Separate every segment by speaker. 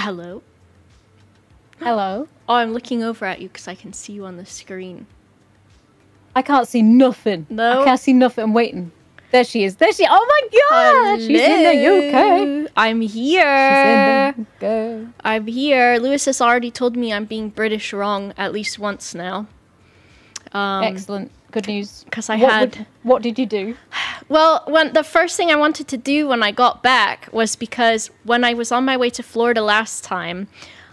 Speaker 1: Hello.
Speaker 2: Hello.
Speaker 1: Oh, I'm looking over at you because I can see you on the screen.
Speaker 2: I can't see nothing.
Speaker 1: No.
Speaker 2: I can't see nothing. I'm waiting. There she is. There she. Oh my god! She's in the UK.
Speaker 1: Hello. I'm here.
Speaker 2: She's in the UK.
Speaker 1: I'm here. Lewis has already told me I'm being British wrong at least once now. Um,
Speaker 2: Excellent. Good news.
Speaker 1: Because I
Speaker 2: What
Speaker 1: had-
Speaker 2: would- what did you do?
Speaker 1: Well, when the first thing I wanted to do when I got back was because when I was on my way to Florida last time,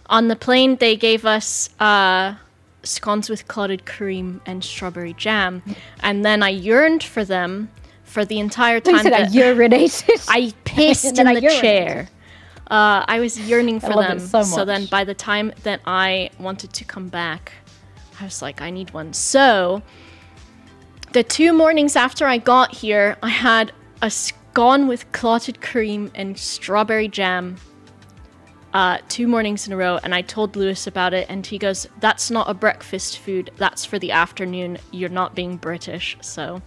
Speaker 1: on the plane they gave us uh, scones with clotted cream and strawberry jam, and then I yearned for them for the entire time.
Speaker 2: You said I urinated.
Speaker 1: I pissed in
Speaker 2: I
Speaker 1: the
Speaker 2: urinated.
Speaker 1: chair. Uh, I was yearning for them.
Speaker 2: it so
Speaker 1: then by the time that I wanted to come back, I was like, I need one. So the two mornings after I got here, I had a scone with clotted cream and strawberry jam. Uh, two mornings in a row, and I told Lewis about it, and he goes, "That's not a breakfast food. That's for the afternoon. You're not being British." So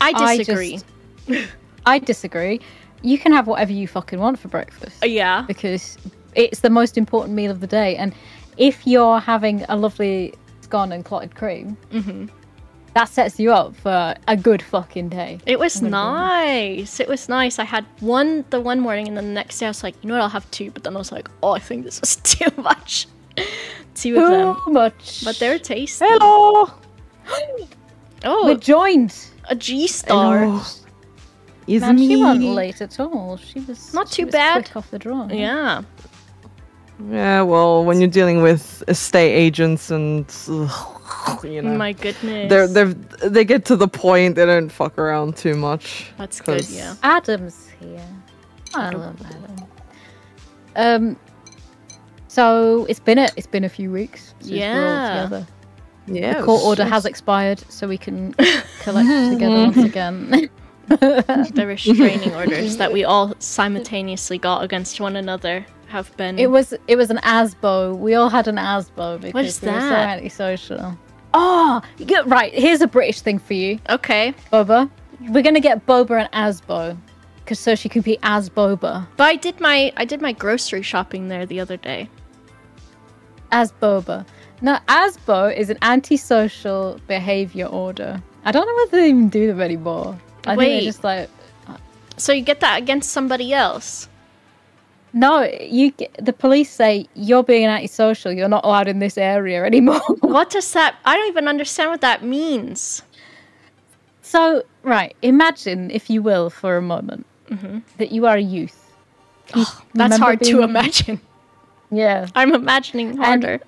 Speaker 1: I
Speaker 2: I
Speaker 1: disagree.
Speaker 2: just- I disagree. You can have whatever you fucking want for breakfast
Speaker 1: Uh, yeah.
Speaker 2: because it's the most important meal of the day. And if you're having a lovely scone and clotted cream,
Speaker 1: Mm-hmm.
Speaker 2: that sets you up for a good fucking day.
Speaker 1: It was nice. It was nice. I had one the one morning, and then the next day I was like, you know what, I'll have two. But then I was like, oh, I think this was too much. two of them.
Speaker 2: Too much.
Speaker 1: But they're tasty.
Speaker 2: hello.
Speaker 1: Oh,
Speaker 2: We're joined.
Speaker 1: a G star.
Speaker 3: Hello. Is
Speaker 2: Man, she
Speaker 3: me.
Speaker 2: wasn't late at all. She was
Speaker 1: Not
Speaker 2: she
Speaker 1: too
Speaker 2: was
Speaker 1: bad.
Speaker 2: Quick off the draw.
Speaker 1: Yeah.
Speaker 3: Yeah, well, when you're dealing with estate agents and ugh, you know,
Speaker 1: My goodness.
Speaker 3: they're they they get to the point. They don't fuck around too much.
Speaker 1: That's good.
Speaker 3: 'cause-
Speaker 1: Yeah.
Speaker 2: Adam's here. I love Adam. Um. So it's been a it's been a few weeks since we're all
Speaker 1: Yeah.
Speaker 2: together.
Speaker 3: Yeah.
Speaker 2: the court order
Speaker 3: it's-
Speaker 2: has expired, so we can collect together once again.
Speaker 1: The restraining orders that we all simultaneously got against one another have been.
Speaker 2: it was it was an ASBO. We all had an ASBO because
Speaker 1: is
Speaker 2: we were so antisocial. Ah, oh, yeah, right. Here's a British thing for you,
Speaker 1: okay.
Speaker 2: Boba. We're gonna get Boba an ASBO, because so she can be as Boba.
Speaker 1: But I did my I did my grocery shopping there the other day.
Speaker 2: As Boba. No, ASBO is an antisocial behavior order. I don't know whether they even do them anymore. I think they're just like uh,
Speaker 1: So you get that against somebody else.
Speaker 2: No. You the police say you're being antisocial. You're not allowed in this area anymore.
Speaker 1: What does that? I don't even understand what that means.
Speaker 2: so right, imagine if you will for a moment that you are a youth. You
Speaker 1: Mm-hmm. That's hard to imagine.
Speaker 2: Yeah.
Speaker 1: I'm imagining harder.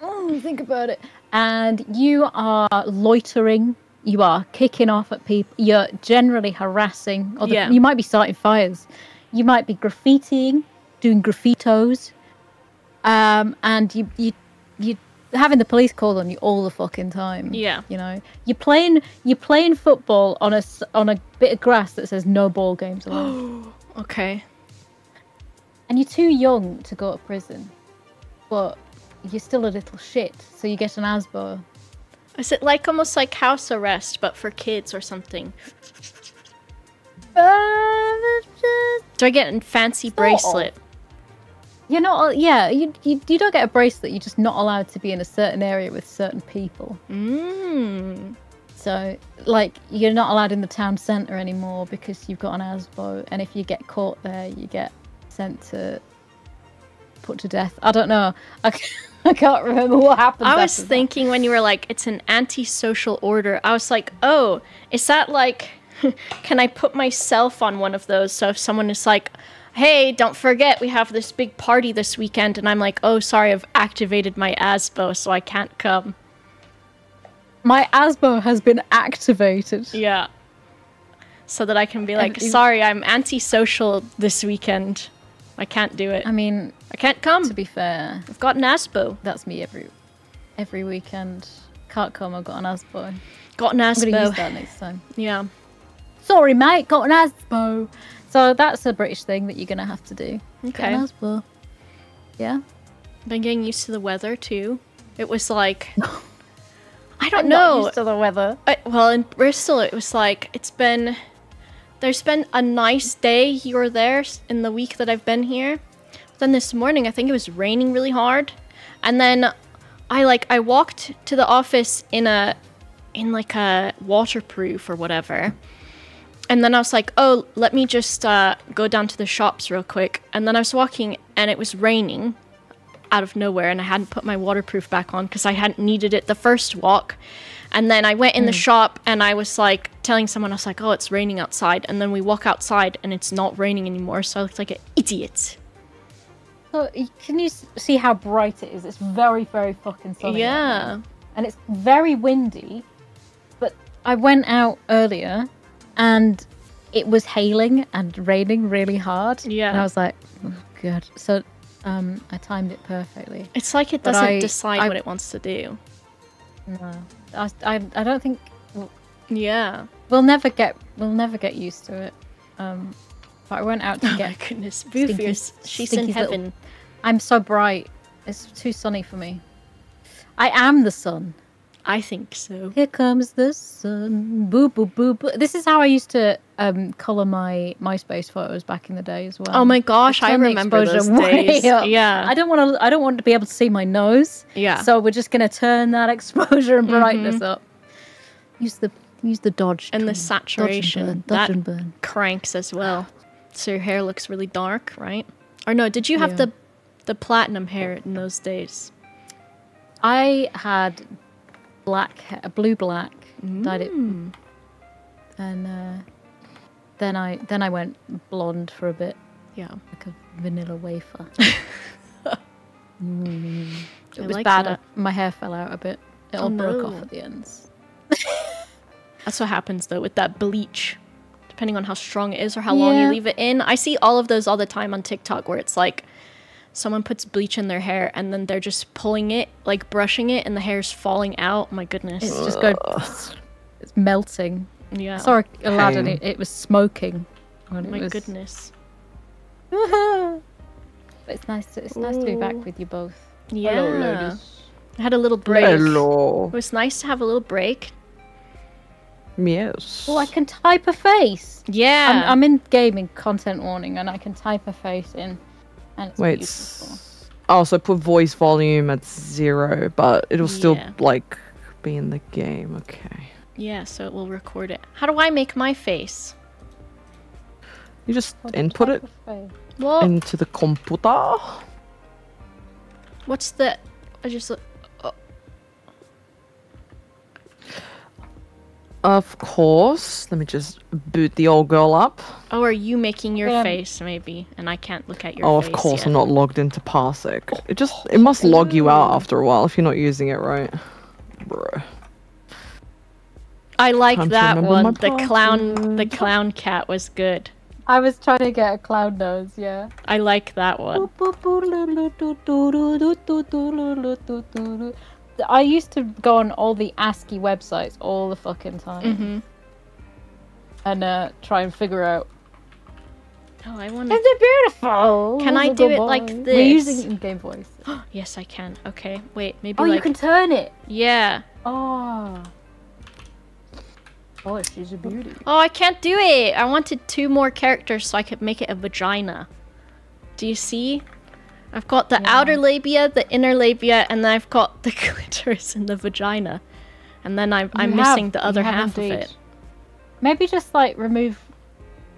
Speaker 2: Oh, think about it. And you are loitering. You are kicking off at people. You're generally harassing. Other,
Speaker 1: Yeah.
Speaker 2: You might be starting fires. You might be graffitiing, doing graffitos. Um, and you you you having the police called on you all the fucking time.
Speaker 1: Yeah.
Speaker 2: You know, you're playing you're playing football on a on a bit of grass that says no ball games allowed,
Speaker 1: Okay.
Speaker 2: and you're too young to go to prison, but you're still a little shit, so you get an ASBO.
Speaker 1: Is it like almost like house arrest, but for kids or something? Do I get a fancy bracelet?
Speaker 2: You're not. Uh, yeah, you, you you don't get a bracelet. You're just not allowed to be in a certain area with certain people.
Speaker 1: Mmm.
Speaker 2: So, like, you're not allowed in the town centre anymore because you've got an ASBO. And if you get caught there, you get sent to put to death. I don't know. I can't remember what happened.
Speaker 1: I was
Speaker 2: after that.
Speaker 1: thinking when you were like, it's an antisocial order. I was like, oh, is that like, can I put myself on one of those? So if someone is like, hey, don't forget we have this big party this weekend, and I'm like, oh, sorry, I've activated my ASBO, so I can't come.
Speaker 2: my ASBO has been activated.
Speaker 1: Yeah. So that I can be like, sorry, I'm antisocial this weekend. I can't do it.
Speaker 2: I mean,
Speaker 1: I can't come.
Speaker 2: to be fair,
Speaker 1: I've got an ASBO.
Speaker 2: that's me every every weekend. Can't come. I've got an ASBO.
Speaker 1: Got an ASBO.
Speaker 2: I'm gonna use that next time.
Speaker 1: Yeah.
Speaker 2: Sorry, mate, got an ASBO. So that's a British thing that you're gonna have to do. Get
Speaker 1: Okay.
Speaker 2: an. Yeah.
Speaker 1: Been getting used to the weather too. It was like I don't
Speaker 2: I'm not
Speaker 1: know.
Speaker 2: used to the weather.
Speaker 1: I, well, in Bristol, it was like it's been there's been a nice day here or there in the week that I've been here. Then this morning, I think it was raining really hard, and then I like I walked to the office in a in like a waterproof or whatever. And then I was like, oh, let me just uh, go down to the shops real quick. And then I was walking and it was raining out of nowhere and I hadn't put my waterproof back on because I hadn't needed it the first walk. And then I went in the shop and I was like telling someone, I was like, oh, it's raining outside. And then we walk outside and it's not raining anymore. So I looked like an idiot.
Speaker 2: So can you see how bright it is? It's very, very fucking sunny.
Speaker 1: yeah.
Speaker 2: and it's very windy. But I went out earlier, and it was hailing and raining really hard.
Speaker 1: Yeah.
Speaker 2: and I was like, oh, good. So, um, I timed it perfectly.
Speaker 1: It's like it doesn't
Speaker 2: I-
Speaker 1: decide
Speaker 2: I-
Speaker 1: what it wants to do.
Speaker 2: No, I, I, I don't think
Speaker 1: Yeah.
Speaker 2: we'll never get we'll never get used to it. Um, but I went out to
Speaker 1: Oh my
Speaker 2: get.
Speaker 1: goodness.
Speaker 2: stinky-
Speaker 1: she's in
Speaker 2: stinky little-
Speaker 1: heaven.
Speaker 2: I'm so bright. It's too sunny for me. I am the sun.
Speaker 1: I think so.
Speaker 2: Here comes the sun. Boo boo boo boo. This is how I used to um color my MySpace photos back in the day as well.
Speaker 1: Oh my gosh, I remember those days.
Speaker 2: up.
Speaker 1: Yeah.
Speaker 2: I don't want to. I don't want to be able to see my nose.
Speaker 1: Yeah.
Speaker 2: So we're just gonna turn that exposure and brightness up. Use the use the dodge
Speaker 1: And the saturation,
Speaker 2: Dodge and burn.
Speaker 1: that-
Speaker 2: Dodge burn.
Speaker 1: cranks as well. So your hair looks really dark, right? Or no, did you have
Speaker 2: Yeah.
Speaker 1: the the platinum hair in those days?
Speaker 2: I had black, hair, blue black, dyed it,
Speaker 1: Mm.
Speaker 2: and uh, then I then I went blonde for a bit,
Speaker 1: Yeah.
Speaker 2: like a vanilla wafer. Mm. It
Speaker 1: I
Speaker 2: was
Speaker 1: like
Speaker 2: bad.
Speaker 1: that.
Speaker 2: My hair fell out a bit. It
Speaker 1: Oh,
Speaker 2: all broke
Speaker 1: no.
Speaker 2: off at the ends.
Speaker 1: That's what happens though with that bleach. Depending on how strong it is or how long you leave it in. I see all of those all the time on TikTok where it's like someone puts bleach in their hair and then they're just pulling it, like brushing it, and the hair's falling out. my goodness.
Speaker 2: It's just going. It's melting.
Speaker 1: yeah.
Speaker 2: Sorry, Aladdin. It, it was smoking. When it
Speaker 1: my
Speaker 2: was...
Speaker 1: goodness.
Speaker 2: but it's nice. To, it's nice to be back with you both.
Speaker 1: Yeah. I had a little break.
Speaker 3: Hello.
Speaker 1: It was nice to have a little break.
Speaker 3: Yes.
Speaker 2: Oh, I can type a face.
Speaker 1: Yeah.
Speaker 2: I'm, I'm in gaming content warning, and I can type a face in. And it's
Speaker 3: Wait.
Speaker 2: beautiful.
Speaker 3: Oh, so put voice volume at zero, but it'll still
Speaker 1: Yeah.
Speaker 3: like be in the game. Okay.
Speaker 1: Yeah, so it will record it. How do I make my face?
Speaker 3: You just
Speaker 2: How to
Speaker 3: input it
Speaker 2: a face.
Speaker 1: Well,
Speaker 3: into the computer.
Speaker 1: what's the? I just. Oh,
Speaker 3: Of course. Let me just boot the old girl up.
Speaker 1: oh, are you making your
Speaker 2: Um,
Speaker 1: face maybe? And I can't look at your face.
Speaker 3: oh,
Speaker 1: face.
Speaker 3: of course,
Speaker 1: yet.
Speaker 3: I'm not logged into Parsec. It just it must log you out after a while if you're not using it, right? Bruh.
Speaker 1: I like
Speaker 3: Time
Speaker 1: that one. The clown, the clown cat was good.
Speaker 2: I was trying to get a clown nose. Yeah.
Speaker 1: I like that one.
Speaker 2: I used to go on all the ASCII websites all the fucking time
Speaker 1: hmm
Speaker 2: and uh, try and figure out.
Speaker 1: Oh, I want
Speaker 2: it beautiful?
Speaker 1: Can I do it like
Speaker 2: boy? We're using it in Game Voice.
Speaker 1: yes, I can. Okay, wait. Maybe
Speaker 2: Oh,
Speaker 1: like.
Speaker 2: you can turn it.
Speaker 1: Yeah.
Speaker 2: Oh. Oh, she's a beauty.
Speaker 1: Oh, I can't do it. I wanted two more characters so I could make it a vagina. Do you see? I've got the
Speaker 2: Yeah.
Speaker 1: outer labia, the inner labia, and then I've got the clitoris and the vagina. And then I'm, I'm
Speaker 2: have-
Speaker 1: missing the other half
Speaker 2: indeed.
Speaker 1: of it.
Speaker 2: Maybe just like remove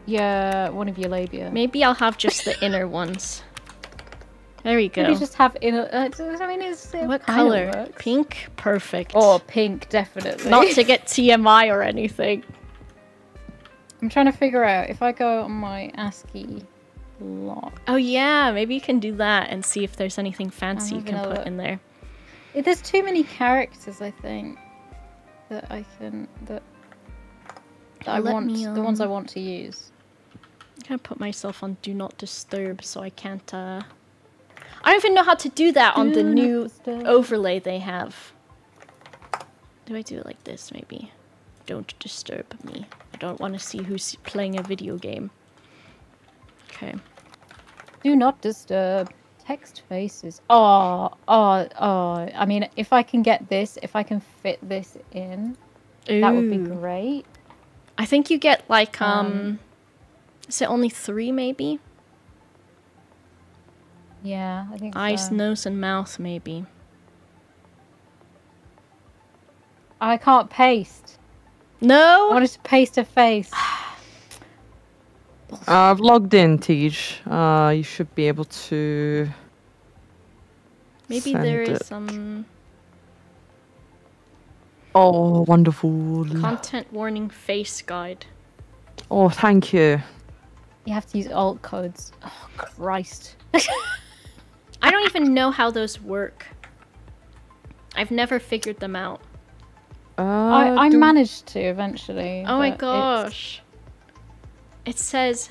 Speaker 2: your one of your labia.
Speaker 1: Maybe I'll have just the inner ones. There you go.
Speaker 2: Maybe just have inner. Uh, I mean, it's it
Speaker 1: what color? Pink? Perfect.
Speaker 2: Or pink, definitely.
Speaker 1: Not to get TMI or anything.
Speaker 2: I'm trying to figure out if I go on my ASCII
Speaker 1: Oh yeah, maybe you can do that and see if there's anything fancy you can put
Speaker 2: look.
Speaker 1: in there.
Speaker 2: There's too many characters, I think, that I can that, that I want
Speaker 1: me,
Speaker 2: the ones I
Speaker 1: um,
Speaker 2: want to use.
Speaker 1: I'm gonna put myself on do not disturb so I can't uh I don't even know how to do that on the
Speaker 2: Do
Speaker 1: new
Speaker 2: disturb.
Speaker 1: overlay they have. Do I do it like this maybe? Don't disturb me. I don't want to see who's playing a video game. Okay.
Speaker 2: Do not disturb. Text faces. Oh, oh, oh. I mean, if I can get this, if I can fit this in, that would be great.
Speaker 1: I think you get like um,
Speaker 2: Um,
Speaker 1: Is it only three, maybe?
Speaker 2: Yeah, I think
Speaker 1: Eyes,
Speaker 2: so.
Speaker 1: nose, and mouth, maybe.
Speaker 2: I can't paste.
Speaker 1: No?
Speaker 2: I wanted to paste a face.
Speaker 3: Uh, I've logged in, TJ. Uh, you should be able to.
Speaker 1: Maybe
Speaker 3: send
Speaker 1: there is
Speaker 3: it.
Speaker 1: some
Speaker 3: Oh, wonderful.
Speaker 1: content warning face guide.
Speaker 3: Oh, thank you.
Speaker 2: You have to use alt codes. Oh Christ.
Speaker 1: I don't even know how those work. I've never figured them out.
Speaker 3: Uh,
Speaker 2: I, I managed to eventually.
Speaker 1: Oh my
Speaker 2: but it's-
Speaker 1: gosh. It says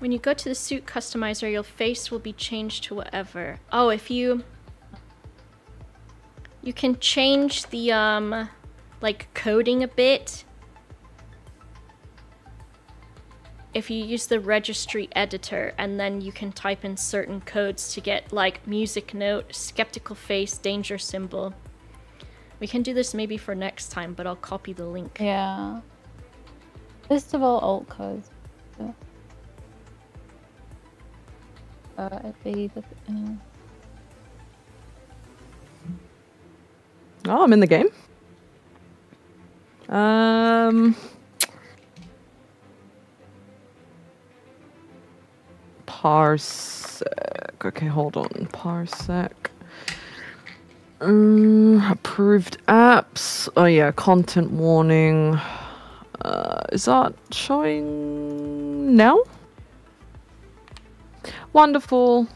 Speaker 1: when you go to the suit customizer, your face will be changed to whatever. Oh, if you you can change the um like coding a bit. If you use the registry editor and then you can type in certain codes to get like music note, skeptical face, danger symbol. We can do this maybe for next time, but I'll copy the link.
Speaker 2: Yeah. List of all alt codes. So- Uh, the. Uh,
Speaker 3: Oh, I'm in the game. Um. Parsec. Okay, hold on. Parsec. Um, approved apps. Oh yeah, content warning. Uh, is that showing now? Wonderful.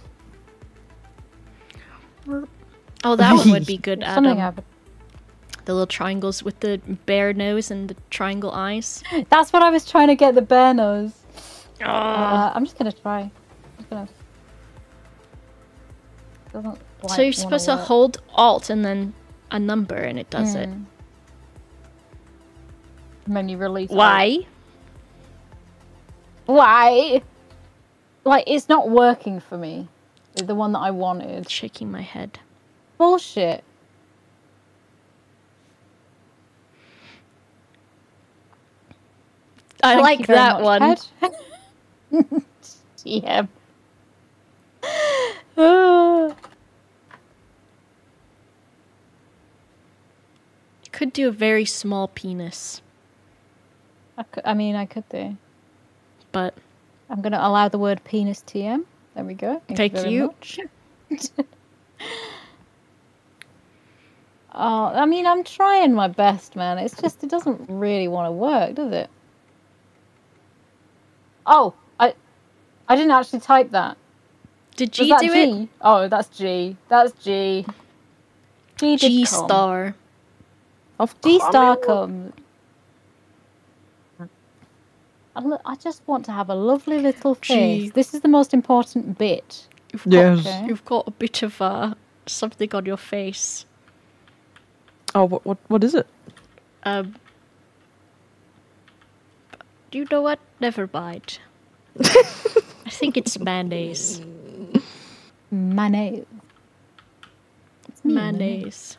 Speaker 1: Oh, that one would be good,
Speaker 2: something
Speaker 1: Adam.
Speaker 2: happened.
Speaker 1: The little triangles with the bear nose and the triangle eyes.
Speaker 2: That's what I was trying to get the bear nose.
Speaker 1: Oh.
Speaker 2: Uh, I'm just gonna try. I'm gonna. Doesn't
Speaker 1: so you're supposed to
Speaker 2: work.
Speaker 1: hold Alt and then a number, and it does it.
Speaker 2: Mm. And you release.
Speaker 1: Why?
Speaker 2: Why? Like it's not working for me. The one that I wanted.
Speaker 1: Shaking my head.
Speaker 2: Bullshit.
Speaker 1: I
Speaker 2: Thank
Speaker 1: like that
Speaker 2: much,
Speaker 1: one.
Speaker 2: Yeah. Ah.
Speaker 1: Could do a very small penis,
Speaker 2: I, cou- I mean, I could do.
Speaker 1: but
Speaker 2: I'm going to allow the word penis TM. There we go.
Speaker 1: Thank
Speaker 2: very
Speaker 1: you.
Speaker 2: much. oh, I mean, I'm trying my best, man. It's just, it doesn't really want to work, does it? Oh, I, I didn't actually type that.
Speaker 1: did
Speaker 2: Was
Speaker 1: G
Speaker 2: that
Speaker 1: do
Speaker 2: G?
Speaker 1: it?
Speaker 2: Oh, that's G. That's G. G,
Speaker 1: G star.
Speaker 3: Of
Speaker 2: G
Speaker 3: course.
Speaker 2: star comes. I, just want to have a lovely little face.
Speaker 1: G.
Speaker 2: This is the most important bit.
Speaker 1: You've got,
Speaker 3: Yes.
Speaker 2: Okay.
Speaker 1: You've got a bit of uh, something on your face.
Speaker 3: Oh, what, what, what is it?
Speaker 1: Um. Do you know what? Never mind. I think it's mayonnaise.
Speaker 2: Mayonnaise. It's me.
Speaker 1: Mayonnaise.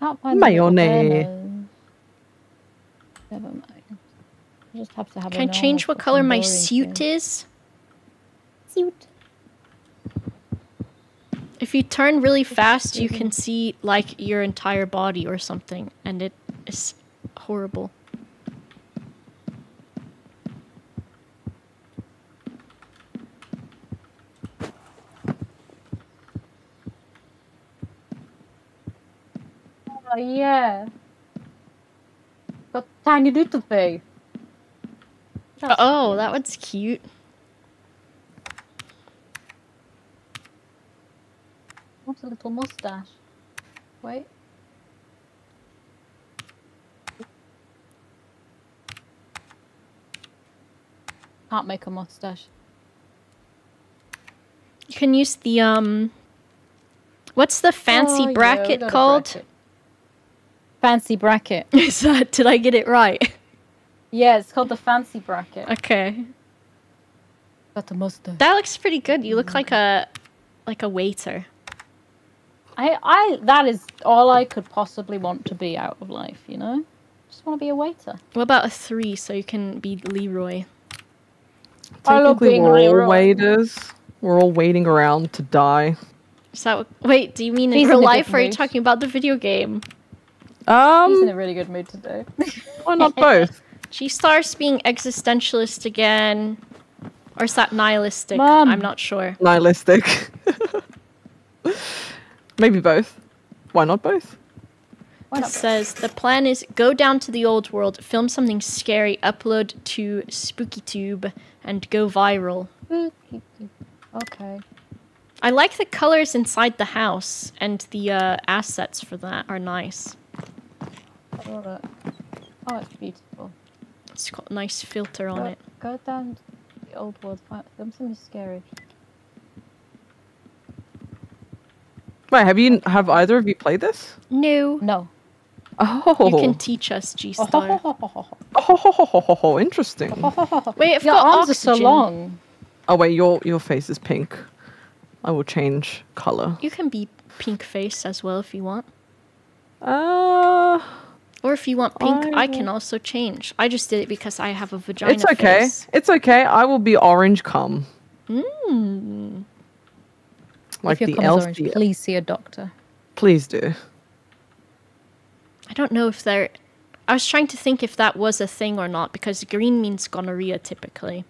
Speaker 2: Can't find the little
Speaker 3: Mayonnaise.
Speaker 2: Never mind. I just have to have.
Speaker 1: Can I change what color my suit
Speaker 2: thing.
Speaker 1: is?
Speaker 2: Suit.
Speaker 1: If you turn really fast, you can see like your entire body or something, and it is horrible.
Speaker 2: Oh yeah. Got tiny little face.
Speaker 1: Oh, that one's cute.
Speaker 2: What's a little mustache? Wait. Can't make a mustache.
Speaker 1: You can use the um. What's the fancy
Speaker 2: Oh,
Speaker 1: bracket
Speaker 2: a
Speaker 1: called?
Speaker 2: bracket. Fancy bracket.
Speaker 1: Is that? Did I get it right?
Speaker 2: Yeah, it's called the fancy bracket.
Speaker 1: Okay,
Speaker 2: Got the mustache.
Speaker 1: that looks pretty good. You look like a like a waiter.
Speaker 2: I, I, that is all I could possibly want to be out of life, you know? Just want to be a waiter.
Speaker 1: What about a three so you can be Leroy?
Speaker 2: I love
Speaker 3: Technically,
Speaker 2: being
Speaker 3: we're all
Speaker 2: Leroy.
Speaker 3: waiters. We're all waiting around to die.
Speaker 1: Is that what, wait? Do you mean
Speaker 2: He's
Speaker 1: in real
Speaker 2: in
Speaker 1: life, or are you talking about the video game?
Speaker 2: Um He's in a really good mood today.
Speaker 3: why not both?
Speaker 1: G starts being existentialist again, or is that nihilistic?
Speaker 2: Mum.
Speaker 1: I'm not sure.
Speaker 3: Nihilistic. Maybe both. Why not both?
Speaker 1: It says the plan is go down to the old world, film something scary, upload to SpookyTube, and go viral.
Speaker 2: Okay.
Speaker 1: I like the colors inside the house, and the uh, assets for that are nice.
Speaker 2: I love it. Oh, it's beautiful.
Speaker 1: It's got a nice filter on
Speaker 2: Go,
Speaker 1: it.
Speaker 2: go down the old world. Find film something scary.
Speaker 3: Wait, have you have either of you played this?
Speaker 1: No,
Speaker 2: No.
Speaker 3: Oh,
Speaker 1: you can teach us, G Star.
Speaker 3: oh, interesting.
Speaker 1: Wait, I've
Speaker 2: Your
Speaker 1: got
Speaker 2: arms are so long.
Speaker 3: Oh wait, your your face is pink. I will change color.
Speaker 1: You can be pink face as well if you want.
Speaker 3: Uh,
Speaker 1: Or if you want pink, I,
Speaker 3: I
Speaker 1: can also change. I just did it because I have a vagina
Speaker 3: it's okay.
Speaker 1: face.
Speaker 3: It's okay. I will be orange cum.
Speaker 1: Mm.
Speaker 3: Like
Speaker 2: if your
Speaker 3: the elf.
Speaker 2: orange, please see a doctor.
Speaker 3: Please do.
Speaker 1: I don't know if they're. I was trying to think if that was a thing or not because green means gonorrhea typically.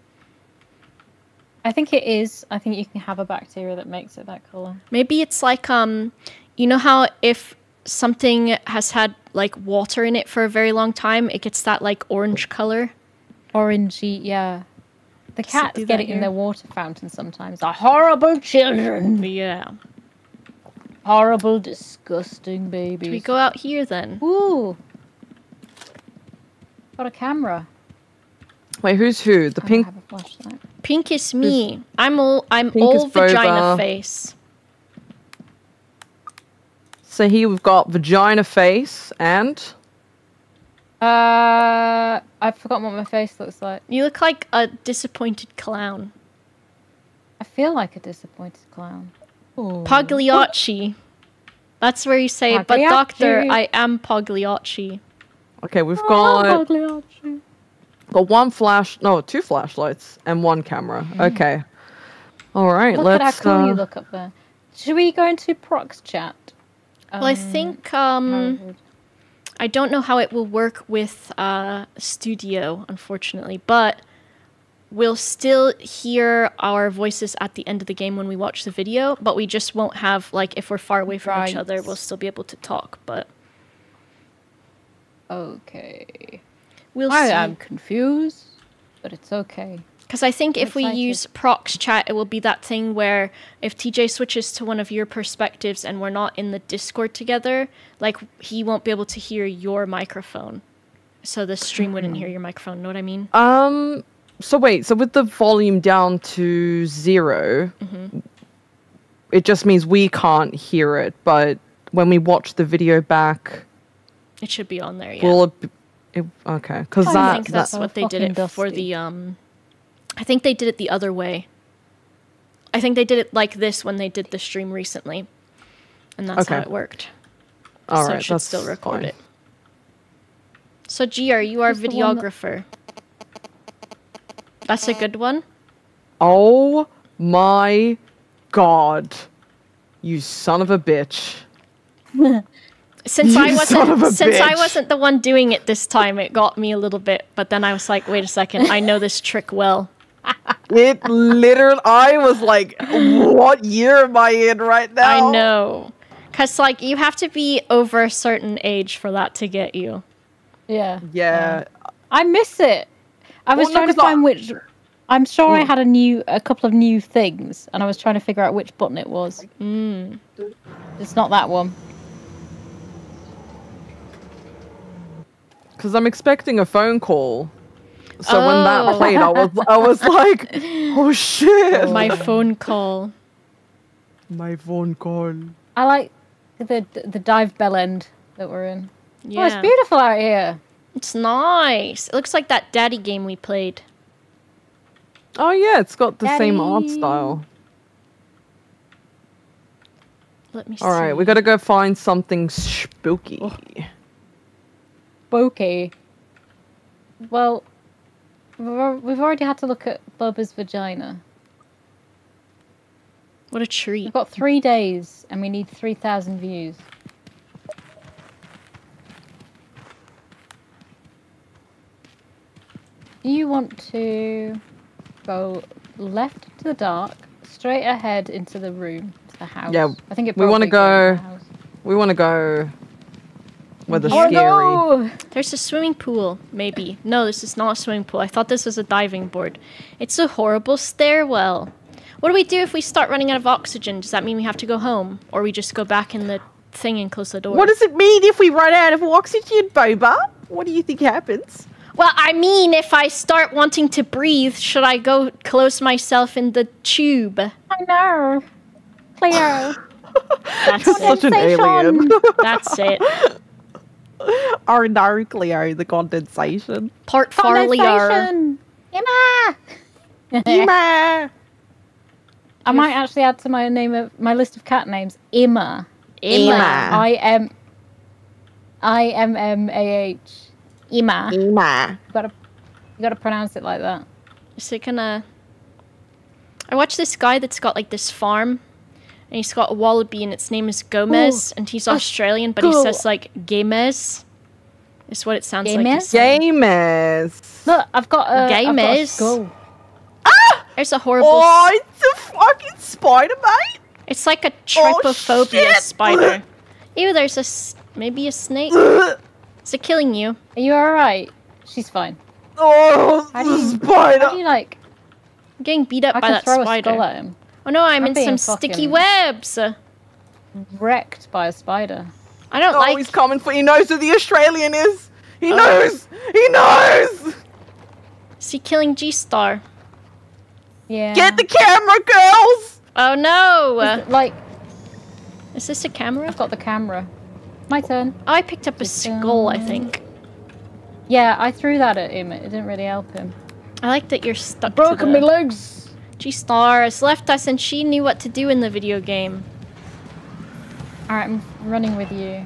Speaker 2: I think it is. I think you can have a bacteria that makes it that color.
Speaker 1: Maybe it's like um, you know how if something has had like water in it for a very long time, it gets that like orange color.
Speaker 2: Orangey, yeah. The
Speaker 1: Does
Speaker 2: cats
Speaker 1: do
Speaker 2: get
Speaker 1: that
Speaker 2: it in their water fountain sometimes. The horrible children.
Speaker 1: Yeah.
Speaker 2: Horrible, disgusting babies.
Speaker 1: Do we go out here then?
Speaker 2: Ooh. Got a camera.
Speaker 3: Wait, who's who? The
Speaker 2: I
Speaker 3: pink.
Speaker 2: have a.
Speaker 1: Pink is me. I'm all I'm
Speaker 3: Pink
Speaker 1: all vagina
Speaker 3: Boba.
Speaker 1: face.
Speaker 3: So here we've got vagina face and
Speaker 2: Uh, I've forgotten what my face looks like.
Speaker 1: You look like a disappointed clown.
Speaker 2: I feel like a disappointed clown. Ooh.
Speaker 1: Pagliacci. That's where you say, but doctor, I am Pagliacci.
Speaker 3: okay, we've got.
Speaker 2: Oh,
Speaker 3: got
Speaker 2: Pagliacci.
Speaker 3: got one flash, no, two flashlights and one camera. Okay. All right,
Speaker 2: Look at how
Speaker 3: let's.
Speaker 2: cool you
Speaker 3: uh,
Speaker 2: look up there. Should we go into Prox chat?
Speaker 1: Well, I
Speaker 2: Um,
Speaker 1: think um, I don't know how it will work with uh, Studio, unfortunately, but we'll still hear our voices at the end of the game when we watch the video, but we just won't have like if we're far away from each other, we'll still be able to talk. But
Speaker 2: Okay.
Speaker 1: we'll
Speaker 2: I
Speaker 1: see.
Speaker 2: am confused, but it's okay.
Speaker 1: Because I think
Speaker 2: I'm
Speaker 1: if we use prox chat, it will be that thing where if TJ switches to one of your perspectives and we're not in the Discord together, like he won't be able to hear your microphone. So the stream wouldn't hear your microphone. Know what I mean?
Speaker 3: Um. So wait. So with the volume down to 0
Speaker 1: Mm-hmm.
Speaker 3: it just means we can't hear it. But when we watch the video back,
Speaker 1: It should be on there. Yeah.
Speaker 3: will it? Be, it okay, because
Speaker 1: I
Speaker 3: that,
Speaker 1: think
Speaker 3: that
Speaker 1: that's what they did it for the um. I think they did it the other way. I think they did it like this when they did the stream recently, and that's how it worked.
Speaker 3: all
Speaker 1: so
Speaker 3: right,
Speaker 1: it should still record
Speaker 3: fine.
Speaker 1: it. So G Star, you are
Speaker 2: Who's the that-
Speaker 1: videographer. That's a good one.
Speaker 3: Oh my god, you son of a bitch!
Speaker 1: Since
Speaker 3: You
Speaker 1: I wasn't since I wasn't the one doing it this time, it got me a little bit. But then I was like, wait a second, I know this trick well.
Speaker 3: It literally. I was like, what year am I in right now?
Speaker 1: I know, cause like you have to be over a certain age for that to get you.
Speaker 2: Yeah.
Speaker 3: Yeah.
Speaker 2: I miss it. I was
Speaker 3: Well, no,
Speaker 2: trying to
Speaker 3: 'cause I-
Speaker 2: find which. I'm sure I
Speaker 3: Mm.
Speaker 2: had a new, a couple of new things, and I was trying to figure out which button it was.
Speaker 1: Mm.
Speaker 2: It's not that one.
Speaker 3: Because I'm expecting a phone call. So when that
Speaker 1: Oh.
Speaker 3: played, I was I was like, oh shit.
Speaker 1: My phone call.
Speaker 3: My phone call.
Speaker 2: I like the the dive bell end that we're in.
Speaker 1: Yeah,
Speaker 2: Oh, it's beautiful out here.
Speaker 1: It's nice. It looks like that daddy game we played.
Speaker 3: Oh yeah, it's got the same art style.
Speaker 1: Let me see.
Speaker 3: All right, we got to go find something spooky.
Speaker 1: Oh.
Speaker 2: spooky. Well, we've already had to look at Boba's vagina.
Speaker 1: What a treat.
Speaker 2: We've got three days, and we need three thousand views. You want to go left to the dark, straight ahead into the room, to the house?
Speaker 3: Yeah,
Speaker 2: I think it.
Speaker 3: we wanna
Speaker 2: probably
Speaker 3: go- We want to go where the
Speaker 2: Oh
Speaker 3: scary.
Speaker 2: no!
Speaker 1: There's a swimming pool, maybe. No, this is not a swimming pool. I thought this was a diving board. It's a horrible stairwell. What do we do if we start running out of oxygen? Does that mean we have to go home? Or we just go back in the thing and close the door?
Speaker 4: What does it mean if we run out of oxygen, Boba? What do you think happens?
Speaker 1: well, I mean, if I start wanting to breathe, should I go close myself in the tube?
Speaker 2: I know. Cleo.
Speaker 1: That's it.
Speaker 4: such an alien.
Speaker 1: That's it.
Speaker 4: no, Cleo, the condensation.
Speaker 1: Part Farliar.
Speaker 2: Condensation. Emma.
Speaker 4: Emma!
Speaker 2: I might actually add to my name of my list of cat names Emma.
Speaker 1: Emma.
Speaker 2: I M I M M A H. Emma. You
Speaker 4: Emma.
Speaker 2: gotta you gotta pronounce it like that.
Speaker 1: Is it gonna? I watched this guy that's got like this farm, and he's got a wallaby, and its name is Gomez, oh, and he's oh, Australian, but he says like Gamez. Is what it sounds like. he's
Speaker 2: Gamez? Look, I've got a I've got a
Speaker 1: Gamers.
Speaker 2: skull. Ah!
Speaker 1: There's a horrible.
Speaker 4: Oh, it's a fucking spider, mate.
Speaker 1: It's like a oh, trypophobia
Speaker 4: shit.
Speaker 1: spider. Ew, there's a maybe a snake. Is it killing you?
Speaker 2: Are you alright? She's fine.
Speaker 4: Oh,
Speaker 2: How do
Speaker 4: the
Speaker 2: you-
Speaker 4: spider.
Speaker 2: How do you like
Speaker 1: I'm getting beat up
Speaker 2: I
Speaker 1: by
Speaker 2: can
Speaker 1: that
Speaker 2: throw a
Speaker 1: spider.
Speaker 2: skull at him.
Speaker 1: Oh no, I'm,
Speaker 2: I'm
Speaker 1: in some sticky
Speaker 2: fucking-
Speaker 1: webs.
Speaker 2: Wrecked by a spider.
Speaker 1: I don't
Speaker 4: Oh,
Speaker 1: like.
Speaker 4: he's coming for. He knows who the Australian is. He
Speaker 1: Oh.
Speaker 4: knows. He knows.
Speaker 1: Is he killing G Star?
Speaker 2: Yeah.
Speaker 4: Get the camera, girls.
Speaker 1: Oh no!
Speaker 2: like
Speaker 1: Is this a camera?
Speaker 2: I've got the camera. My turn.
Speaker 1: Oh, I picked up a skull, I think.
Speaker 2: Yeah, I threw that at him. It didn't really help him.
Speaker 1: I like that you're stuck
Speaker 2: Broken
Speaker 1: to
Speaker 2: my
Speaker 1: the...
Speaker 2: legs.
Speaker 1: G-Star has left us and she knew what to do in the video game.
Speaker 2: Alright, I'm running with you.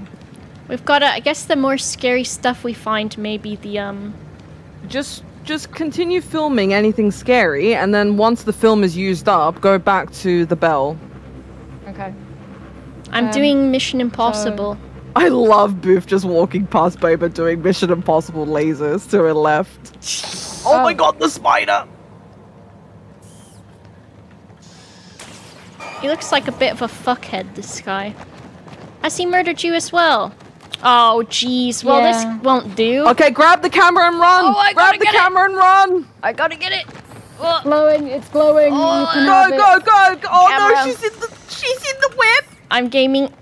Speaker 1: We've got to, I guess the more scary stuff we find maybe the, um...
Speaker 3: Just just continue filming anything scary, and then once the film is used up, go back to the bell.
Speaker 2: Okay.
Speaker 1: I'm
Speaker 2: Um,
Speaker 1: doing Mission Impossible.
Speaker 4: I love Bouphe just walking past Boba doing Mission Impossible lasers to her left. Oh, my
Speaker 2: Oh.
Speaker 4: god, the spider!
Speaker 1: He looks like a bit of a fuckhead, this guy. Has he murdered you as well? Oh, jeez. Well,
Speaker 2: Yeah.
Speaker 1: this won't do.
Speaker 3: Okay, grab the camera and run.
Speaker 1: Oh, I
Speaker 3: grab
Speaker 1: gotta
Speaker 3: the
Speaker 1: get it.
Speaker 3: camera and run.
Speaker 1: I gotta get it. Ugh.
Speaker 2: Glowing, it's glowing.
Speaker 1: Oh,
Speaker 2: you can
Speaker 4: Go, go, go, go! Oh
Speaker 1: Camera.
Speaker 4: no, she's in the she's in the web!
Speaker 1: I'm gaming.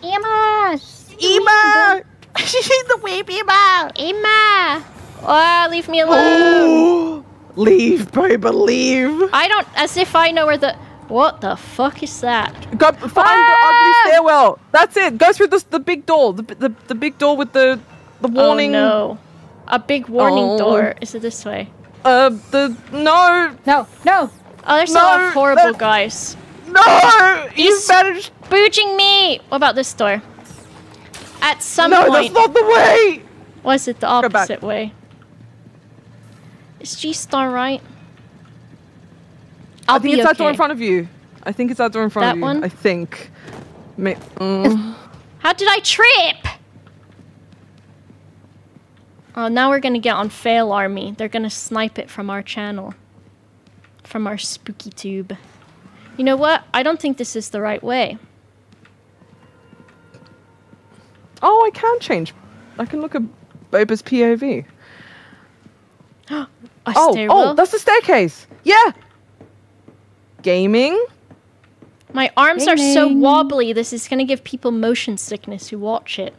Speaker 2: Emma!
Speaker 4: Emma! she's in the web, Emma!
Speaker 1: Emma! Oh, ah, leave me alone.
Speaker 4: Oh, leave, Boba, leave!
Speaker 1: I don't, as if I know where the. What the fuck is that?
Speaker 3: Go find the
Speaker 1: Ah!
Speaker 3: ugly stairwell. That's it. Go through the the big door. The the, the big door with the the warning.
Speaker 1: Oh no. A big warning
Speaker 3: Oh.
Speaker 1: door. Is it this way?
Speaker 3: Uh, the no,
Speaker 2: No, no!
Speaker 1: Oh, there's a lot of horrible
Speaker 3: that-
Speaker 1: guys.
Speaker 4: No! You
Speaker 1: He's-
Speaker 4: managed.
Speaker 1: Booging me! What about this door? At some
Speaker 4: No,
Speaker 1: point.
Speaker 4: that's not the way!
Speaker 1: Was it the opposite way? Is G Star right? I'll
Speaker 3: I think
Speaker 1: be
Speaker 3: it's that
Speaker 1: okay.
Speaker 3: door in front of you. I think it's that door in front
Speaker 1: That
Speaker 3: of you.
Speaker 1: one?
Speaker 3: I think. Ma- mm.
Speaker 1: How did I trip? Oh, now we're gonna get on Fail Army. They're gonna snipe it from our channel. From our spooky tube. You know what? I don't think this is the right way.
Speaker 3: oh, I can change. I can look at Boba's POV. Oh,
Speaker 1: stairwell.
Speaker 3: oh, that's the staircase. Yeah. Gaming.
Speaker 1: My arms are so wobbly, this is gonna give people motion sickness who watch it.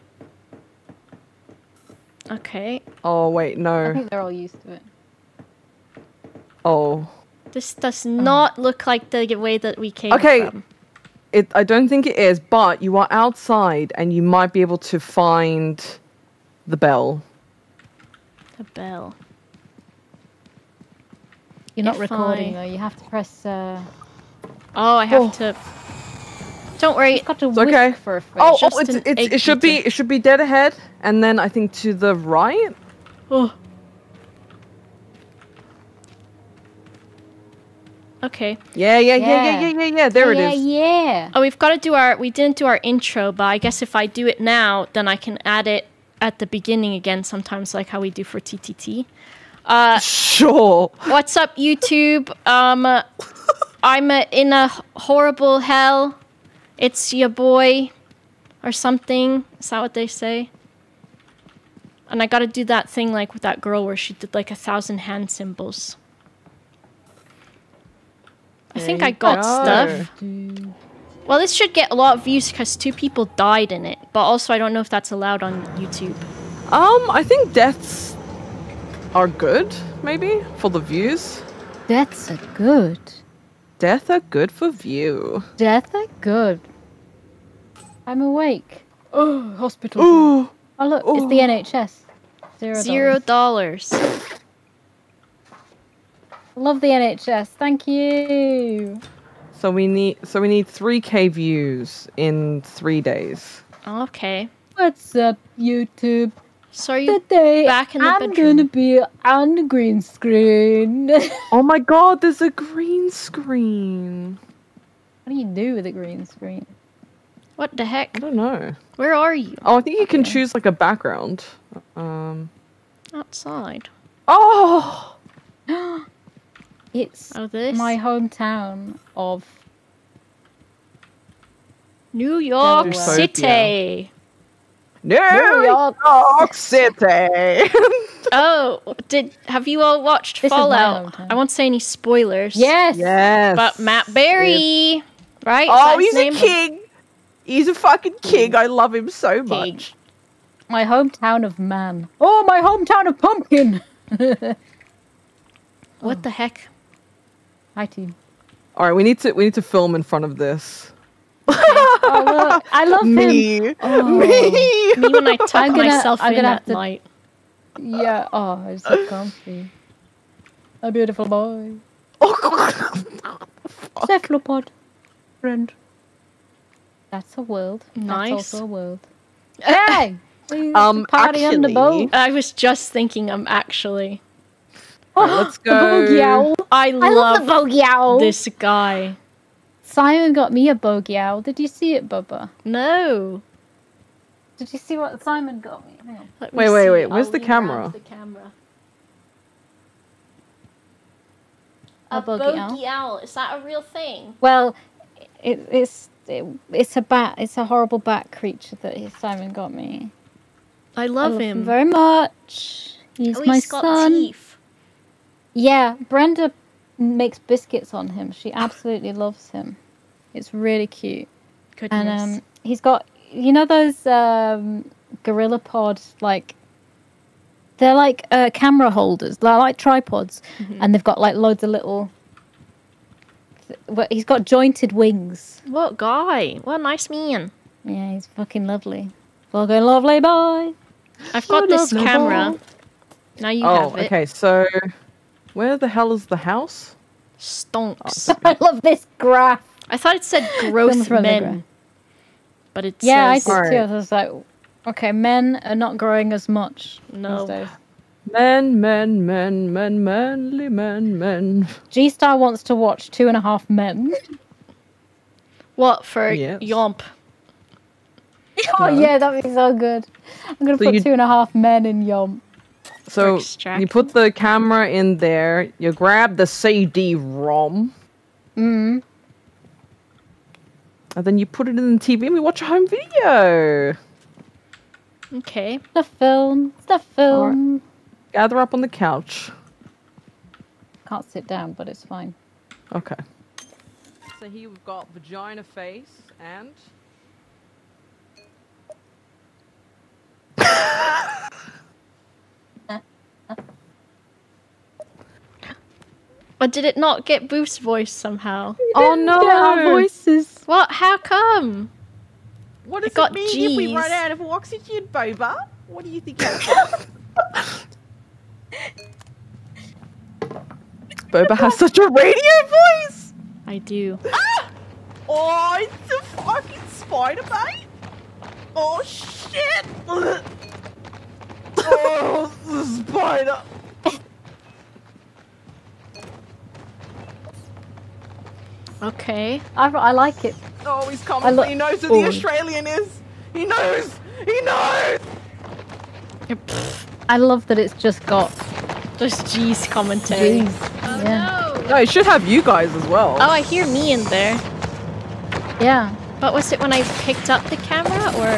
Speaker 1: Okay.
Speaker 3: Oh wait, no.
Speaker 2: I
Speaker 3: no.
Speaker 2: think they're all used to it.
Speaker 3: Oh,
Speaker 1: This does not oh. look like the way that we came
Speaker 3: Okay.
Speaker 1: from.
Speaker 3: it. I don't think it is, but you are outside and you might be able to find the bell.
Speaker 1: The bell.
Speaker 2: You're not
Speaker 1: If
Speaker 2: recording
Speaker 1: I-
Speaker 2: though. You have to press. Uh...
Speaker 1: Oh, I have
Speaker 2: Oh.
Speaker 1: to. Don't worry.
Speaker 2: Got to
Speaker 3: It's okay.
Speaker 2: for a face.
Speaker 3: Oh,
Speaker 1: just
Speaker 3: oh it's, it's, it should be it should be dead ahead, and then I think to the right.
Speaker 1: Oh. Okay.
Speaker 3: Yeah, yeah, yeah, yeah,
Speaker 2: Yeah.
Speaker 3: yeah, yeah, yeah. There
Speaker 2: yeah,
Speaker 3: it is.
Speaker 2: Yeah.
Speaker 1: Oh, we've got to do our. We didn't do our intro, but I guess if I do it now, then I can add it at the beginning again. Sometimes, like how we do for TTT. Uh,
Speaker 3: Sure.
Speaker 1: what's up, YouTube? Um, uh, I'm uh, in a horrible hell. It's your boy, or something. Is that what they say? And I got to do that thing like with that girl where she did like a thousand hand symbols. I think I got
Speaker 3: go.
Speaker 1: stuff. Well, this should get a lot of views because two people died in it. But also, I don't know if that's allowed on YouTube.
Speaker 3: Um, I think deaths are good, maybe for the views.
Speaker 2: Deaths are good.
Speaker 3: Death are good for view.
Speaker 2: Death are good. I'm awake. Oh, hospital.
Speaker 3: Ooh.
Speaker 2: Oh look, it's the oh. NHS. Zero.
Speaker 1: Zero
Speaker 2: dollars.
Speaker 1: dollars.
Speaker 2: Love the NHS. Thank you.
Speaker 3: So we need so we need three K views in three days.
Speaker 1: Okay.
Speaker 2: What's up, YouTube?
Speaker 1: So are you
Speaker 2: Today
Speaker 1: back in the
Speaker 2: I'm
Speaker 1: bedroom?
Speaker 2: gonna be on the green screen.
Speaker 3: Oh my god, there's a green screen.
Speaker 2: What do you do with a green screen?
Speaker 1: What the heck?
Speaker 3: I don't know.
Speaker 1: Where are you?
Speaker 3: Oh, I think you can choose like a background. Um.
Speaker 1: Outside.
Speaker 3: Oh.
Speaker 2: It's
Speaker 1: Oh, this.
Speaker 2: my hometown of
Speaker 1: New York
Speaker 2: Delaware.
Speaker 1: City.
Speaker 3: New
Speaker 2: York.
Speaker 3: York City.
Speaker 1: Oh, did have you all watched
Speaker 2: This
Speaker 1: Fallout? I won't say any spoilers.
Speaker 2: yes.
Speaker 3: yes.
Speaker 1: But Matt Berry, right?
Speaker 3: Oh,
Speaker 1: that his
Speaker 3: he's a
Speaker 1: name?
Speaker 3: king. He's a fucking king. I love him so much.
Speaker 2: My hometown of man. Oh, my hometown of pumpkin.
Speaker 1: What the heck?
Speaker 2: Hi team.
Speaker 3: All right, we need to we need to film in front of this.
Speaker 2: Oh look, I love him.
Speaker 3: Me.
Speaker 2: Oh.
Speaker 3: Me.
Speaker 1: Me when I tuck
Speaker 2: I'm gonna-
Speaker 1: myself
Speaker 2: I'm
Speaker 1: in
Speaker 2: gonna
Speaker 1: at
Speaker 2: have to-
Speaker 1: night.
Speaker 2: Yeah. Oh, it's so comfy. A beautiful boy. Cephalopod. Friend. That's a world.
Speaker 1: Nice.
Speaker 2: That's also a world. Hey!
Speaker 3: Um,
Speaker 2: party on the
Speaker 3: actually-
Speaker 2: boat.
Speaker 1: I was just thinking. I'm actually.
Speaker 3: Alright, let's
Speaker 2: The bogey
Speaker 3: go.
Speaker 2: owl.
Speaker 1: I,
Speaker 2: I love
Speaker 1: love
Speaker 2: the bogey owl.
Speaker 1: this guy.
Speaker 2: Simon got me a bogey owl. Did you see it, Boba?
Speaker 1: No.
Speaker 2: Did you see what Simon got me? Hang on.
Speaker 1: Let me
Speaker 3: Wait, wait,
Speaker 1: see.
Speaker 3: wait, where's
Speaker 1: I'll
Speaker 3: the camera?
Speaker 1: The camera.
Speaker 2: A
Speaker 1: A
Speaker 2: bogey
Speaker 1: bogey,
Speaker 2: owl?
Speaker 1: owl. Is that a real thing?
Speaker 2: Well, it, it's it, it's a bat. It's a horrible bat creature that Simon got me.
Speaker 1: I
Speaker 2: I
Speaker 1: love him.
Speaker 2: very much. Oh, he's
Speaker 1: oh,
Speaker 2: my
Speaker 1: he's got
Speaker 2: son.
Speaker 1: teeth.
Speaker 2: Yeah, Brenda makes biscuits on him. She absolutely loves him. It's really cute.
Speaker 1: Goodness.
Speaker 2: And um, he's got you know those um, gorilla pod like they're like uh, camera holders. They're like tripods,
Speaker 1: Mm-hmm.
Speaker 2: and they've got like loads of little. Well, he's got jointed wings.
Speaker 1: what guy? What a nice man.
Speaker 2: Yeah, he's fucking lovely. Fucking lovely boy.
Speaker 1: I've got this camera. Now you
Speaker 3: Oh,
Speaker 1: have it.
Speaker 3: okay. So, where the hell is the house?
Speaker 1: Stonks.
Speaker 2: I love this graph.
Speaker 1: I thought it said growth men. But it
Speaker 2: Yeah, I
Speaker 1: says
Speaker 2: did too. I was like, okay, men are not growing as much
Speaker 1: No.
Speaker 2: these days.
Speaker 3: Men, men, men, men, manly men, men.
Speaker 2: G Star wants to watch Two and a Half Men.
Speaker 1: what for
Speaker 3: Yes.
Speaker 1: Yomp.
Speaker 2: oh yeah, that'd be so good. I'm gonna
Speaker 3: So
Speaker 2: put
Speaker 3: you-
Speaker 2: Two and a Half Men in Yom.
Speaker 3: So you put the camera in there. You grab the CD-ROM,
Speaker 2: Mm.
Speaker 3: and then you put it in the TV, and we watch a home video.
Speaker 1: Okay.
Speaker 2: The film. The film.
Speaker 3: Gather up on the couch.
Speaker 2: Can't sit down, but it's fine.
Speaker 3: Okay. So here we've got vagina face and.
Speaker 1: But did it not get Bouphe's voice somehow?
Speaker 3: Oh no!
Speaker 2: Yeah, our voices.
Speaker 1: What? How come?
Speaker 4: What
Speaker 1: It
Speaker 4: does
Speaker 1: got
Speaker 4: it mean if we run out of oxygen, Boba? What do you think? happens?
Speaker 3: Boba has such a radio voice.
Speaker 1: I do. Ah!
Speaker 4: Oh, it's a fucking spider bite. Oh shit. oh, the spider.
Speaker 1: Okay.
Speaker 2: I, I like it.
Speaker 4: Oh, he's
Speaker 2: I
Speaker 4: coming. he knows who
Speaker 2: Oh.
Speaker 4: the Australian is. He knows. He knows.
Speaker 2: I love that it's just got
Speaker 1: Just G's commentary.
Speaker 2: G's. yeah.
Speaker 4: Oh, no, it should have you guys as well.
Speaker 1: Oh, I hear me in there.
Speaker 2: Yeah.
Speaker 1: But was it when I picked up the camera or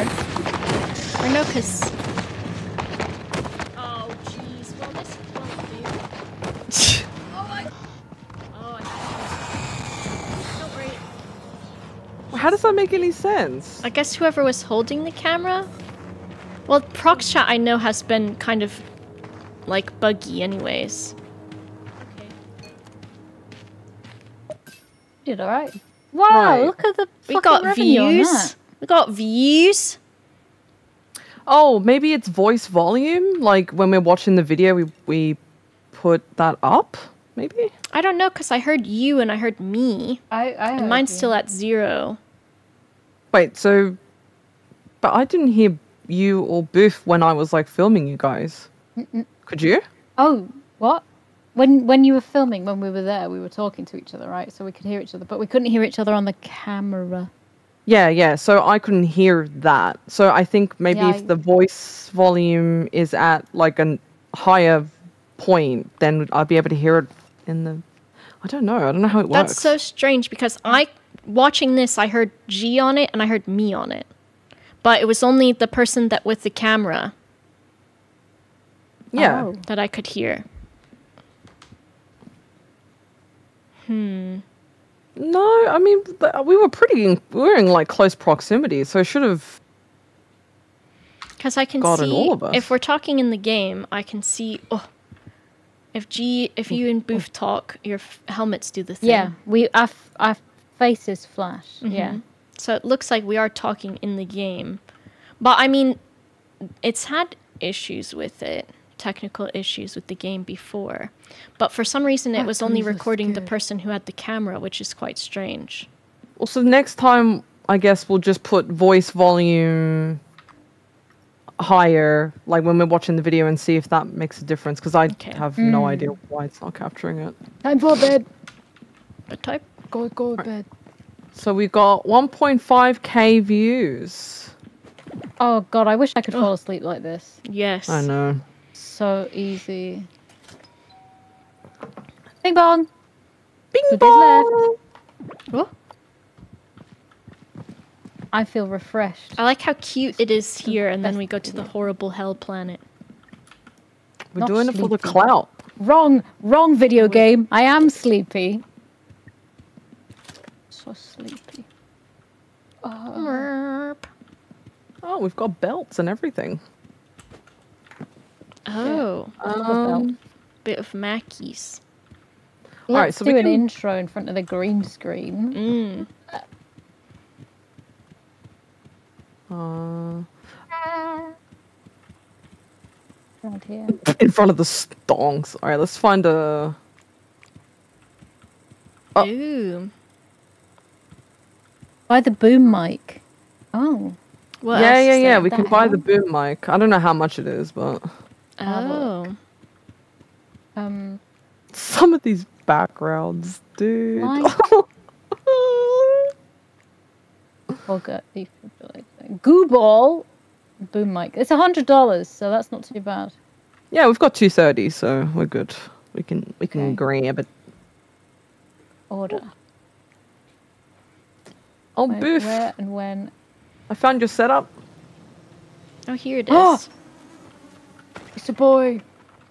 Speaker 1: or no? Cause
Speaker 4: How does that make any sense?
Speaker 1: I guess whoever was holding the camera. Well, Proxchat I know has been kind of like buggy, anyways. Okay.
Speaker 2: Did all right. Wow,
Speaker 4: Right.
Speaker 2: look at the
Speaker 1: We
Speaker 2: fucking
Speaker 1: got
Speaker 2: revenue on
Speaker 1: views. We got views.
Speaker 3: Oh, maybe it's voice volume. Like when we're watching the video, we we put that up. Maybe.
Speaker 1: I don't know, cause I heard you and I heard me,
Speaker 2: I, I
Speaker 1: and mine's still at zero.
Speaker 3: Wait. So, but I didn't hear you or Bouphe when I was like filming you guys. Could you?
Speaker 2: Oh, what? When when you were filming, when we were there, we were talking to each other, right? So we could hear each other, but we couldn't hear each other on the camera.
Speaker 3: Yeah, yeah. So I couldn't hear that. So I think maybe
Speaker 2: Yeah, I-
Speaker 3: if the voice volume is at like a higher point, then I'd be able to hear it in the. I don't know. I don't know how it works.
Speaker 1: That's so strange because I, watching this, I heard G on it and I heard me on it, but it was only the person that with the camera
Speaker 3: yeah.
Speaker 2: Oh.
Speaker 1: that I could hear. Hmm.
Speaker 3: No, I mean we were pretty. In, we were in like close proximity, so I should have.
Speaker 1: Because I can see
Speaker 3: all of us.
Speaker 1: if we're talking in the game, I can see. Oh, if G, if you and Booth talk, your f- helmets do the thing.
Speaker 2: Yeah, we our, f- our faces flash. Yeah. Mm-hmm.
Speaker 1: So it looks like we are talking in the game. But I mean, it's had issues with it, technical issues with the game before. But for some reason, it
Speaker 2: That
Speaker 1: was only
Speaker 2: was
Speaker 1: recording the person who had the camera, which is quite strange.
Speaker 3: Well, so next time I guess we'll just put voice volume higher, like when we're watching the video, and see if that makes a difference. Because I
Speaker 1: Okay.
Speaker 3: have no hmm. idea why it's not capturing it.
Speaker 2: Time for bed.
Speaker 1: But type.
Speaker 2: Go go bed.
Speaker 3: So we got 1.5k views.
Speaker 2: Oh god, I wish I could fall asleep like this.
Speaker 1: Yes.
Speaker 3: I know.
Speaker 2: So easy. Bing bong.
Speaker 3: Bing
Speaker 2: Who's
Speaker 3: bong.
Speaker 1: Oh,
Speaker 2: I feel refreshed.
Speaker 1: I like how cute it is here, and then we go to the horrible hell planet.
Speaker 3: We're
Speaker 2: Not
Speaker 3: doing it for the clout.
Speaker 2: Wrong, wrong video game. I am sleepy. So sleepy.
Speaker 1: Merp.
Speaker 3: Oh, we've got belts and everything.
Speaker 1: Oh,
Speaker 3: Um,
Speaker 1: bit of Mackies.
Speaker 2: Let's
Speaker 3: Alright, so we
Speaker 2: do an
Speaker 3: can-
Speaker 2: intro in front of the green screen.
Speaker 1: Mm.
Speaker 3: uh,
Speaker 2: Right here.
Speaker 3: in front of the stonks. All right, let's find a. Oh.
Speaker 1: Ooh.
Speaker 2: Buy the boom mic. Oh.
Speaker 1: What
Speaker 3: yeah, yeah, yeah. We can buy the boom mic. I don't know how much it is, but
Speaker 1: Oh.
Speaker 2: Um.
Speaker 3: some of these backgrounds, dude.
Speaker 2: Like- Bugger defibrillator. Goo ball. Boom mic. It's a hundred dollars, so that's not too bad.
Speaker 3: yeah, we've got two thirty, so we're good. We can we can
Speaker 2: Okay.
Speaker 3: grab it.
Speaker 2: Order.
Speaker 3: Oh,
Speaker 2: Where,
Speaker 3: Bouphe!
Speaker 2: where and when?
Speaker 3: I found your setup.
Speaker 1: Oh, here it ah! is.
Speaker 2: Oh! It's a boy.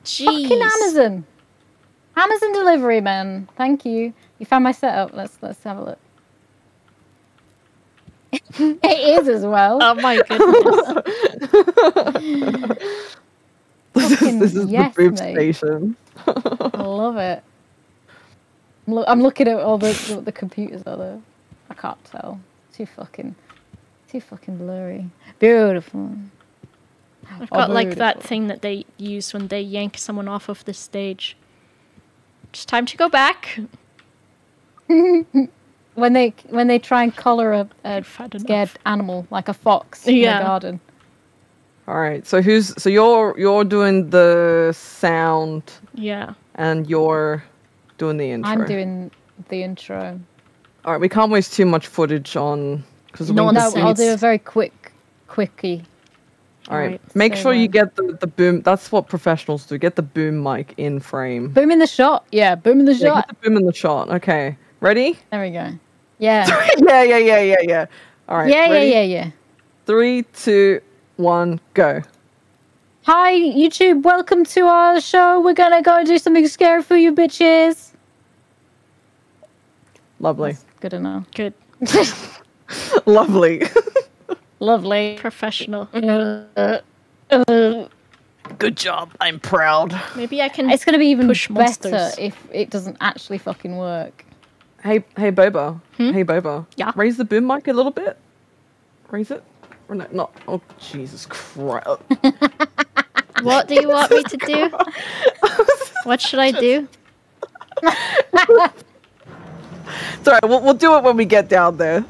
Speaker 1: Jeez.
Speaker 2: Fucking Amazon. Amazon delivery, man. Thank you. You found my setup. Let's let's have a look. it is as well.
Speaker 1: Oh my goodness.
Speaker 3: This is, this is
Speaker 2: yes,
Speaker 3: the boob
Speaker 2: mate.
Speaker 3: station.
Speaker 2: I love it. I'm, loo- I'm looking at all the what the computers are there. I can't tell. Too fucking, too fucking blurry. Beautiful.
Speaker 1: I've
Speaker 2: Oh,
Speaker 1: got like that thing that they use when they yank someone off of the stage. It's time to go back.
Speaker 2: when they when they try and collar a, a
Speaker 1: I've had enough.
Speaker 2: scared animal like a fox in
Speaker 1: Yeah.
Speaker 2: the garden.
Speaker 3: All right. So who's so you're you're doing the sound
Speaker 1: Yeah.
Speaker 3: and you're doing the intro.
Speaker 2: I'm doing the intro.
Speaker 3: All right. We can't waste too much footage on because
Speaker 1: No
Speaker 2: no I'll do a very quick quickie.
Speaker 3: All right.
Speaker 1: Alright,
Speaker 3: Make
Speaker 2: so,
Speaker 3: sure you
Speaker 2: um,
Speaker 3: get the, the boom. That's what professionals do. Get the boom mic in frame.
Speaker 2: Boom in the shot. Yeah, boom in the
Speaker 3: Yeah,
Speaker 2: shot.
Speaker 3: get the boom in the shot. Okay. Ready?
Speaker 2: There we go. Yeah.
Speaker 3: yeah, yeah, yeah, yeah, yeah. All right.
Speaker 2: yeah, yeah,
Speaker 3: ready?
Speaker 2: yeah, yeah.
Speaker 3: Three, two, one, go.
Speaker 2: Hi, YouTube. Welcome to our show. We're gonna go do something scary for you, bitches.
Speaker 3: Lovely.
Speaker 2: That's good enough.
Speaker 1: Good.
Speaker 3: Lovely.
Speaker 2: Lovely.
Speaker 1: Professional.
Speaker 3: Good job. I'm proud.
Speaker 1: Maybe I can.
Speaker 2: It's gonna be even
Speaker 1: Push
Speaker 2: better
Speaker 1: monsters.
Speaker 2: if it doesn't actually fucking work.
Speaker 3: Hey, hey, Boba. Hey, Boba.
Speaker 1: Hmm? Yeah?
Speaker 3: Raise the boom mic a little bit. Raise it. Or no, not. Oh, Jesus Christ.
Speaker 1: What do you want me to do? What should I do?
Speaker 3: Sorry, we'll, we'll do it when we get down there.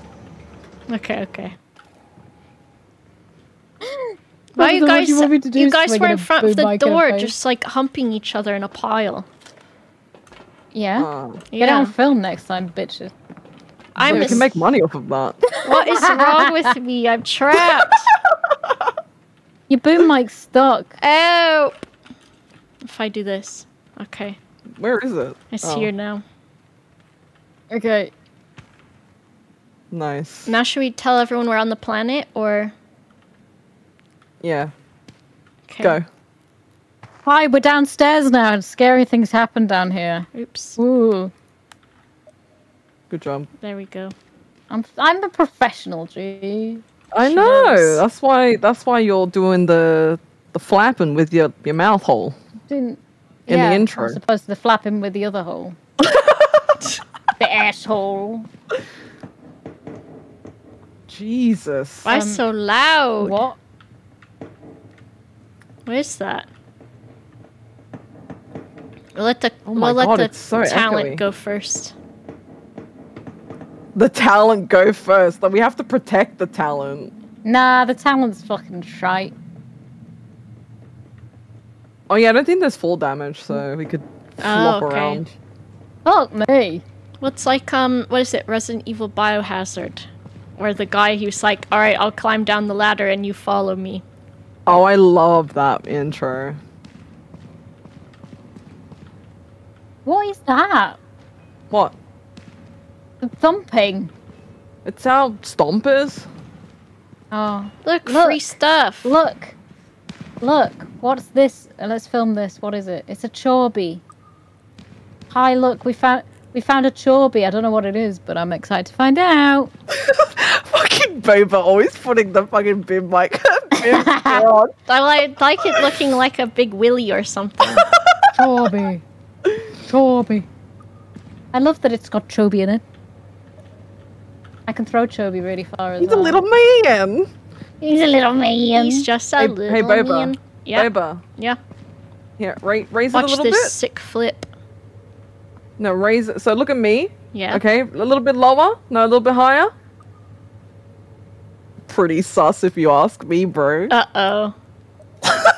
Speaker 1: Okay, okay. Why you guys?
Speaker 2: you want me to do?
Speaker 1: You guys were in front of the
Speaker 2: mic in a
Speaker 1: door, just like humping each other in a pile.
Speaker 2: Yeah.
Speaker 3: Uh,
Speaker 2: Get it on film next time, bitches.
Speaker 1: I'm.
Speaker 3: we
Speaker 1: a
Speaker 3: can make money off of that.
Speaker 1: What is wrong with me? I'm trapped.
Speaker 2: Your boom mic's stuck.
Speaker 1: Oh. If I do this, okay,
Speaker 3: Where is it?
Speaker 1: it's
Speaker 3: Oh,
Speaker 1: here now.
Speaker 2: Okay.
Speaker 3: Nice.
Speaker 1: Now should we tell everyone we're on the planet or?
Speaker 3: Yeah.
Speaker 1: Okay.
Speaker 3: Go.
Speaker 2: Hi, we're downstairs now, and scary things happen down here.
Speaker 1: Oops.
Speaker 2: Ooh.
Speaker 3: Good job.
Speaker 1: There we go.
Speaker 2: I'm I'm a professional, gee.
Speaker 3: I
Speaker 1: She
Speaker 3: know.
Speaker 1: knows.
Speaker 3: That's why. That's why you're doing the the flapping with your your mouth hole.
Speaker 2: Didn't
Speaker 3: In the
Speaker 2: yeah,
Speaker 3: intro.
Speaker 2: As opposed to the flapping with the other hole. the asshole.
Speaker 3: Jesus.
Speaker 1: Why
Speaker 2: Um,
Speaker 1: so loud?
Speaker 2: What?
Speaker 1: What is that? We'll let the
Speaker 3: Oh my
Speaker 1: we'll let the
Speaker 3: so
Speaker 1: talent
Speaker 3: echoey.
Speaker 1: go first.
Speaker 3: The talent go first. Like we have to protect the talent.
Speaker 2: Nah, the talent's fucking shite.
Speaker 3: Oh yeah, I don't think there's full damage, so we could flop
Speaker 1: Oh, okay.
Speaker 3: around.
Speaker 2: Fuck me.
Speaker 1: What's like um what is it? Resident Evil Biohazard, where the guy who's like, "All right, I'll climb down the ladder and you follow me."
Speaker 3: Oh, I love that intro.
Speaker 2: What is that?
Speaker 3: What?
Speaker 2: The thumping.
Speaker 3: It's our stompers.
Speaker 2: Oh,
Speaker 1: Look,
Speaker 2: Look.
Speaker 1: free stuff.
Speaker 2: look. Look. What's this? Uh, Let's film this. What is it? It's a chorby. Hi, look. We found we found a chorby. I don't know what it is, but I'm excited to find out.
Speaker 3: fucking Boba always putting the fucking bim mic. bim on.
Speaker 1: I like, like it looking like a big willy or something.
Speaker 2: Chorby. Chorby. I love that it's got Choby in it. I can throw Choby really far as
Speaker 3: He's a little man.
Speaker 2: He's a little man.
Speaker 1: He's just a
Speaker 3: Hey-
Speaker 1: little
Speaker 3: hey, Boba.
Speaker 1: man. Yeah,
Speaker 3: Boba.
Speaker 1: yeah.
Speaker 3: Here, ra- raise it
Speaker 1: Watch
Speaker 3: a little bit.
Speaker 1: Watch this sick flip.
Speaker 3: No, raise it. So look at me.
Speaker 1: Yeah.
Speaker 3: Okay, a little bit lower. No, a little bit higher. Pretty sus, if you ask me, bro.
Speaker 1: Uh oh.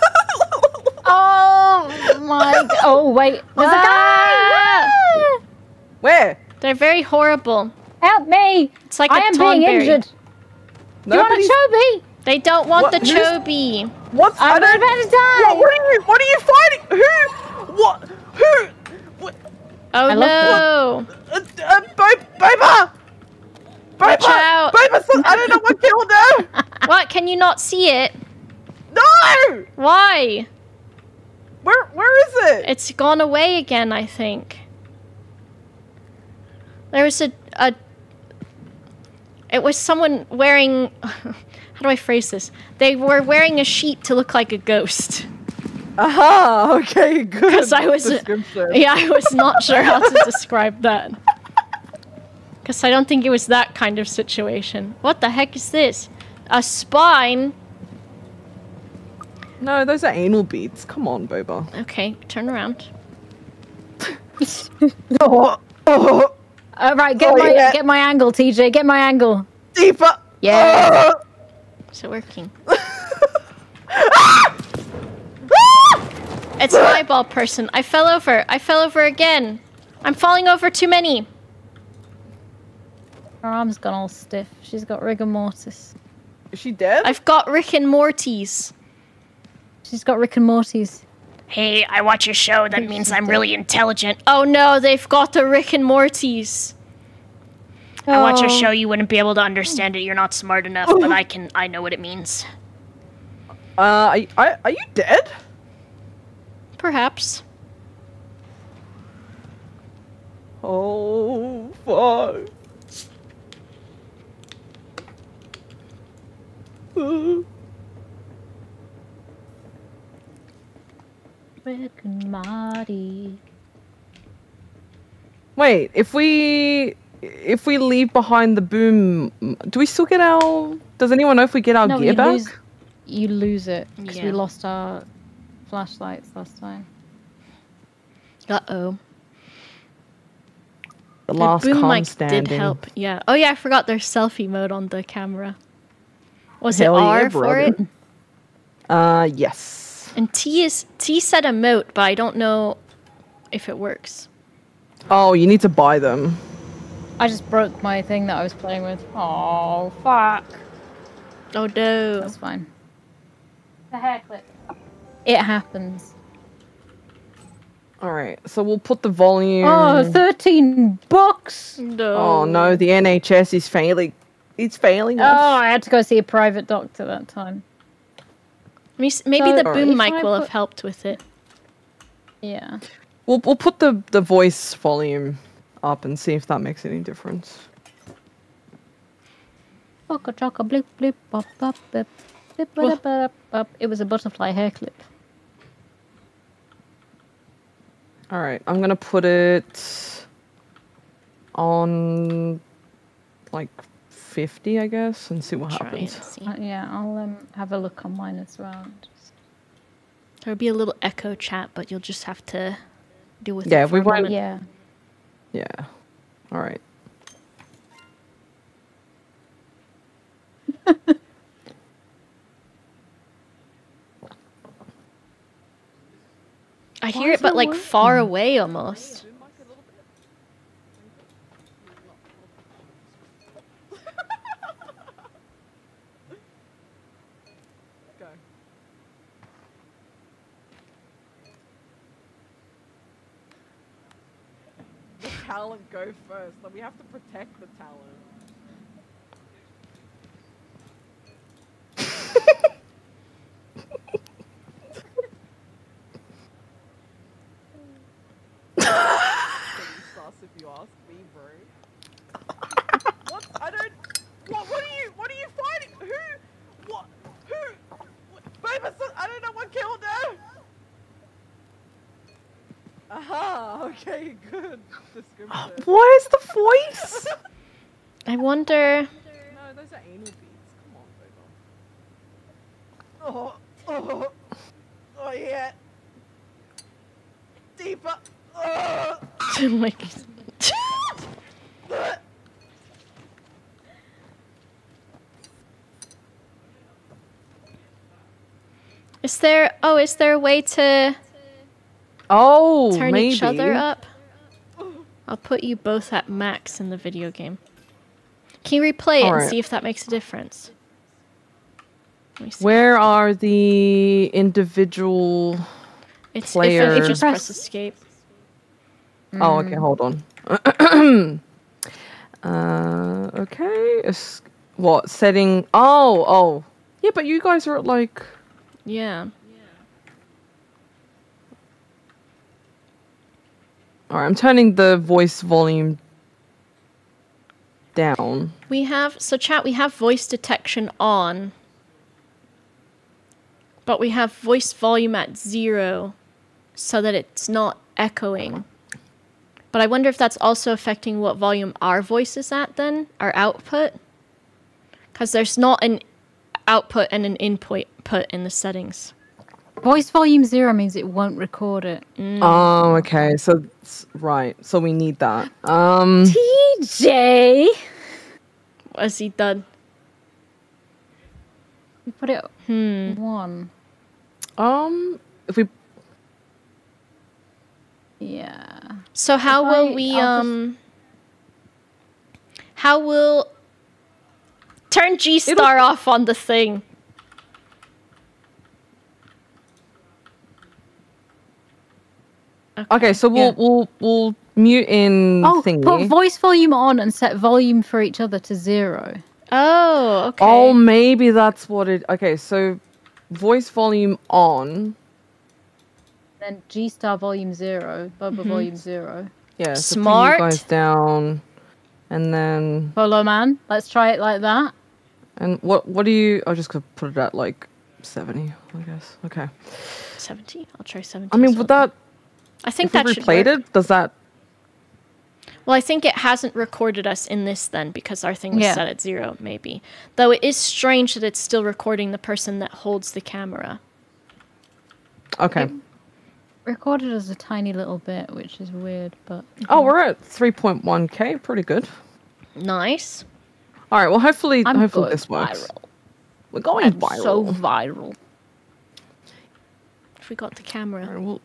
Speaker 2: Oh my! g- Oh wait, there's a guy. Ah!
Speaker 3: Where?
Speaker 1: They're very horrible.
Speaker 2: Help me!
Speaker 1: It's like
Speaker 2: I
Speaker 1: a
Speaker 2: am being
Speaker 1: Tonberry.
Speaker 2: injured. Do you want a Choby?
Speaker 1: They don't want
Speaker 3: What?
Speaker 1: the
Speaker 3: Who's-
Speaker 1: chobi.
Speaker 3: What? I
Speaker 2: I'm
Speaker 3: don't.
Speaker 2: about to die.
Speaker 3: What, what are you? What are you fighting? Who? What? Who? What?
Speaker 1: Oh
Speaker 2: I love
Speaker 1: no!
Speaker 3: Uh, uh, Bo- Boba!
Speaker 1: Watch
Speaker 3: Boba! Boba! I don't know what killed her.
Speaker 1: What? Can you not see it?
Speaker 3: No!
Speaker 1: Why?
Speaker 3: Where? Where is it?
Speaker 1: It's gone away again. I think. There was a a. It was someone wearing. How do I phrase this? They were wearing a sheet to look like a ghost.
Speaker 3: Aha! Okay, good.
Speaker 1: Because I was- Yeah, I was not sure how to describe that. Because I don't think it was that kind of situation. What the heck is this? A spine?
Speaker 3: No, those are anal beads. Come on, Boba.
Speaker 1: Okay, turn around.
Speaker 3: Oh, oh.
Speaker 2: Uh, get
Speaker 4: Oh,
Speaker 2: my
Speaker 4: yeah.
Speaker 2: get my angle, TJ. Get my angle.
Speaker 4: Deeper.
Speaker 2: Yeah.
Speaker 4: Uh,
Speaker 1: Is it working? It's an eyeball person. I fell over. I fell over again. I'm falling over too many.
Speaker 2: Her arm's gone all stiff. She's got rigor mortis.
Speaker 4: is she dead?
Speaker 1: I've got Rick and Morty's.
Speaker 2: She's got Rick and Morty's.
Speaker 1: Hey, I watch your show. That means I'm really intelligent. Oh no, they've got the Rick and Morty's. I watch your
Speaker 2: Oh.
Speaker 1: show. You wouldn't be able to understand it. You're not smart enough, but I can. I know what it means.
Speaker 4: Uh, are, are, are you dead?
Speaker 1: Perhaps.
Speaker 4: Oh, fuck.
Speaker 2: Rick and Morty.
Speaker 3: Wait, if we if we leave behind the boom, do we still get our? Does anyone know if we get our
Speaker 2: no,
Speaker 3: gear
Speaker 2: you
Speaker 3: back?
Speaker 2: lose. You lose it because we lost our flashlights last time.
Speaker 1: Uh oh.
Speaker 3: The last
Speaker 1: boom
Speaker 3: calm
Speaker 1: mic
Speaker 3: standing.
Speaker 1: did help. Yeah. Oh yeah, I forgot there's selfie mode on the camera. Was
Speaker 3: Hell
Speaker 1: it
Speaker 3: yeah,
Speaker 1: R for it?
Speaker 3: Uh, yes.
Speaker 1: And T is T said emote, but I don't know if it works.
Speaker 3: Oh, you need to buy them.
Speaker 2: I just broke my thing that I was playing with. Oh fuck!
Speaker 1: Oh no.
Speaker 2: That's fine. The hair clip. It happens.
Speaker 3: All right, so we'll put the volume.
Speaker 2: Oh, 13 bucks!
Speaker 1: No.
Speaker 3: Oh no, the NHS is failing. It's failing
Speaker 2: Oh. I had to go see a private doctor that time.
Speaker 1: Maybe, maybe
Speaker 2: So,
Speaker 1: the boom
Speaker 2: if
Speaker 1: mic
Speaker 2: I
Speaker 1: will have helped with it.
Speaker 2: Yeah.
Speaker 3: We'll we'll put the the voice volume up and see if that makes any difference.
Speaker 2: It was a butterfly hair clip.
Speaker 3: All right, I'm gonna put it on like 50, I guess, and see what
Speaker 1: Try
Speaker 3: happens.
Speaker 2: Uh, yeah, I'll um, have a look on mine as well. Just-
Speaker 1: There'll be a little echo chat, but you'll just have to deal with
Speaker 3: Yeah,
Speaker 1: it. For
Speaker 3: we
Speaker 1: a
Speaker 3: won't-
Speaker 2: Yeah.
Speaker 3: Yeah. All right.
Speaker 1: I hear it, but like far away almost.
Speaker 4: Go. The talent go first. Like, we have to protect the talent. Pretty sus ask me, bro. what? I don't. What? What are you? What are you fighting? Who? What? Who? What? Baby, son, I don't know what killed her. Aha. Okay. Good. Description.
Speaker 3: What is the voice?
Speaker 1: I wonder.
Speaker 4: No, those are anal beads. Come on, baby. Oh, oh, oh yeah. Deeper. Oh.
Speaker 1: Oh my God. Is there? Oh, is there a way to
Speaker 3: Oh,
Speaker 1: turn
Speaker 3: maybe.
Speaker 1: each other up? I'll put you both at max in the video game. Can you replay it and
Speaker 3: Alright.
Speaker 1: see if that makes a difference? Let me see.
Speaker 3: Where are the individual?
Speaker 1: it's if
Speaker 3: player-
Speaker 1: you just press
Speaker 2: Press-
Speaker 1: escape.
Speaker 3: Oh, okay. Hold on. Hmm. Uh, okay. What setting? Oh, oh. Yeah, but you guys are at like.
Speaker 1: Yeah.
Speaker 3: All right, I'm turning the voice volume down.
Speaker 1: We have so chat. We have voice detection on, but we have voice volume at zero, so that it's not echoing. But I wonder if that's also affecting what volume our voice is at then, our output, because there's not an output and an input put in the settings.
Speaker 2: Voice volume zero means it won't record it.
Speaker 3: Oh, okay. So it's- right. So we need that. Um.
Speaker 2: TJ,
Speaker 1: Has he done?
Speaker 2: we put it
Speaker 1: Hmm.
Speaker 2: one.
Speaker 3: Um. If we
Speaker 2: Yeah.
Speaker 1: So how
Speaker 2: If
Speaker 1: will
Speaker 2: I-
Speaker 1: we
Speaker 2: I'll just-
Speaker 1: um? How will turn G star off on the thing?
Speaker 3: okay, so we'll
Speaker 2: Yeah.
Speaker 3: we'll we'll mute in
Speaker 2: Oh,
Speaker 3: thingy.
Speaker 2: put voice volume on and set volume for each other to zero.
Speaker 1: Oh, okay.
Speaker 3: Oh, maybe that's what it. Okay, so voice volume on.
Speaker 2: Then G star volume zero, Boba mm-hmm. volume zero.
Speaker 3: Yeah. So put
Speaker 1: Smart.
Speaker 3: you guys down, and then
Speaker 2: Polo man, let's try it like that.
Speaker 3: and what what do you? I'll just go put it at like seventy, I guess. Okay.
Speaker 1: seventy. I'll try seventy.
Speaker 3: I mean,
Speaker 1: as
Speaker 3: would that
Speaker 1: I think
Speaker 3: if we
Speaker 1: that should
Speaker 3: replayed
Speaker 1: work.
Speaker 3: it? Does that?
Speaker 1: Well, I think it hasn't recorded us in this then because our thing was
Speaker 2: Yeah.
Speaker 1: set at zero, maybe. Though it is strange that it's still recording the person that holds the camera.
Speaker 3: Okay.
Speaker 2: Recorded as a tiny little bit, which is weird, but
Speaker 3: Oh, we're at three point one k. Pretty good.
Speaker 1: Nice.
Speaker 3: All right. Well, hopefully,
Speaker 2: I'm
Speaker 3: hopefully
Speaker 2: good
Speaker 3: this works.
Speaker 2: viral.
Speaker 3: We're going
Speaker 2: I'm
Speaker 3: viral.
Speaker 2: so viral.
Speaker 1: If we got the camera.
Speaker 3: All right, well,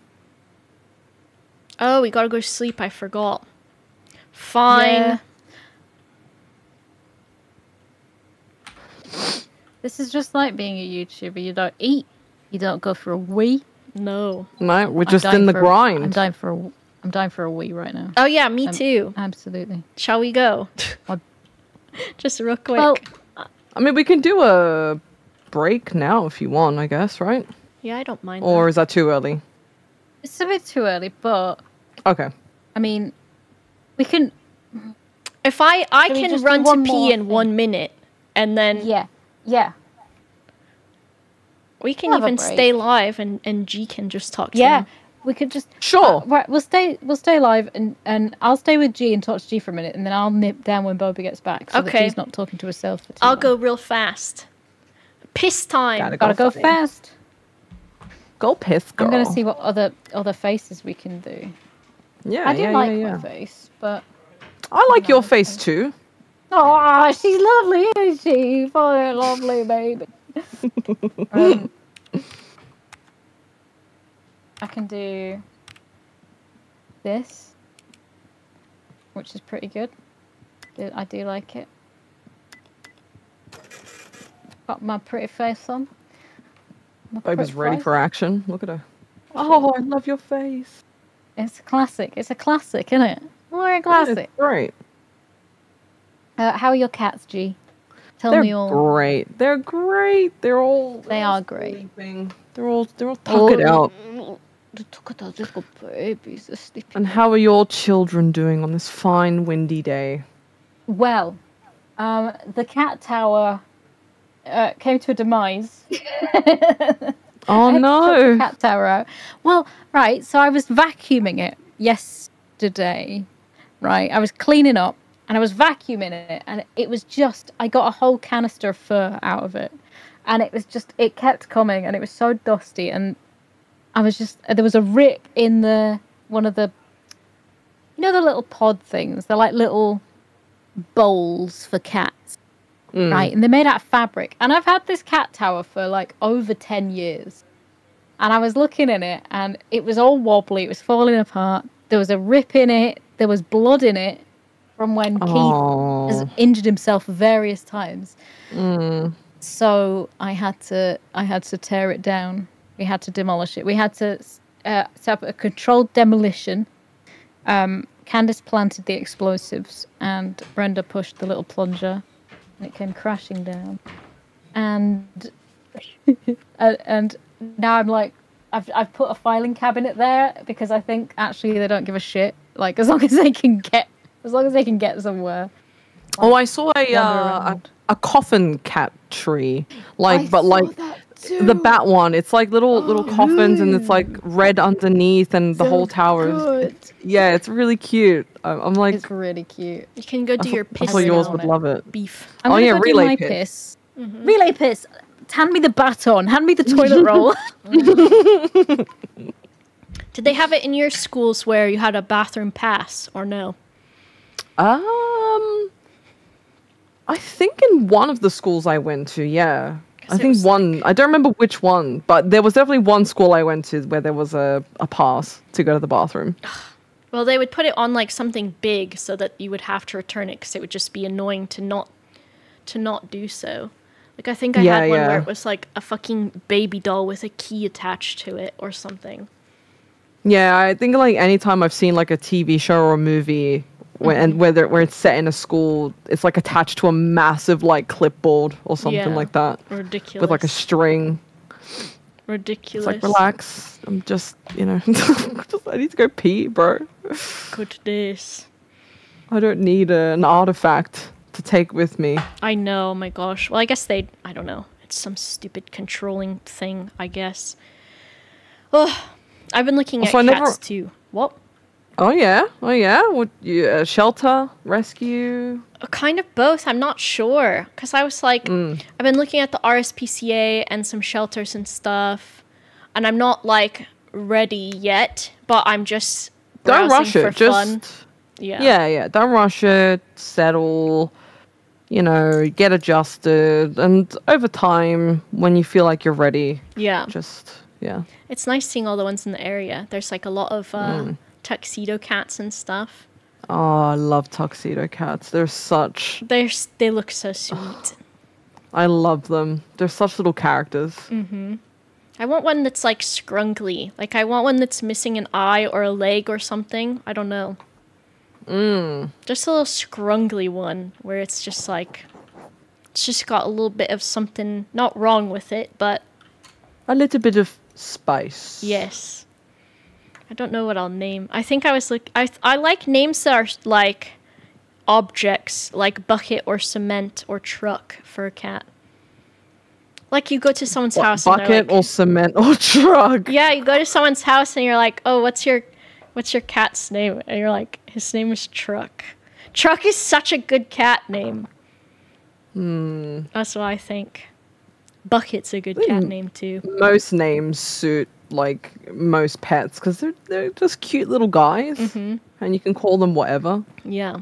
Speaker 1: Oh, we gotta go to sleep. I forgot. Fine.
Speaker 2: Yeah. This is just like being a YouTuber. You don't eat, you don't go for a wee.
Speaker 1: No.
Speaker 3: no, we're
Speaker 2: I'm
Speaker 3: just in the
Speaker 2: for-
Speaker 3: grind.
Speaker 2: I'm dying for a, I'm dying for a wee right now.
Speaker 1: Oh yeah, me
Speaker 2: Um,
Speaker 1: too.
Speaker 2: Absolutely.
Speaker 1: Shall we go? Just real quick.
Speaker 2: Well,
Speaker 3: I mean, we can do a break now if you want. I guess, right?
Speaker 1: yeah, I don't mind.
Speaker 3: Or
Speaker 1: that.
Speaker 3: is that too early?
Speaker 2: it's a bit too early, but
Speaker 3: Okay.
Speaker 2: I mean, we can.
Speaker 1: if I I
Speaker 2: Can
Speaker 1: can run to
Speaker 2: one
Speaker 1: pee in
Speaker 2: thing?
Speaker 1: one minute, and then
Speaker 2: Yeah, yeah,
Speaker 1: we can
Speaker 2: Have a
Speaker 1: even stay live, and and G can just talk. To
Speaker 2: yeah.
Speaker 1: him.
Speaker 2: We could just
Speaker 3: Sure.
Speaker 2: Uh, right, we'll stay. We'll stay live, and and I'll stay with G and talk to G for a minute, and then I'll nip down when Boba gets back, so
Speaker 1: Okay.
Speaker 2: that G's not talking to herself. For too
Speaker 1: I'll
Speaker 2: long.
Speaker 1: go real fast. Piss time.
Speaker 3: Gotta
Speaker 2: Gotta go
Speaker 3: fast.
Speaker 2: fast.
Speaker 3: Go piss, girl.
Speaker 2: I'm gonna see what other other faces we can do.
Speaker 3: Yeah,
Speaker 2: I do
Speaker 3: yeah,
Speaker 2: like
Speaker 3: yeah,
Speaker 2: my face, but
Speaker 3: I like your face too.
Speaker 2: oh, she's lovely, isn't she? Oh, lovely baby. Um, I can do this, which is pretty good. I do like it. Got my pretty face on. My
Speaker 3: Baby's ready
Speaker 2: face.
Speaker 3: for action. Look at her. Oh, I love your face.
Speaker 2: It's a classic. It's a classic, isn't it? More a classic.
Speaker 3: It's great.
Speaker 2: Uh, how are your cats, G? Tell
Speaker 3: They're
Speaker 2: me all.
Speaker 3: great. They're great. They're all.
Speaker 2: They
Speaker 3: they're
Speaker 2: are great.
Speaker 3: sleeping. They're all. They're all tuckered
Speaker 2: Oh.
Speaker 3: out.
Speaker 2: Look at those little babies. They're sleeping.
Speaker 3: And how are your children doing on this fine windy day?
Speaker 2: Well, um, the cat tower uh, came to a demise.
Speaker 3: Oh
Speaker 2: I to the
Speaker 3: no!
Speaker 2: cat tower out. Well, right. So I was vacuuming it yesterday. Right. I was cleaning up and I was vacuuming it, and it was just I got a whole canister of fur out of it, and it was just it kept coming, and it was so dusty, and I was just there was a rip in the one of the you know the little pod things. They're like little bowls for cats
Speaker 3: Mm.
Speaker 2: right? And they're made out of fabric. And I've had this cat tower for like over 10 years. And I was looking in it and it was all wobbly, it was falling apart. There was a rip in it, there was blood in it from when Keith has injured himself various times.
Speaker 3: Mm.
Speaker 2: So I had to I had to tear it down. We had to demolish it. We had to uh, set up a controlled demolition. Um, Candice planted the explosives, and Brenda pushed the little plunger, and it came crashing down. And and, and now I'm like, I've I've put a filing cabinet there because I think actually they don't give a shit. Like as long as they can get as long as they can get somewhere.
Speaker 3: Oh, I saw a uh, a, a coffin cat tree, like but like the bat one. It's like little little coffins, and it's like red underneath, and the whole tower. Is, yeah, it's really cute. I'm, I'm like,
Speaker 2: It's really cute.
Speaker 1: You can go do your
Speaker 3: I
Speaker 1: piss
Speaker 3: thought yours would
Speaker 2: it.
Speaker 3: love it.
Speaker 1: beef.
Speaker 2: I'm
Speaker 3: Oh,
Speaker 2: gonna
Speaker 3: yeah,
Speaker 2: go do
Speaker 3: relay
Speaker 2: my
Speaker 3: piss.
Speaker 2: piss. Relay piss. hand me the baton, hand me the toilet roll.
Speaker 1: Did they have it in your schools where you had a bathroom pass or no?
Speaker 3: Um, I think in one of the schools I went to, yeah. I think one. I don't remember which one, but there was definitely one school I went to where there was a, a pass to go to the bathroom.
Speaker 1: Well, they would put it on like something big so that you would have to return it because it would just be annoying to not to not do so. Like I think I
Speaker 3: Yeah,
Speaker 1: had one where it was like a fucking baby doll with a key attached to it or something.
Speaker 3: Yeah, I think like anytime I've seen like a TV show or a movie and whether where it's set in a school, it's like attached to a massive like clipboard or something
Speaker 1: Yeah.
Speaker 3: like that
Speaker 1: Ridiculous.
Speaker 3: with like a string.
Speaker 1: ridiculous.
Speaker 3: It's like relax. I'm just you know, just, I need to go pee, bro.
Speaker 1: Good days.
Speaker 3: I don't need a, an artifact to take with me.
Speaker 1: I know. Oh my gosh. Well, I guess they. I don't know. It's some stupid controlling thing. I guess. Oh, I've been looking
Speaker 3: Also, I
Speaker 1: at
Speaker 3: never-
Speaker 1: cats too. What?
Speaker 3: Oh yeah, oh yeah. Would you uh, shelter, rescue?
Speaker 1: Uh, Kind of both. I'm not sure because I was like,
Speaker 3: Mm.
Speaker 1: I've been looking at the RSPCA and some shelters and stuff, and I'm not like ready yet. But I'm just
Speaker 3: Don't rush
Speaker 1: for
Speaker 3: it. Just
Speaker 1: fun. Yeah.
Speaker 3: yeah, yeah. Don't rush it. Settle. You know, get adjusted, and over time, when you feel like you're ready,
Speaker 1: Yeah.
Speaker 3: just yeah.
Speaker 1: It's nice seeing all the ones in the area. There's like a lot of uh,
Speaker 3: Mm.
Speaker 1: Tuxedo cats and stuff.
Speaker 3: Oh, I love tuxedo cats. They're such.
Speaker 1: They're they look so sweet.
Speaker 3: I love them. They're such little characters.
Speaker 1: Mm. I want one that's like scrungly. Like I want one that's missing an eye or a leg or something. I don't know.
Speaker 3: Mm.
Speaker 1: Just a little scrungly one where it's just like it's just got a little bit of something not wrong with it, but
Speaker 3: A little bit of spice.
Speaker 1: yes. I don't know what I'll name. I think I was like I I like names that are like objects, like bucket or cement or truck for a cat. Like you go to someone's
Speaker 3: What,
Speaker 1: house and
Speaker 3: bucket
Speaker 1: like,
Speaker 3: or cement or truck.
Speaker 1: Yeah, you go to someone's house and you're like, "Oh, what's your what's your cat's name?" And you're like, "His name is Truck." Truck is such a good cat name.
Speaker 3: Hmm.
Speaker 1: That's what I think. Bucket's a good cat name too.
Speaker 3: most names suit like most pets because they're they're just cute little guys,
Speaker 1: Mm-hmm.
Speaker 3: and you can call them whatever.
Speaker 1: Yeah.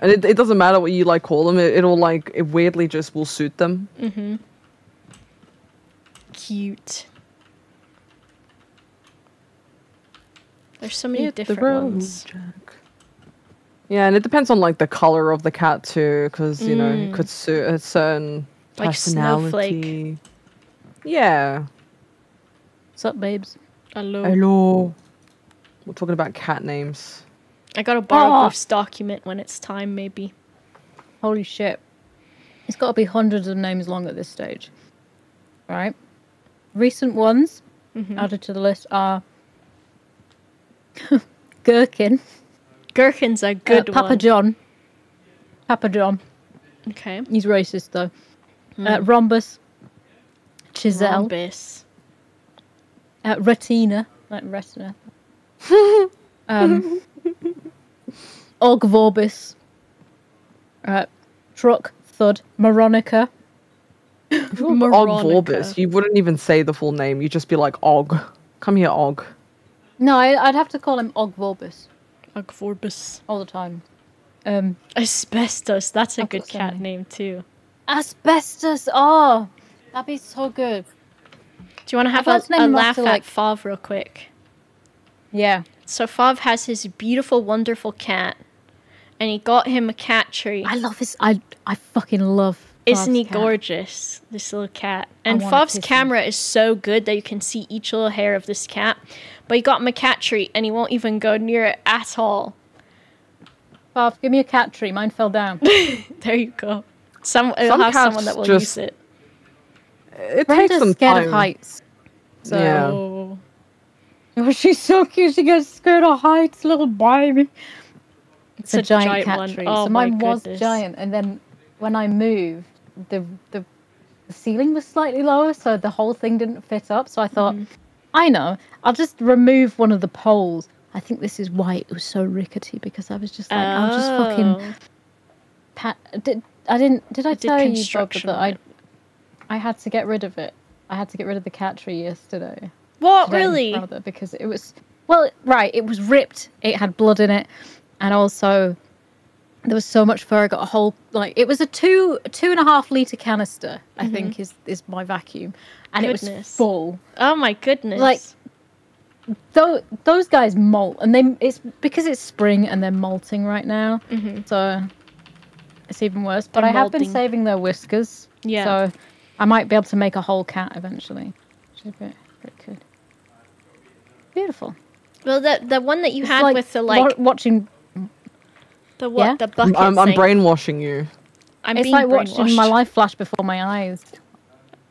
Speaker 3: And it, it doesn't matter what you like call them. It, it'll like it weirdly just will suit them.
Speaker 1: Mm-hmm. Cute. There's so many
Speaker 3: Hit
Speaker 1: different
Speaker 3: road,
Speaker 1: ones.
Speaker 3: Jack. Yeah, and it depends on like the color of the cat too, because you know
Speaker 1: Mm.
Speaker 3: it could suit a certain
Speaker 1: Like Snowflake.
Speaker 3: Yeah.
Speaker 2: What's up, babes?
Speaker 1: Hello.
Speaker 3: Hello. We're talking about cat names.
Speaker 1: I gotta borrow
Speaker 2: Oh.
Speaker 1: Griff's document when it's time, maybe.
Speaker 2: Holy shit. It's got to be hundreds of names long at this stage. Right? Recent ones
Speaker 1: Mhm.
Speaker 2: added to the list are Gherkin,
Speaker 1: Gherkin's a
Speaker 2: uh,
Speaker 1: good
Speaker 2: Papa
Speaker 1: one.
Speaker 2: John. Papa John.
Speaker 1: Okay.
Speaker 2: He's racist though.
Speaker 1: Hmm.
Speaker 2: Uh, Rhombus. Chiselle.
Speaker 1: Rhombus.
Speaker 2: Uh, retina. Like retina. um, Ogvorbis. Uh, Truck. Thud. Moronica.
Speaker 3: If you
Speaker 1: Moronica.
Speaker 3: Og Vorbis, you wouldn't even say the full name. You'd just be like Og. Come here, Og.
Speaker 2: No, I, I'd have to call him Ogvorbis
Speaker 1: Agvorbus.
Speaker 2: all the time. Um,
Speaker 1: Asbestos. That's a
Speaker 2: I've
Speaker 1: good cat name too.
Speaker 2: asbestos. Oh, that'd be so good.
Speaker 1: Do you want to have a, a laugh at
Speaker 2: like-
Speaker 1: Fav real quick?
Speaker 2: Yeah.
Speaker 1: So Fav has his beautiful, wonderful cat, and he got him a cat tree.
Speaker 2: I love this. I I fucking love.
Speaker 1: Isn't he
Speaker 2: cat.
Speaker 1: gorgeous? This little cat. And Fav's
Speaker 2: him.
Speaker 1: camera is so good that you can see each little hair of this cat. But he got him a cat tree, and he won't even go near it at all.
Speaker 2: Fav, give me a cat tree. Mine fell down.
Speaker 1: There you go. Some it'll
Speaker 3: Some
Speaker 1: have someone that will
Speaker 3: just-
Speaker 1: use it.
Speaker 3: It takes
Speaker 2: Brenda's
Speaker 3: some
Speaker 2: scared
Speaker 3: time.
Speaker 2: of heights. So
Speaker 3: Yeah.
Speaker 1: Oh.
Speaker 2: Oh, she's so cute. She gets scared of heights, little baby. It's a,
Speaker 1: a
Speaker 2: giant,
Speaker 1: giant
Speaker 2: cat
Speaker 1: one.
Speaker 2: tree.
Speaker 1: Oh
Speaker 2: so
Speaker 1: my
Speaker 2: mine was giant, and then when I moved, the, the the ceiling was slightly lower, so the whole thing didn't fit up. So I thought,
Speaker 1: Mm-hmm.
Speaker 2: I know, I'll just remove one of the poles. I think this is why it was so rickety because I was just like, I'll just fucking
Speaker 1: Oh.
Speaker 2: pat. Did I didn't? Did I
Speaker 1: did
Speaker 2: tell you, Bob, that I
Speaker 1: it.
Speaker 2: I had to get rid of it. I had to get rid of the cat tree yesterday.
Speaker 1: What
Speaker 2: today,
Speaker 1: really?
Speaker 2: Rather, because it was well, right. It was ripped. It had blood in it, and also there was so much fur. I got a whole like it was a two two and a half liter canister. I think is is my vacuum, and it was
Speaker 1: Goodness.
Speaker 2: full.
Speaker 1: Oh my goodness.
Speaker 2: Like- Though those guys molt, and they it's because it's spring and they're molting right now,
Speaker 1: Mhm.
Speaker 2: so it's even worse. But
Speaker 1: They're
Speaker 2: I have been saving their whiskers,
Speaker 1: Yeah.
Speaker 2: So I might be able to make a whole cat eventually. Should be pretty good. Beautiful.
Speaker 1: well, the the one that you
Speaker 2: It's
Speaker 1: had
Speaker 2: like
Speaker 1: with the like
Speaker 2: wa- watching.
Speaker 1: the what
Speaker 2: yeah?
Speaker 1: the bucket
Speaker 3: I'm, I'm
Speaker 1: thing.
Speaker 3: brainwashing you.
Speaker 1: I'm
Speaker 2: it's
Speaker 1: being
Speaker 2: like watching my life flash before my eyes.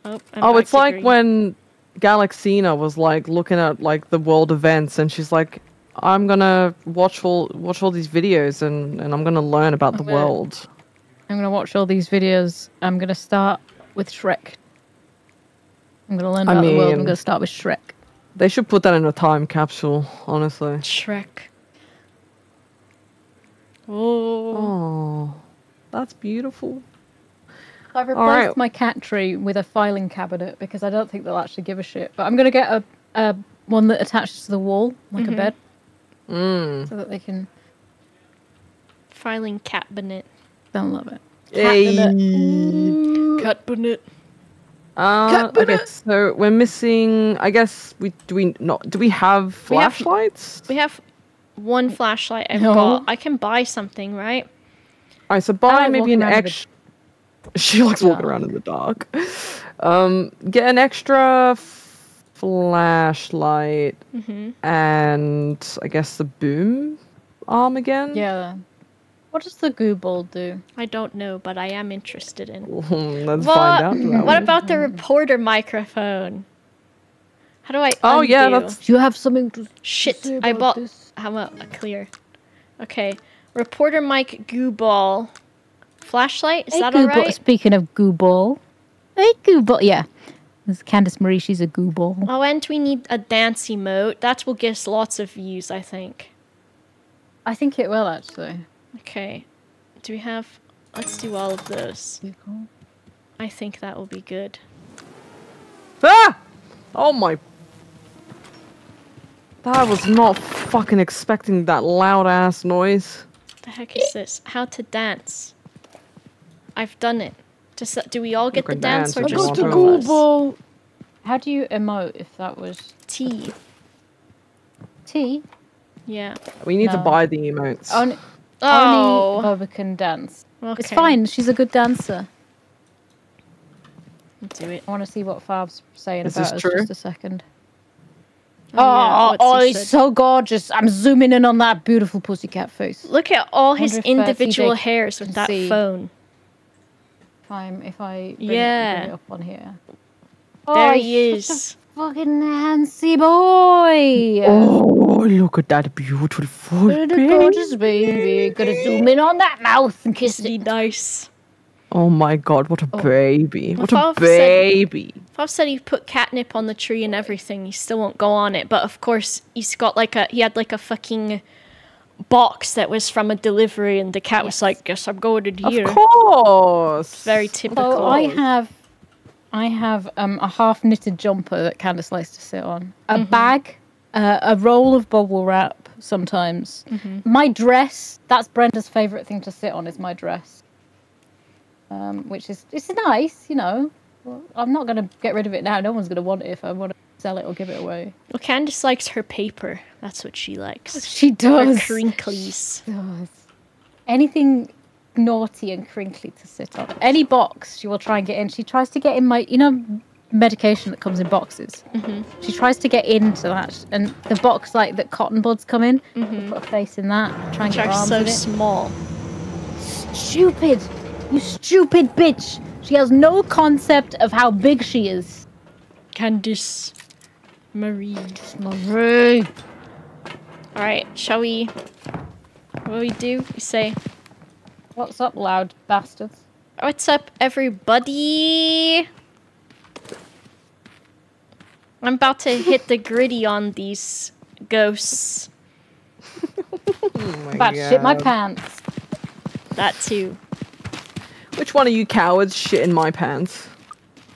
Speaker 1: Oh,
Speaker 3: Oh, it's like
Speaker 1: green.
Speaker 3: when Galaxina was like looking at like the world events, and she's like, "I'm gonna watch all watch all these videos, and and I'm gonna learn about the
Speaker 2: Yeah.
Speaker 3: world."
Speaker 2: I'm gonna watch all these videos. I'm gonna start with Shrek. I'm gonna learn
Speaker 3: I
Speaker 2: about the world. I'm
Speaker 3: mean-
Speaker 2: gonna start with Shrek.
Speaker 3: They should put that in a time capsule, honestly.
Speaker 1: Shrek. Oh.
Speaker 3: Oh, that's beautiful.
Speaker 2: I've replaced
Speaker 3: Alright.
Speaker 2: my cat tree with a filing cabinet because I don't think they'll actually give a shit. But I'm gonna get a, a one that attaches to the wall like
Speaker 1: Mhm.
Speaker 2: a bed,
Speaker 3: Mm.
Speaker 2: so that they can.
Speaker 1: Filing cabinet.
Speaker 2: They'll love it.
Speaker 3: Hey.
Speaker 1: Cabinet.
Speaker 3: Uh, okay, so we're missing. I guess we do we not do we have
Speaker 1: We have-
Speaker 3: flashlights?
Speaker 1: We have one flashlight I've
Speaker 2: No.
Speaker 1: got. I can buy something, right?
Speaker 3: Alright, so
Speaker 2: I
Speaker 3: buy maybe an
Speaker 2: around the
Speaker 3: extra. She likes walking
Speaker 2: dark.
Speaker 3: around in the dark. Um, get an extra f- flashlight
Speaker 1: Mm-hmm.
Speaker 3: and I guess the boom arm again.
Speaker 2: Yeah. What does the goo ball do?
Speaker 1: I don't know, but I am interested in.
Speaker 3: Let's
Speaker 1: What?
Speaker 3: find out.
Speaker 1: What
Speaker 3: one.
Speaker 1: about the reporter microphone? How do I?
Speaker 3: Oh, yeah, that's-
Speaker 2: Do you have something to
Speaker 1: Shit,
Speaker 2: say
Speaker 1: I bought.
Speaker 2: this?
Speaker 1: How about a clear? Okay, reporter mic goo ball, flashlight. Is
Speaker 2: Hey,
Speaker 1: that
Speaker 2: goo
Speaker 1: all
Speaker 2: Speaking of goo ball, hey goo ball. Yeah, this is Candice Marie. She's a goo ball.
Speaker 1: Oh, and we need a dance emote. That will give us lots of views, I think.
Speaker 2: I think it will actually.
Speaker 1: Okay, do we have? Let's do all of those. I think that will be good.
Speaker 3: Ah! Oh my. I was not fucking expecting that loud ass noise.
Speaker 1: The heck is this? How to dance? I've done it. Just do we all get the dance,
Speaker 3: dance
Speaker 1: or
Speaker 3: if you
Speaker 1: just
Speaker 3: want
Speaker 1: one
Speaker 3: to.
Speaker 1: of us?
Speaker 2: ball. How do you emote if that was
Speaker 1: T.
Speaker 2: T?
Speaker 1: Yeah.
Speaker 3: We need to buy the emotes.
Speaker 2: Only,
Speaker 1: Oh.
Speaker 2: only Boba can dance. It's fine. She's a good dancer.
Speaker 1: Do it.
Speaker 2: I want to see what Fab's saying
Speaker 3: Is
Speaker 2: about
Speaker 3: this
Speaker 2: us.
Speaker 3: true?
Speaker 2: Just a second.
Speaker 1: Oh, yeah,
Speaker 2: Oh,
Speaker 1: what's
Speaker 2: oh, he's so gorgeous. I'm zooming in on that beautiful pussycat face.
Speaker 1: Look at all his
Speaker 2: Wonder uh,
Speaker 1: individual hairs with that
Speaker 2: see.
Speaker 1: phone.
Speaker 2: If, I'm, if I bring,
Speaker 1: Yeah.
Speaker 2: bring it up on here.
Speaker 1: There
Speaker 2: Oh,
Speaker 1: he
Speaker 2: he's such a
Speaker 1: is.
Speaker 2: Fucking Nancy boy.
Speaker 3: Oh, look at that beautiful
Speaker 2: What a
Speaker 3: baby.
Speaker 2: gorgeous baby. Gonna zoom in on that mouth and kiss it.
Speaker 1: nice.
Speaker 3: Oh my god, what a
Speaker 2: Oh.
Speaker 3: baby. What a
Speaker 1: Faf said-
Speaker 3: baby.
Speaker 1: Fab said he put catnip on the tree and everything. He still won't go on it, but of course he's got like a he had like a fucking box that was from a delivery, and the cat was like, "Guess I'm going in here."
Speaker 3: Of course.
Speaker 1: Very typical.
Speaker 2: So I have, I have um, a half knitted jumper that Candice likes to sit on, a bag, uh, a roll of bubble wrap sometimes. My dress. That's Brenda's favorite thing to sit on. Is my dress. Um, which is it's nice, you know. I'm not gonna get rid of it now. No one's gonna want it if I want to sell it or give it away.
Speaker 1: Well, Candice likes her paper. That's what she likes.
Speaker 2: She
Speaker 1: Her
Speaker 2: does.
Speaker 1: crinklies.
Speaker 2: does. Anything naughty and crinkly to sit on. Any box she will try and get in. She tries to get in my, you know, medication that comes in boxes.
Speaker 1: Mhm.
Speaker 2: She tries to get into that, and the box like that cotton buds come in.
Speaker 1: Mhm.
Speaker 2: Put a face in that. Try and
Speaker 1: Which
Speaker 2: get arms
Speaker 1: so
Speaker 2: in it.
Speaker 1: small.
Speaker 2: Stupid! You stupid bitch! She has no concept of how big she is.
Speaker 1: Candice Marie.
Speaker 2: Marie.
Speaker 1: All right, shall we? What do we do? We say,
Speaker 2: What's up, loud bastards?
Speaker 1: "What's up, everybody?" I'm about to hit the gritty on these ghosts.
Speaker 3: Oh my
Speaker 2: About to shit oh
Speaker 3: my
Speaker 2: pants.
Speaker 1: That too.
Speaker 3: Which one of you cowards shit in my pants?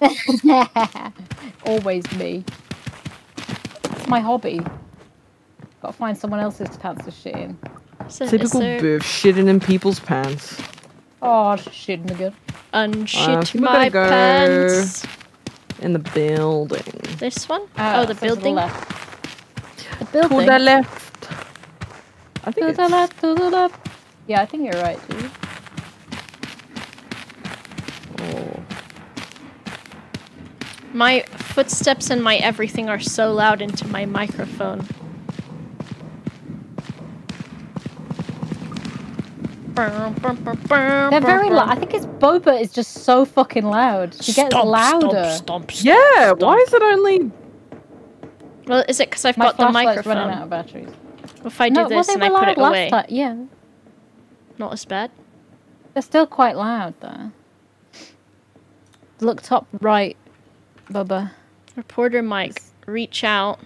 Speaker 2: Always me. It's my hobby. Gotta find someone else's pants to shit in.
Speaker 1: So,
Speaker 3: Typical
Speaker 1: there
Speaker 3: Bouphe shitting in people's pants.
Speaker 2: Oh, shit again.
Speaker 1: unshit
Speaker 3: Uh, so we're
Speaker 1: my
Speaker 3: go-
Speaker 1: pants?
Speaker 3: In the building.
Speaker 1: This one?
Speaker 2: Uh,
Speaker 1: oh, the
Speaker 2: so to
Speaker 1: building.
Speaker 2: left.
Speaker 1: The
Speaker 3: To
Speaker 1: building.
Speaker 3: the left. I
Speaker 2: To the left, to the left. Yeah, I think you're right, dude.
Speaker 3: Oh.
Speaker 1: My footsteps and my everything are so loud into my microphone.
Speaker 2: They're
Speaker 1: They're
Speaker 2: very loud. I think it's Boba is just so fucking loud. She gets louder.
Speaker 1: Stomp, stomp, stomp,
Speaker 3: Yeah,
Speaker 1: stomp.
Speaker 3: why is it only...
Speaker 1: Well, is it because I've
Speaker 2: My
Speaker 1: got the
Speaker 2: flashlight's running
Speaker 1: microphone?
Speaker 2: out of batteries.
Speaker 1: If I do
Speaker 2: no, well,
Speaker 1: this
Speaker 2: they
Speaker 1: and
Speaker 2: were
Speaker 1: I put
Speaker 2: loud
Speaker 1: it
Speaker 2: last
Speaker 1: away,
Speaker 2: time. Yeah,
Speaker 1: not as bad.
Speaker 2: they're still quite loud though. Look top right, Bubba.
Speaker 1: Reporter Mike, reach out.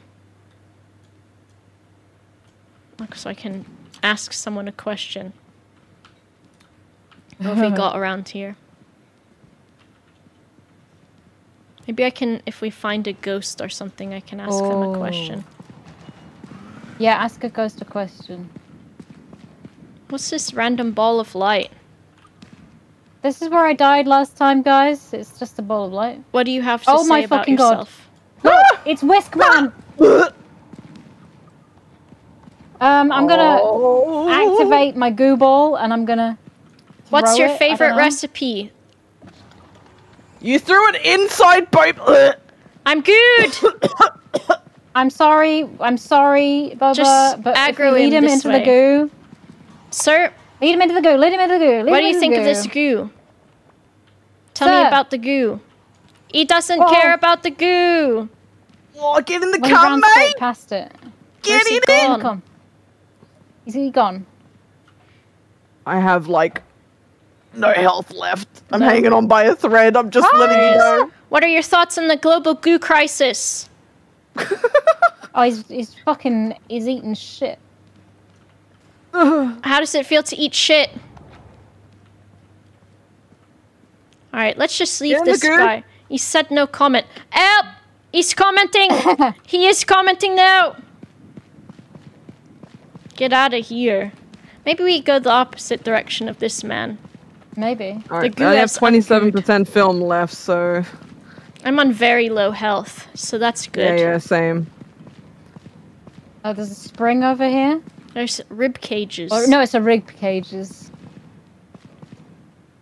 Speaker 1: Look, so I can ask someone a question. What have we got around here? Maybe I can, if we find a ghost or something, I can ask them a
Speaker 2: Oh.
Speaker 1: question.
Speaker 2: Yeah, ask a ghost a question.
Speaker 1: What's this random ball of light?
Speaker 2: This is where I died last time, guys. It's just a ball of light.
Speaker 1: What do you have to say?
Speaker 2: Oh
Speaker 1: say
Speaker 2: my
Speaker 1: about
Speaker 2: fucking God. Look, it's Whisk Man. Um, I'm gonna
Speaker 3: Oh.
Speaker 2: activate my goo ball, and I'm gonna.
Speaker 1: What's
Speaker 2: throw
Speaker 1: your
Speaker 2: it.
Speaker 1: Favorite recipe?
Speaker 3: You threw it inside pipe.
Speaker 1: I'm good.
Speaker 2: I'm sorry. I'm sorry, Bubba.
Speaker 1: Just
Speaker 2: but if we
Speaker 1: aggro
Speaker 2: lead
Speaker 1: him
Speaker 2: him
Speaker 1: this
Speaker 2: into
Speaker 1: way.
Speaker 2: the goo.
Speaker 1: Sir,
Speaker 2: Lead him into the goo. Lead him into the goo. Lead
Speaker 1: what do you think
Speaker 2: the
Speaker 1: of this
Speaker 2: goo.
Speaker 1: goo? Tell me about the goo. He doesn't
Speaker 2: Oh.
Speaker 1: care about the goo.
Speaker 3: Oh, get in the
Speaker 2: Well, he
Speaker 3: car,
Speaker 2: ran
Speaker 3: mate.
Speaker 2: straight past it.
Speaker 3: Get
Speaker 1: Where's
Speaker 3: in.
Speaker 1: gone?
Speaker 2: Come. Is he gone?
Speaker 3: I have like no health left. I'm
Speaker 1: No.
Speaker 3: hanging on by a thread. I'm just letting you know.
Speaker 1: What are your thoughts on the global goo crisis?
Speaker 2: Oh, he's he's fucking he's eating shit.
Speaker 1: How does it feel to eat shit? All right, let's just leave
Speaker 3: Get
Speaker 1: this guy. He said no comment. Help! He's commenting. he is commenting now. Get out of here. Maybe we go the opposite direction of this man.
Speaker 2: Maybe.
Speaker 3: All right, I have 27% film left, so
Speaker 1: I'm on very low health, so that's good.
Speaker 3: yeah, yeah, same.
Speaker 2: Oh, there's a spring over here.
Speaker 1: There's rib cages.
Speaker 2: Oh no, it's a rib cages.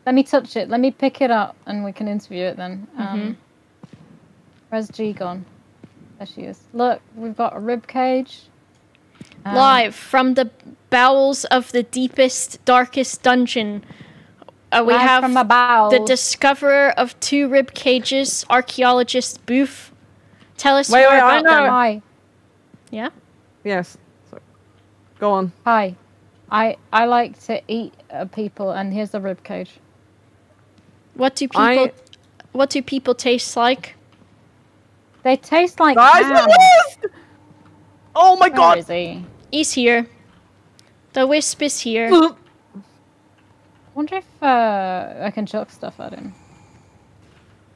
Speaker 2: Let me touch it. Let me pick it up, and we can interview it then. Um, where's G gone? There she is. Look, we've got a rib cage. Um,
Speaker 1: Live from the bowels of the deepest, darkest dungeon. Uh, we
Speaker 2: live
Speaker 1: have
Speaker 2: from the
Speaker 1: the discoverer of two rib cages, archaeologist Boof. Tell us
Speaker 3: Wait,
Speaker 1: more
Speaker 3: wait, I
Speaker 1: about
Speaker 3: know.
Speaker 1: them.
Speaker 2: Hi,
Speaker 1: Yeah.
Speaker 3: Yes. So, go on.
Speaker 2: hi. I I like to eat uh, people, and here's the rib cage.
Speaker 1: What do people?
Speaker 3: I-
Speaker 1: What do people taste like?
Speaker 2: They taste like
Speaker 3: Guys, the wisp! Oh my
Speaker 2: Where
Speaker 3: god!
Speaker 2: is he?
Speaker 1: He's here. The wisp is here.
Speaker 2: Wonder if uh, I can chuck stuff at him.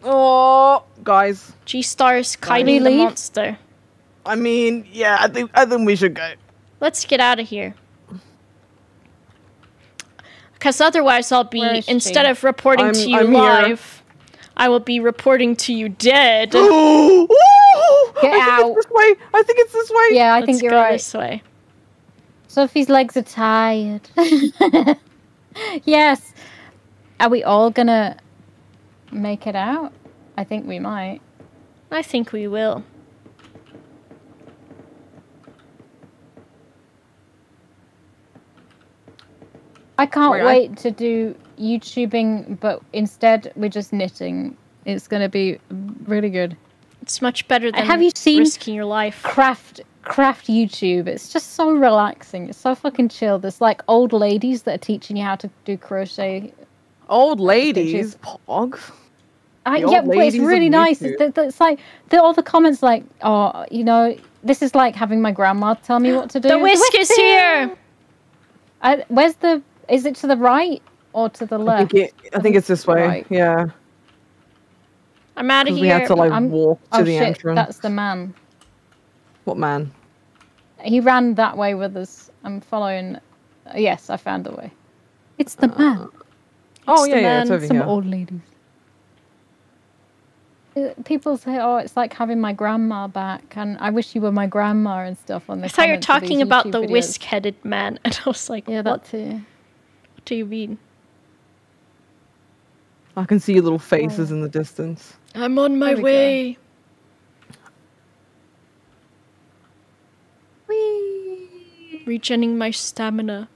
Speaker 3: Oh, guys.
Speaker 1: G Star is
Speaker 2: we
Speaker 1: the
Speaker 2: leave?
Speaker 1: monster.
Speaker 3: I mean, yeah, I think I think we should go.
Speaker 1: Let's get out of here. Because otherwise, I'll be instead
Speaker 2: she?
Speaker 1: of reporting
Speaker 3: I'm-
Speaker 1: to you
Speaker 3: I'm here.
Speaker 1: live, I will be reporting to you dead.
Speaker 2: Get
Speaker 3: I think
Speaker 2: out.
Speaker 3: It's this way. I think it's this way.
Speaker 2: Yeah, I
Speaker 1: Let's
Speaker 2: think you're
Speaker 1: go
Speaker 2: right.
Speaker 1: this way.
Speaker 2: Sophie's legs are tired. yes. Are we all gonna make it out? I think we might.
Speaker 1: I think we will.
Speaker 2: I can't
Speaker 3: Wait, I-
Speaker 2: to do YouTubing, but instead we're just knitting. It's gonna be really good.
Speaker 1: It's much better than
Speaker 2: have you seen-
Speaker 1: risking your life.
Speaker 2: Craft craft YouTube. It's just so relaxing. It's so fucking chill. There's like old ladies that are teaching you how to do crochet.
Speaker 3: Old ladies,
Speaker 2: Stitches.
Speaker 3: pog.
Speaker 2: I,
Speaker 3: The
Speaker 2: yeah, but it's really nice. It's, it's like the, all the comments like, oh, you know, this is like having my grandma tell me what to do.
Speaker 1: The whisk is here.
Speaker 2: I, where's the? Is it to the right or to the
Speaker 3: I
Speaker 2: left?
Speaker 3: think, it, I think it's this way.
Speaker 2: Right.
Speaker 3: Yeah.
Speaker 1: I'm out of here.
Speaker 3: we had to like
Speaker 2: I'm-
Speaker 3: walk to
Speaker 2: oh
Speaker 3: the
Speaker 2: shit,
Speaker 3: entrance.
Speaker 2: that's the man.
Speaker 3: What man?
Speaker 2: He ran that way with us. I'm following. uh, yes, I found the way. It's the man.
Speaker 3: Oh
Speaker 1: the
Speaker 3: yeah, yeah, it's
Speaker 1: man,
Speaker 3: over
Speaker 2: Some
Speaker 3: here.
Speaker 2: old ladies. Uh, People say, "Oh, it's like having my grandma back," and I wish you were my grandma and stuff. On the
Speaker 1: I thought you were
Speaker 2: comments of these
Speaker 1: talking about
Speaker 2: YouTube
Speaker 1: the
Speaker 2: videos.
Speaker 1: whisk-headed man, and I was like,
Speaker 2: Yeah,
Speaker 1: what,
Speaker 2: that too.
Speaker 1: what do you mean?
Speaker 3: I can see your little faces in the distance.
Speaker 1: I'm on my
Speaker 2: way. go.
Speaker 1: Way. My stamina.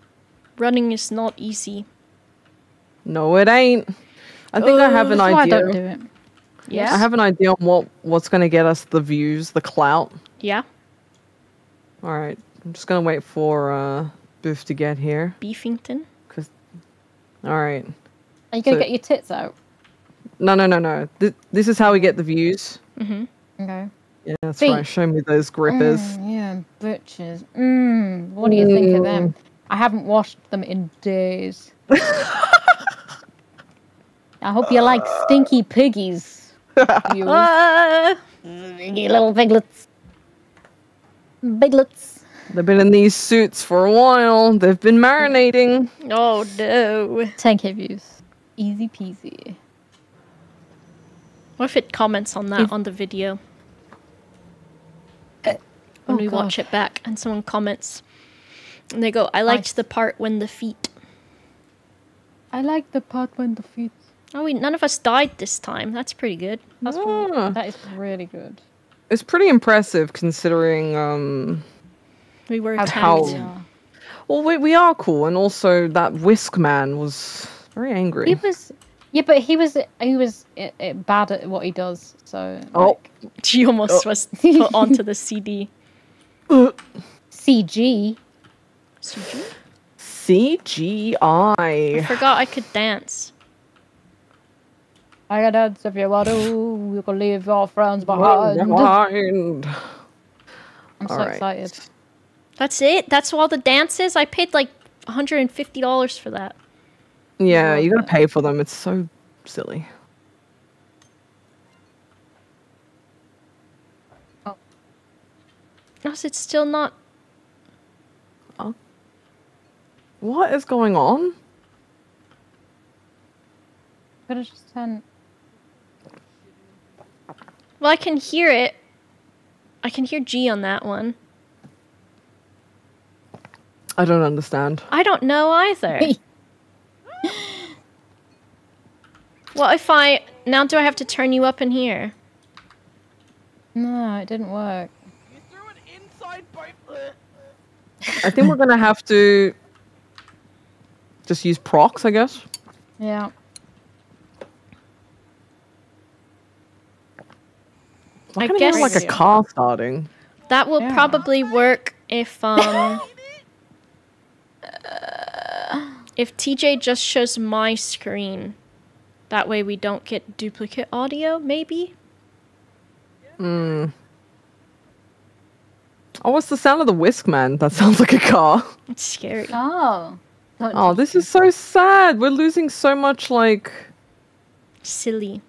Speaker 1: Running is not easy.
Speaker 3: No, it ain't. I think I have an
Speaker 2: That's why I
Speaker 3: idea.
Speaker 2: don't do it.
Speaker 1: Yes.
Speaker 3: I have an idea on what what's gonna get us the views, the clout.
Speaker 1: Yeah.
Speaker 3: All right, I'm just gonna wait for uh, Boof to get here.
Speaker 1: Beefington.
Speaker 3: Cause, all right,
Speaker 2: Are you gonna
Speaker 3: So-
Speaker 2: get your tits out?
Speaker 3: no, no, no, no. This, this is how we get the views.
Speaker 1: Mm-hmm.
Speaker 2: Okay.
Speaker 3: Yeah, that's
Speaker 2: Feet.
Speaker 3: right. Show me those grippers.
Speaker 2: Mm, yeah, butchers. Mmm. What do you think of them? I haven't washed them in days. I hope you like stinky piggies. You, little piglets. Biglets.
Speaker 3: They've been in these suits for a while. They've been marinating.
Speaker 1: oh no.
Speaker 2: 10k views. Easy peasy.
Speaker 1: What if it comments on that
Speaker 2: If-
Speaker 1: on the video? When
Speaker 2: oh
Speaker 1: we watch it back and someone comments and they go, I liked
Speaker 2: Nice.
Speaker 1: the part when the feet.
Speaker 2: I like the part when the feet.
Speaker 1: Oh, we, none of us died this time. That's pretty good.
Speaker 2: That's
Speaker 3: Ah.
Speaker 2: that is really good.
Speaker 3: It's pretty impressive considering. Um,
Speaker 1: We were
Speaker 2: How
Speaker 1: attacked.
Speaker 3: How-
Speaker 2: cool we are.
Speaker 3: well, we, we are cool, and also that Whisk man was very angry.
Speaker 2: He was, yeah, but he was he was uh, uh, bad at what he does. So
Speaker 3: Oh.
Speaker 2: like,
Speaker 1: She almost
Speaker 3: Oh.
Speaker 1: was put onto the CD.
Speaker 2: CG.
Speaker 1: CG? I
Speaker 3: CGI.
Speaker 1: forgot I could dance.
Speaker 2: I got dance if you want to. You can leave your friends behind.
Speaker 3: behind.
Speaker 2: I'm so
Speaker 3: All right.
Speaker 2: excited.
Speaker 1: That's it? That's all the dances? I paid like $150 for that.
Speaker 3: Yeah, you gotta
Speaker 2: Worth
Speaker 3: pay for them. It's so silly.
Speaker 1: No, it's still not. Oh.
Speaker 3: What is going on?
Speaker 2: Could have just turn.
Speaker 1: Well, I can hear it. I can hear G on that one.
Speaker 3: I don't understand.
Speaker 1: I don't know either. What if I. Now do I have to turn you up in here?
Speaker 2: No, it didn't work.
Speaker 4: You threw an inside boat.
Speaker 3: I think we're gonna have to just use prox, I guess.
Speaker 2: Yeah.
Speaker 3: I,
Speaker 1: I
Speaker 3: can
Speaker 1: guess-
Speaker 3: hear like a car starting.
Speaker 1: That will
Speaker 2: Yeah.
Speaker 1: probably work if um uh, if TJ just shows my screen. That way we don't get duplicate audio, maybe?
Speaker 3: Mm. Oh, what's the sound of the whisk man? That sounds like a car.
Speaker 1: It's scary.
Speaker 2: Oh. Don't
Speaker 3: Oh, this is so sad. We're losing so much like
Speaker 1: Silly.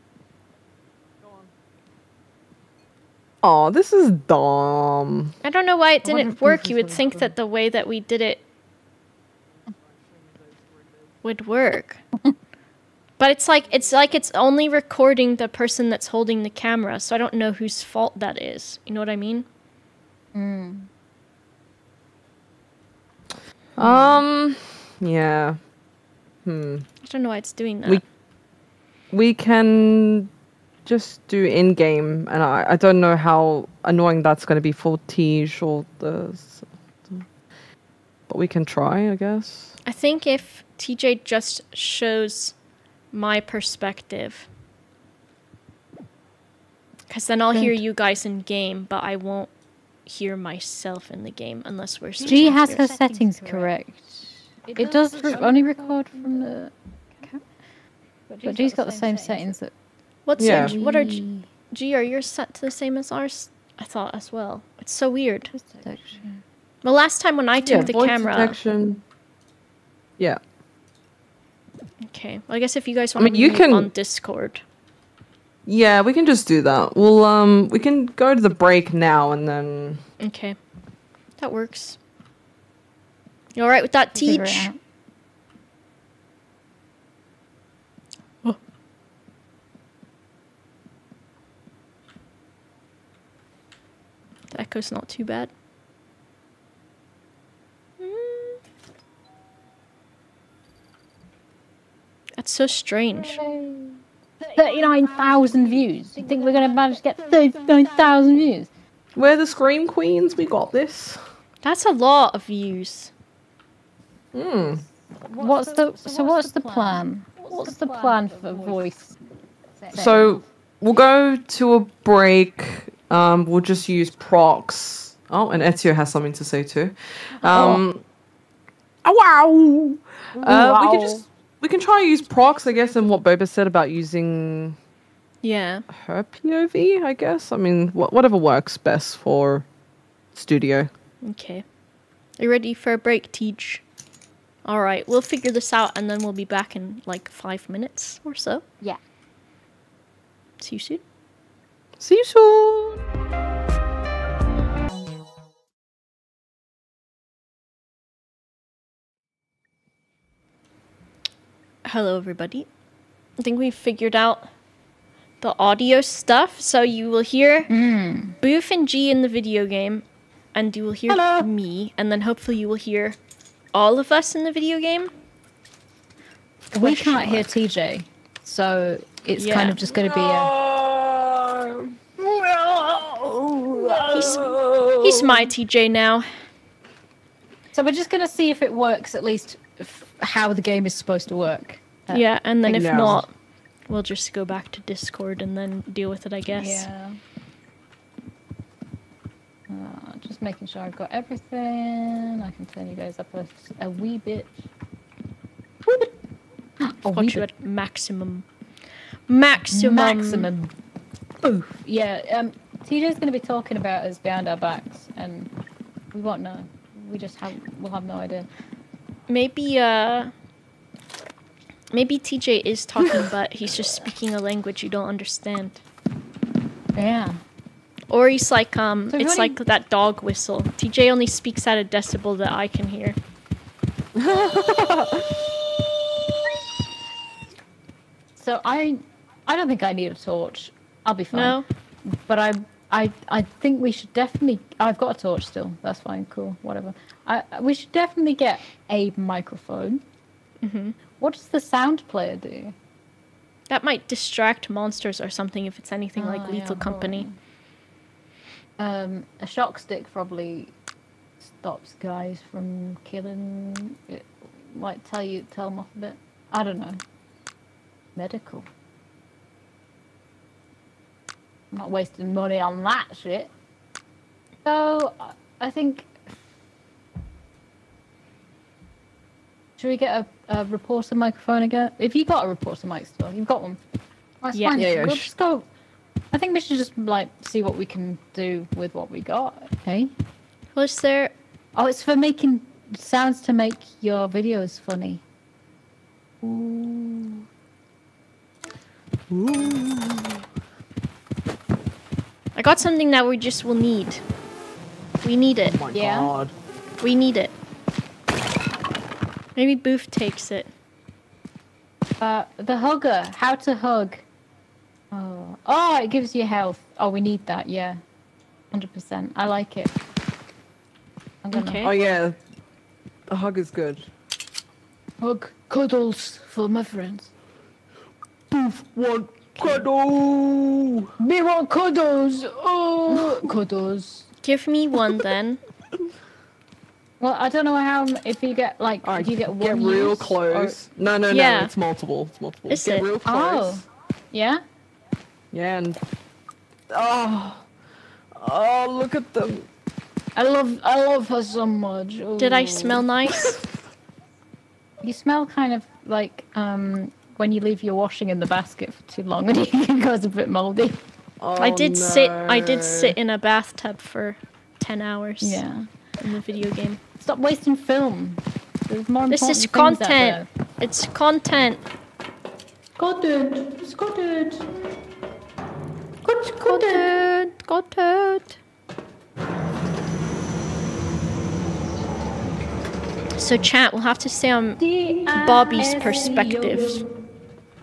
Speaker 3: Oh, this is dumb.
Speaker 1: I don't know why it didn't work. You would think that the way that we did it would work. but it's like it's like it's only recording the person that's holding the camera, so I don't know whose fault that is. You know what I mean?
Speaker 2: Mm.
Speaker 3: Um, yeah. Hmm.
Speaker 1: I don't know why it's doing that.
Speaker 3: We- We can just do in game, and I, I don't know how annoying that's going to be for Tige or the. But we can try, I guess.
Speaker 1: I think if TJ just shows my perspective, because then I'll hear you guys in game, but I won't hear myself in the game unless we're.
Speaker 2: G has
Speaker 1: gears.
Speaker 2: her settings correct. It does re- only record from the. cam- But G's got the same settings that.
Speaker 1: What's
Speaker 3: Yeah.
Speaker 1: your, what are G, G? Are yours set to the same as ours? I thought as well. It's so weird.
Speaker 2: Detection.
Speaker 1: Well, last time when I took the
Speaker 3: voice
Speaker 1: camera.
Speaker 3: detection. Yeah.
Speaker 1: Okay. Well, I guess if you guys want I
Speaker 3: mean,
Speaker 1: to
Speaker 3: you can-
Speaker 1: on Discord.
Speaker 3: Yeah, we can just do that. We'll um we can go to the break now and then
Speaker 1: Okay. That works. You alright with that, Teach?
Speaker 2: out.
Speaker 1: The echo's not too bad. Mm. That's so strange.
Speaker 2: 39,000 views. You think we're going to manage to get 39,000 views?
Speaker 3: We're the Scream Queens, we got this.
Speaker 1: That's a lot of views.
Speaker 3: Hmm.
Speaker 2: What's the so what's the plan? What's the plan for voice?
Speaker 3: So we'll go to a break. Um, we'll just use prox. Oh, and Ezio has something to say too. Um, oh. wow. Uh, we can just we can try and use prox, I guess, and what Boba said about using
Speaker 1: Yeah.
Speaker 3: her POV. I guess. I mean, wh- whatever works best for studio.
Speaker 1: Okay. Are you ready for a break, Teach? Alright, we'll figure this out and then we'll be back in like five minutes or so.
Speaker 2: Yeah.
Speaker 1: See you soon.
Speaker 3: See you soon.
Speaker 1: Hello, everybody. I think we figured out the audio stuff. So you will hear mm. Boof and G in the video game, and you will hear
Speaker 3: Hello.
Speaker 1: me, and then hopefully you will hear all of us in the video game.
Speaker 2: We
Speaker 1: Question
Speaker 2: can't hear. TJ, so it's
Speaker 1: Yeah.
Speaker 2: kind of just going to be a.
Speaker 1: He's, he's my TJ now.
Speaker 2: So we're just going to see if it works at least f- how the game is supposed to work.
Speaker 1: Yeah, and then if
Speaker 3: no.
Speaker 1: not, we'll just go back to Discord and then deal with it, I guess.
Speaker 2: Yeah. Uh, just making sure I've got everything. I can turn you guys up a, a wee bit. Wee bit. A wee
Speaker 1: Got you
Speaker 2: bit.
Speaker 1: at maximum. Maximum.
Speaker 2: Maximum. Oof. Yeah. Um. TJ's going to be talking about us behind our backs, and we won't know. We just have. We'll have no idea.
Speaker 1: Maybe uh maybe TJ is talking but he's just speaking a language you don't understand.
Speaker 2: Yeah.
Speaker 1: Or he's like um
Speaker 2: So
Speaker 1: it's like that dog whistle. TJ only speaks at a decibel that I can hear.
Speaker 2: So I. I don't think I need a torch. I'll be fine.
Speaker 1: No?
Speaker 2: but I, I, I think we should definitely. I've got a torch still. That's fine. Cool. Whatever. I, we should definitely get a microphone.
Speaker 1: Mhm.
Speaker 2: What does the sound player do?
Speaker 1: That might distract monsters or something if it's anything like
Speaker 2: Oh, yeah,
Speaker 1: Lethal Company.
Speaker 2: Um, a shock stick probably stops guys from killing. It might tell you tell them off a bit. I don't know. Medical. I'm not wasting money on that shit. So I think. Should we get a, a reporter microphone again? If you got a reporter mic still, you've got one. That's
Speaker 1: Yeah.
Speaker 2: fine.
Speaker 3: Yeah, yeah,
Speaker 2: We'll just go. I think we should just like see what we can do with what we got. Okay.
Speaker 1: Was there
Speaker 2: Oh, it's for making sounds to make your videos funny. Ooh.
Speaker 1: I got something that we just will need. We need it.
Speaker 3: Oh my
Speaker 2: Yeah.
Speaker 3: god.
Speaker 1: We need it. Maybe Boof takes it.
Speaker 2: Uh, the hugger. How to hug. Oh, oh, it gives you health. Oh, we need that. Yeah, hundred percent. I like it. I'm gonna
Speaker 1: Okay.
Speaker 3: Oh yeah. The hug is good.
Speaker 2: hug cuddles for my friends.
Speaker 3: Boof want cuddle.
Speaker 2: Me want cuddles. Oh, cuddles.
Speaker 1: Give me one then.
Speaker 2: Well, I don't know how. If you get like,
Speaker 3: Alright,
Speaker 2: do you get one get
Speaker 3: real
Speaker 2: use, or-
Speaker 3: close. No, no,
Speaker 1: Yeah.
Speaker 3: no. It's multiple. It's multiple.
Speaker 1: Is
Speaker 3: get
Speaker 1: it?
Speaker 3: real close.
Speaker 2: Oh, yeah.
Speaker 3: Yeah, and oh, oh, look at them.
Speaker 2: I love, I love her so much.
Speaker 1: Did I smell nice?
Speaker 2: You smell kind of like um when you leave your washing in the basket for too long and it goes a bit moldy.
Speaker 3: Oh,
Speaker 1: I did sit I did sit in a bathtub for 10 hours
Speaker 2: Yeah.
Speaker 1: in the video game.
Speaker 2: Stop wasting film. There's more
Speaker 1: This is
Speaker 2: important things out
Speaker 1: content.
Speaker 2: there.
Speaker 1: It's content.
Speaker 2: Content. It's content.
Speaker 1: Got it. Got it. So chat, we'll have to stay on Bobby's perspective,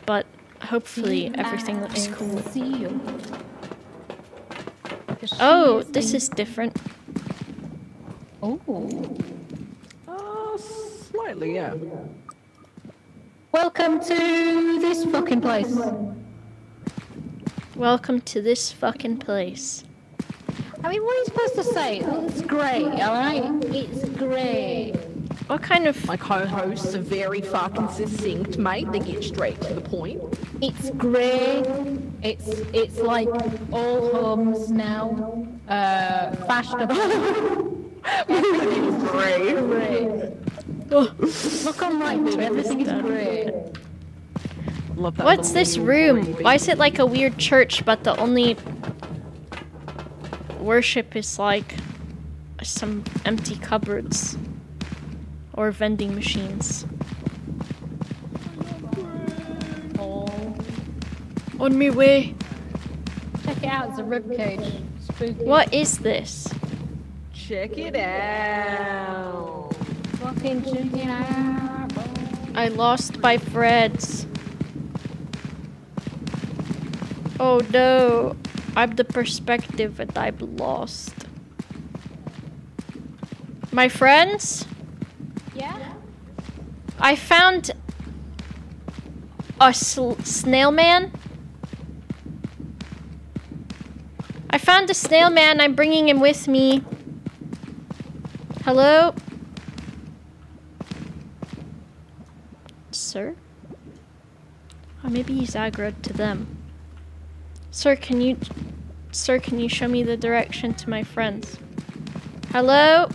Speaker 1: but hopefully everything looks cool. Oh, this is different.
Speaker 2: Oh.
Speaker 3: Uh, slightly, yeah.
Speaker 2: Welcome to this fucking place.
Speaker 1: Welcome to this fucking place.
Speaker 2: I mean, what are you supposed to say? It's great, alright? It's great.
Speaker 1: What kind of
Speaker 4: My co-hosts are very fucking succinct, mate. They get straight to the point.
Speaker 2: It's great. It's it's like all homes now. Uh, fashionable. Everything's great. Look on Rightmove. Everything is great.
Speaker 3: Love that.
Speaker 1: What's this room?
Speaker 3: baby.
Speaker 1: Why is it like a weird church, but the only worship is like some empty cupboards or vending machines?
Speaker 2: Oh.
Speaker 1: On my way.
Speaker 2: Check it out. It's a rib cage. Spooky.
Speaker 1: What is this?
Speaker 4: Check it out.
Speaker 2: Fucking check it out.
Speaker 1: I lost my friends. Oh no, I'm the perspective and I'm lost. My friends,
Speaker 2: Yeah.
Speaker 1: I found a sl- snail man. I found a snail man. I'm bringing him with me. Hello? Sir? Or maybe he's aggroed to them. Sir, can you... Sir, can you show me the direction to my friends? Hello?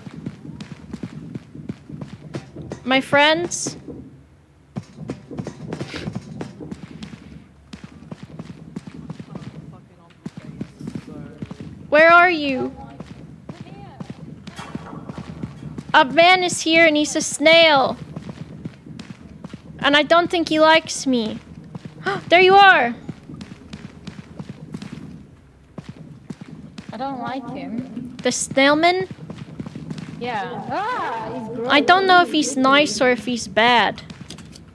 Speaker 1: My friends? Where are you? A man is here and he's a snail. And I don't think he likes me. there you are!
Speaker 2: I don't like him.
Speaker 1: The snailman?
Speaker 2: Yeah. Ah.
Speaker 1: I don't know if he's nice or if he's bad.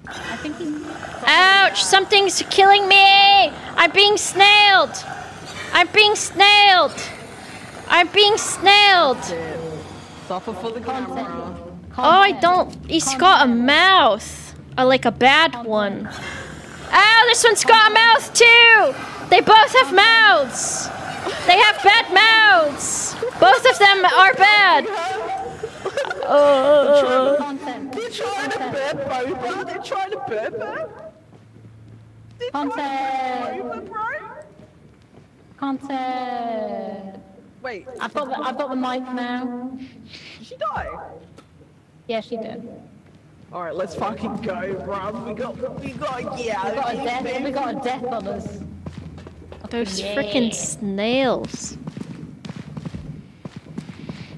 Speaker 2: I think he's.
Speaker 1: Ouch! Something's killing me! I'm being snailed! I'm being snailed! I'm being snailed!
Speaker 3: Suffer for the camera.
Speaker 1: Oh, I don't. He's got a mouth. Uh, like a bad one. Ow, this one's got a mouth too! They both have mouths! They have bad mouths! Both of them are bad! Oh,
Speaker 2: Content.
Speaker 4: They're trying to burp Boba. They're trying to burp her. They're trying
Speaker 2: Content.
Speaker 4: to burp her, bro.
Speaker 2: Content.
Speaker 4: Wait,
Speaker 2: I've got the I've got the mic now.
Speaker 4: did she die?
Speaker 2: Yeah, she did.
Speaker 4: All right, let's fucking go, bruv. We got, we got, yeah.
Speaker 2: We got a death. We got a death on us.
Speaker 1: those
Speaker 2: Yeah.
Speaker 1: freaking snails.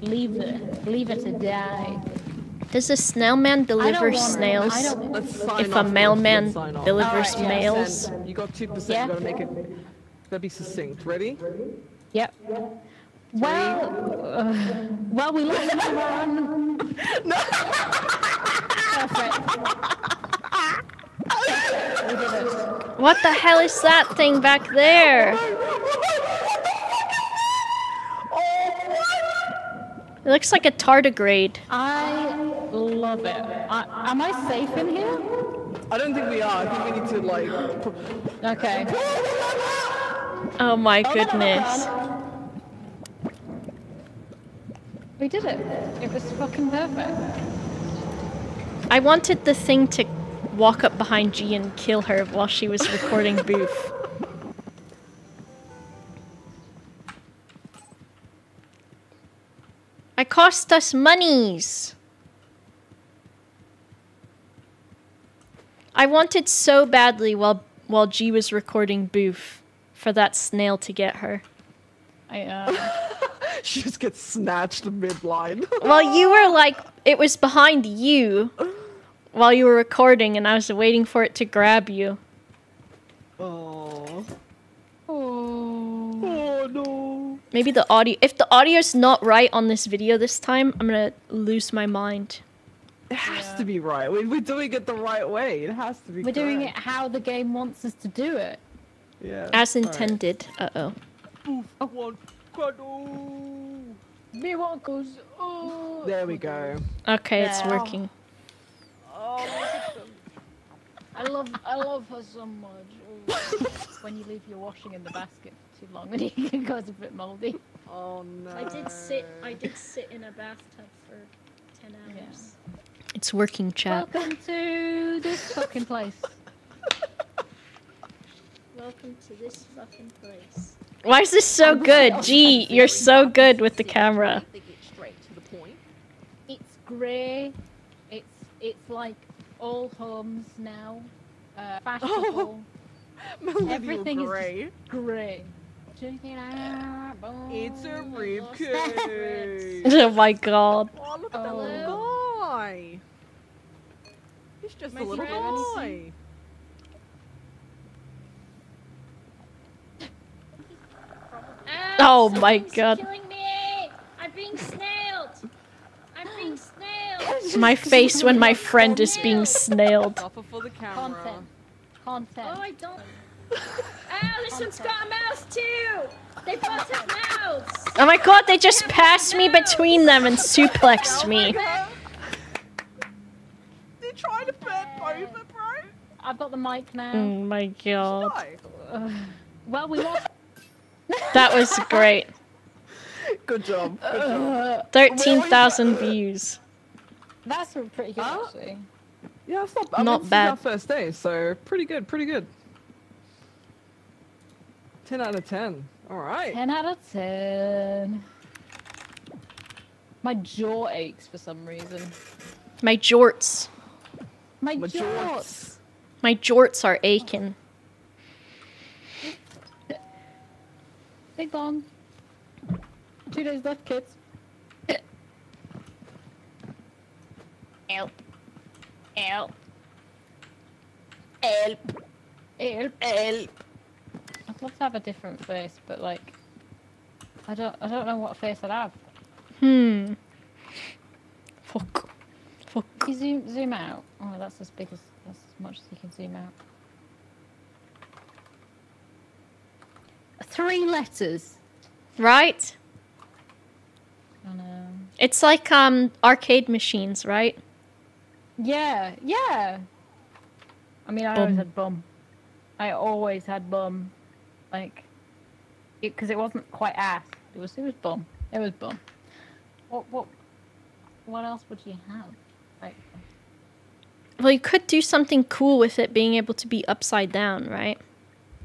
Speaker 2: Leave it. Leave it to die.
Speaker 1: Does a snail man deliver snails?
Speaker 2: I don't-
Speaker 3: Let's sign
Speaker 1: If a mailman
Speaker 3: Let's sign off.
Speaker 1: delivers
Speaker 2: Alright, yeah,
Speaker 1: mails?
Speaker 3: Percent. You got two percent.
Speaker 2: Yeah.
Speaker 3: You gotta make it. Gotta be succinct. Ready?
Speaker 2: Yep. Well, uh, well, we lost everyone. Perfect. we did it.
Speaker 1: What the hell is that thing back there? It looks like a tardigrade.
Speaker 2: I love it. I, am I safe in here?
Speaker 3: I don't think we are. I think we need to like.
Speaker 2: Okay.
Speaker 1: Oh my
Speaker 2: Oh,
Speaker 1: goodness.
Speaker 2: We did it. It was fucking perfect.
Speaker 1: I wanted the thing to walk up behind G and kill her while she was recording Boof. I cost us monies. I wanted so badly while while G was recording Boof for that snail to get her.
Speaker 2: I, uh,
Speaker 3: She just gets snatched midline.
Speaker 1: Well, you were like it was behind you while you were recording, and I was waiting for it to grab you.
Speaker 3: oh.
Speaker 2: oh.
Speaker 3: no.
Speaker 1: Maybe the audio. If the audio's not right on this video this time, I'm gonna lose my mind.
Speaker 3: It has to be right. We- We're doing it the right way. It has to be.
Speaker 2: We're doing it how the game wants us to do it.
Speaker 3: Yeah.
Speaker 1: As
Speaker 3: All right.
Speaker 1: intended. Uh oh.
Speaker 3: Oof, one, cuddle.
Speaker 2: Me what goes. Oh.
Speaker 3: There we go.
Speaker 1: Okay, it's working.
Speaker 3: Oh, look at them.
Speaker 2: I love I love her so much. Oh. when you leave your washing in the basket too long and it goes a bit mouldy.
Speaker 3: Oh no.
Speaker 1: I did sit in a bathtub for ten
Speaker 2: hours.
Speaker 1: It's working, chat.
Speaker 2: Welcome to this fucking place.
Speaker 1: Welcome to this fucking place. Why is this so good? Gee, you're so good with the camera.
Speaker 3: They get straight to the point.
Speaker 2: It's grey. It's it's like all homes now. Uh, fashionable.
Speaker 3: Millennial
Speaker 2: Everything is
Speaker 3: grey.
Speaker 2: grey. Check it out.
Speaker 3: It's a ribcage.
Speaker 1: Oh my god.
Speaker 3: Oh, look at that
Speaker 2: Oh.
Speaker 3: little guy. He's just a little
Speaker 2: friend.
Speaker 3: Guy.
Speaker 1: Oh my god.
Speaker 2: I'm being snailed! I'm being snailed!
Speaker 1: My face when my friend is being snailed.
Speaker 3: Suffer for the camera.
Speaker 2: Content. Content.
Speaker 5: Oh, I don't. Ah, this one's got a mouse too. They both have mouths.
Speaker 1: Oh my god, they just passed me between them and suplexed me.
Speaker 3: They're trying to burn both, bro.
Speaker 2: I've got the mic now.
Speaker 1: Oh my god.
Speaker 3: No.
Speaker 2: Well, we lost.
Speaker 1: That was great.
Speaker 3: Good job. Good job.
Speaker 1: 13,000 views.
Speaker 2: That's pretty good,
Speaker 3: Huh?
Speaker 2: actually.
Speaker 3: Yeah, it's not, I
Speaker 1: Not
Speaker 3: mean, this is
Speaker 1: bad.
Speaker 3: our first day, so pretty good, pretty good. 10 out of 10. Alright.
Speaker 2: 10 out of 10. My jaw aches for some reason.
Speaker 1: My jorts.
Speaker 2: My,
Speaker 3: My
Speaker 2: jaw.
Speaker 3: jorts.
Speaker 1: My jorts are aching.
Speaker 2: Big bong. Two days left, kids. Help. Help. Help. Help.
Speaker 3: Help.
Speaker 2: I'd love to have a different face, but like, I don't, I don't know what face I'd have.
Speaker 1: Hmm. Fuck. Fuck.
Speaker 2: Can you zoom, zoom out? Oh, that's as big as, that's as much as you can zoom out. Three letters.
Speaker 1: Right?
Speaker 2: I know.
Speaker 1: It's like um arcade machines, right?
Speaker 2: Yeah, yeah. I mean, I
Speaker 1: Bum.
Speaker 2: always had bum. I always had bum, like, because it, wasn't quite ass. It was it was bum. It was bum. What what what else would you have? Like,
Speaker 1: Well, you could do something cool with it being able to be upside down, right?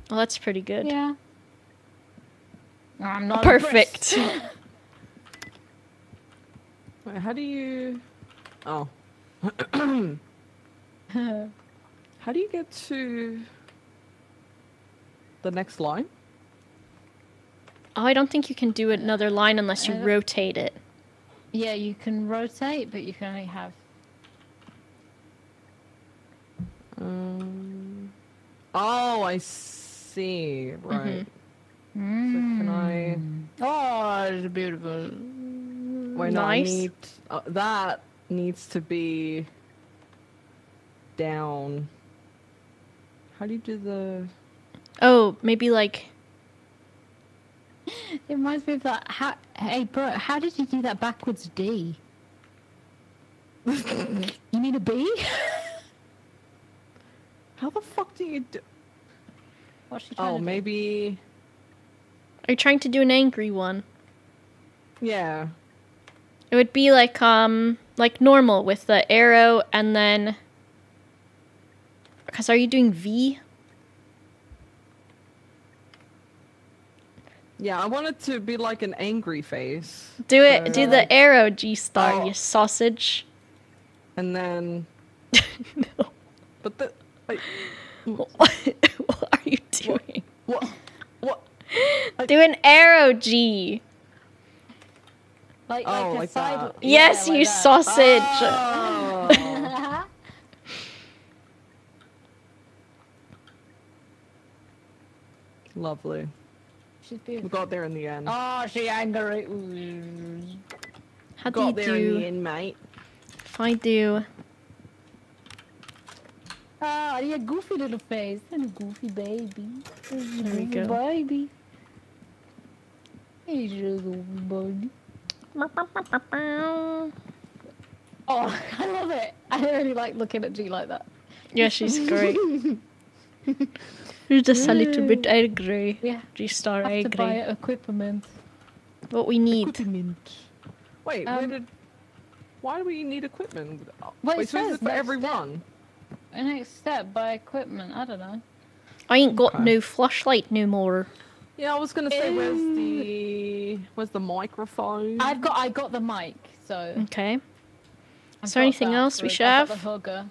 Speaker 1: Well, that's pretty good.
Speaker 2: yeah. I'm not
Speaker 1: Perfect.
Speaker 3: Wait, how do you... Oh. How do you get to the next line?
Speaker 1: Oh, I don't think you can do another line unless you
Speaker 2: I
Speaker 1: rotate it.
Speaker 2: yeah, you can rotate, but you can only have.
Speaker 3: Um, oh, I see. Right.
Speaker 2: Mm.
Speaker 3: Can I-
Speaker 2: Oh, it's beautiful.
Speaker 3: Wait, no, I
Speaker 1: Nice.
Speaker 3: need uh, that needs to be down. How do you do the?
Speaker 1: Oh, maybe like
Speaker 2: It reminds me of that. How, hey, bro, how did you do that backwards D? you mean a B?
Speaker 3: How the fuck do you do?
Speaker 2: What's she trying
Speaker 3: Oh,
Speaker 2: to do?
Speaker 1: Are you trying to do an angry one?
Speaker 3: Yeah.
Speaker 1: It would be like um like normal with the arrow and then because are you doing V?
Speaker 3: Yeah, I want it to be like an angry face.
Speaker 1: Do it.
Speaker 3: So,
Speaker 1: do the arrow G star,
Speaker 3: oh.
Speaker 1: you sausage.
Speaker 3: And then,
Speaker 1: no.
Speaker 3: but the. Like,
Speaker 1: what are you doing?
Speaker 3: what? What?
Speaker 1: Do an arrow G.
Speaker 2: Like,
Speaker 3: Oh,
Speaker 2: like a
Speaker 3: like
Speaker 2: side.
Speaker 3: that.
Speaker 2: yeah,
Speaker 1: yes,
Speaker 2: like
Speaker 1: you
Speaker 2: that.
Speaker 1: sausage.
Speaker 3: Oh. Lovely.
Speaker 2: She's
Speaker 3: We
Speaker 2: beautiful.
Speaker 3: got there in the end.
Speaker 2: Oh, she angry. Ooh.
Speaker 1: How do you
Speaker 3: got there in the
Speaker 1: do?
Speaker 3: end, mate.
Speaker 1: If I do,
Speaker 2: Ah, you goofy little face. And a goofy baby. There's a
Speaker 1: There we
Speaker 2: goofy
Speaker 1: go.
Speaker 2: baby. He's a goofy baby. Oh, I love it. I really like looking at G like that.
Speaker 1: yeah, she's great. You're just a little bit angry.
Speaker 2: Yeah.
Speaker 1: G star
Speaker 2: Have to buy equipment.
Speaker 1: What we need.
Speaker 3: Equipment. Wait, where
Speaker 2: Um,
Speaker 3: did? Why do we need equipment?
Speaker 2: Well, it
Speaker 3: Wait, so is
Speaker 2: says
Speaker 3: it for
Speaker 2: next
Speaker 3: everyone?
Speaker 2: The next step, buy equipment. I don't know.
Speaker 1: I ain't got
Speaker 3: Okay.
Speaker 1: no flashlight no more.
Speaker 3: Yeah, I was gonna say, where's the where's the microphone?
Speaker 2: I've got I got the mic, so.
Speaker 1: Okay.
Speaker 2: I've
Speaker 1: Is there anything
Speaker 2: that
Speaker 1: else we should
Speaker 2: I've
Speaker 1: have?
Speaker 2: got the hugger.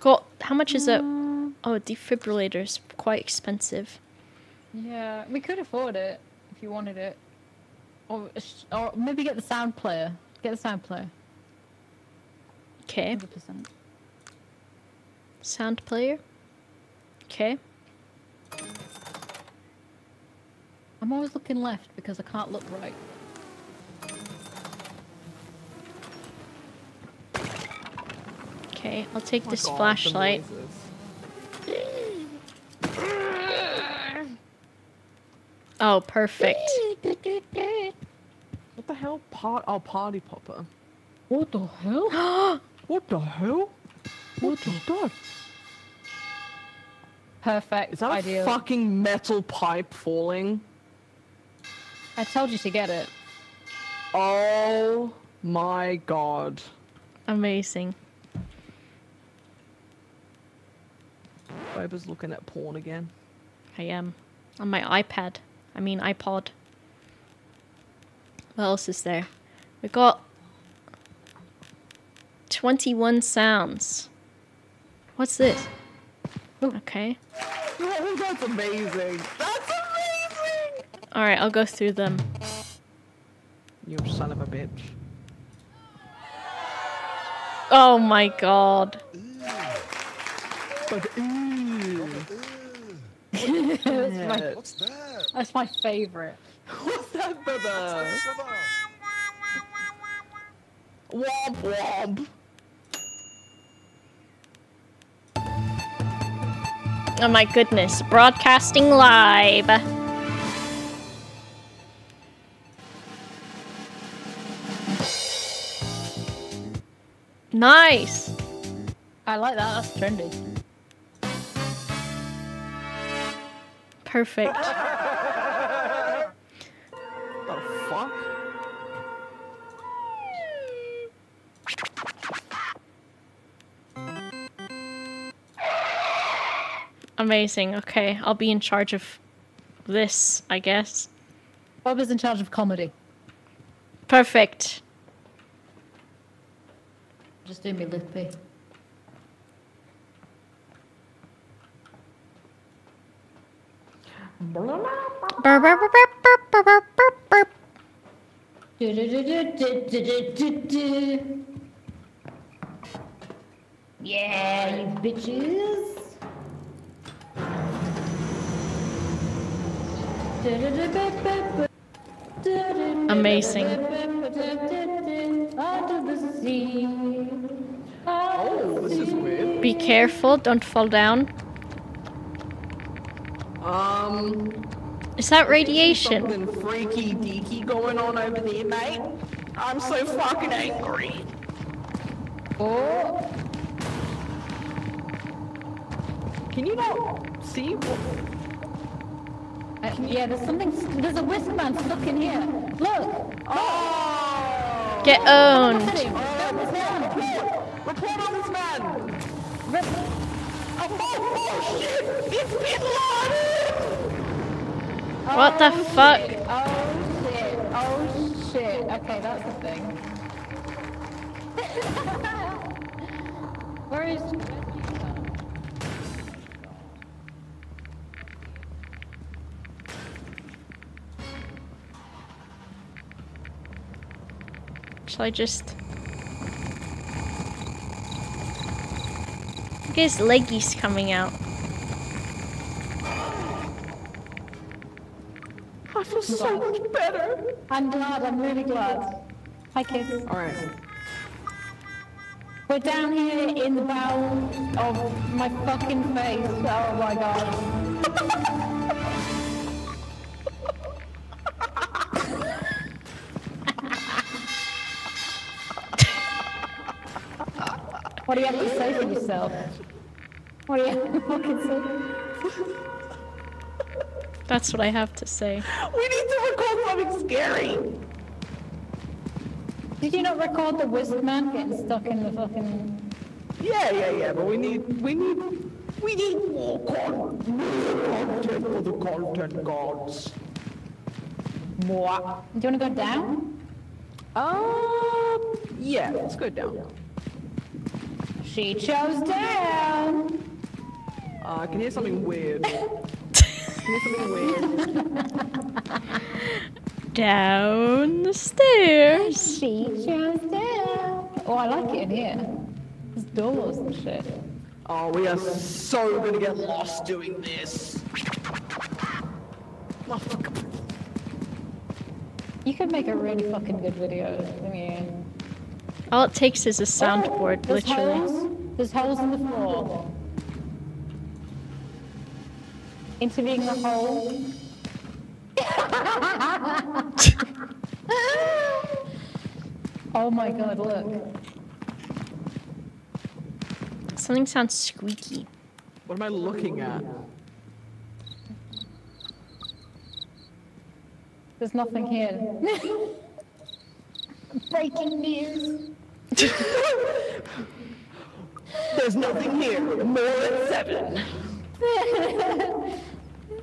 Speaker 1: Got how much is it?
Speaker 2: Mm,
Speaker 1: Oh, defibrillator's quite expensive.
Speaker 2: Yeah, we could afford it if you wanted it, or or maybe get the sound player. Get the sound player.
Speaker 1: Okay.
Speaker 2: Hundred percent.
Speaker 1: Sound player. Okay.
Speaker 2: I'm always looking left because I can't look right.
Speaker 1: Okay, I'll take
Speaker 3: Oh
Speaker 1: this
Speaker 3: God,
Speaker 1: flashlight. Oh, perfect.
Speaker 3: What the hell? Part? Oh, party popper.
Speaker 2: What the hell?
Speaker 3: What the hell? What is that?
Speaker 2: Perfect.
Speaker 3: Is that
Speaker 2: idea.
Speaker 3: a fucking metal pipe falling?
Speaker 2: I told you to get it.
Speaker 3: Oh my god.
Speaker 1: Amazing.
Speaker 3: Boba's looking at porn again.
Speaker 1: I am. On my iPad. I mean iPod. What else is there? We got 21 sounds. What's this? Okay.
Speaker 3: That's amazing. That's amazing.
Speaker 1: Alright, I'll go through them.
Speaker 3: You son of a bitch.
Speaker 1: Oh my god.
Speaker 3: But ooh.
Speaker 2: my-
Speaker 6: What's that?
Speaker 2: That's my favorite.
Speaker 3: What's that, brother? Womp womp.
Speaker 1: Oh my goodness. Broadcasting live. Nice.
Speaker 2: I like that. That's trendy.
Speaker 1: Perfect.
Speaker 3: The fuck?
Speaker 1: Amazing. Okay, I'll be in charge of this, I guess.
Speaker 2: Bob is in charge of comedy.
Speaker 1: Perfect.
Speaker 2: Just do me lippy.
Speaker 1: Do, yeah, you bitches. Da, da,
Speaker 2: da, ba, ba, ba.
Speaker 1: Amazing.
Speaker 2: Under the sea.
Speaker 3: Oh, this is weird.
Speaker 1: Be careful, don't fall down.
Speaker 3: Um,
Speaker 1: Is that radiation?
Speaker 3: something freaky deaky going on over there, mate. I'm so fucking angry.
Speaker 2: Oh,
Speaker 3: Can you not see
Speaker 2: uh, yeah, there's something. There's a whisk man stuck in here. Look.
Speaker 3: Oh!
Speaker 1: Get owned.
Speaker 2: at him. Look, it's.
Speaker 3: Report on this man! Oh, oh shit! It's Bin Laden!
Speaker 1: What the
Speaker 2: Oh,
Speaker 1: fuck?
Speaker 2: Oh shit. Oh shit. Okay, that's the thing. Where is
Speaker 1: Shall I just... Look at his leggies coming out.
Speaker 2: I feel so much better. I'm glad. I'm really glad. Hi, kids.
Speaker 3: All right.
Speaker 2: We're down here in the bowel of my fucking face. Oh my god. what do you have to say for yourself? What do you have to fucking say?
Speaker 1: That's what I have to say.
Speaker 4: We need to record something scary.
Speaker 2: Did you not record the whisk man getting stuck in the fucking...
Speaker 4: Yeah, yeah, yeah, but we need, we need, we need more con- more content for the content gods.
Speaker 2: More. Do you want to go down?
Speaker 3: Um. Yeah. Let's go down.
Speaker 2: She chose down.
Speaker 3: Uh, I can hear something weird. Can hear something weird.
Speaker 1: Down the stairs.
Speaker 2: She chose down. Oh, I like it in here. There's doors and shit.
Speaker 4: Oh, we are so gonna get lost doing this.
Speaker 2: You could make a really fucking good video. I mean,
Speaker 1: All it takes is a soundboard,
Speaker 2: there's
Speaker 1: literally.
Speaker 2: Holes. There's holes in the floor. Interviewing the hole. oh my god, look.
Speaker 1: Something sounds squeaky.
Speaker 3: What am I looking at?
Speaker 2: There's nothing here. Breaking news.
Speaker 4: There's nothing here. More than seven.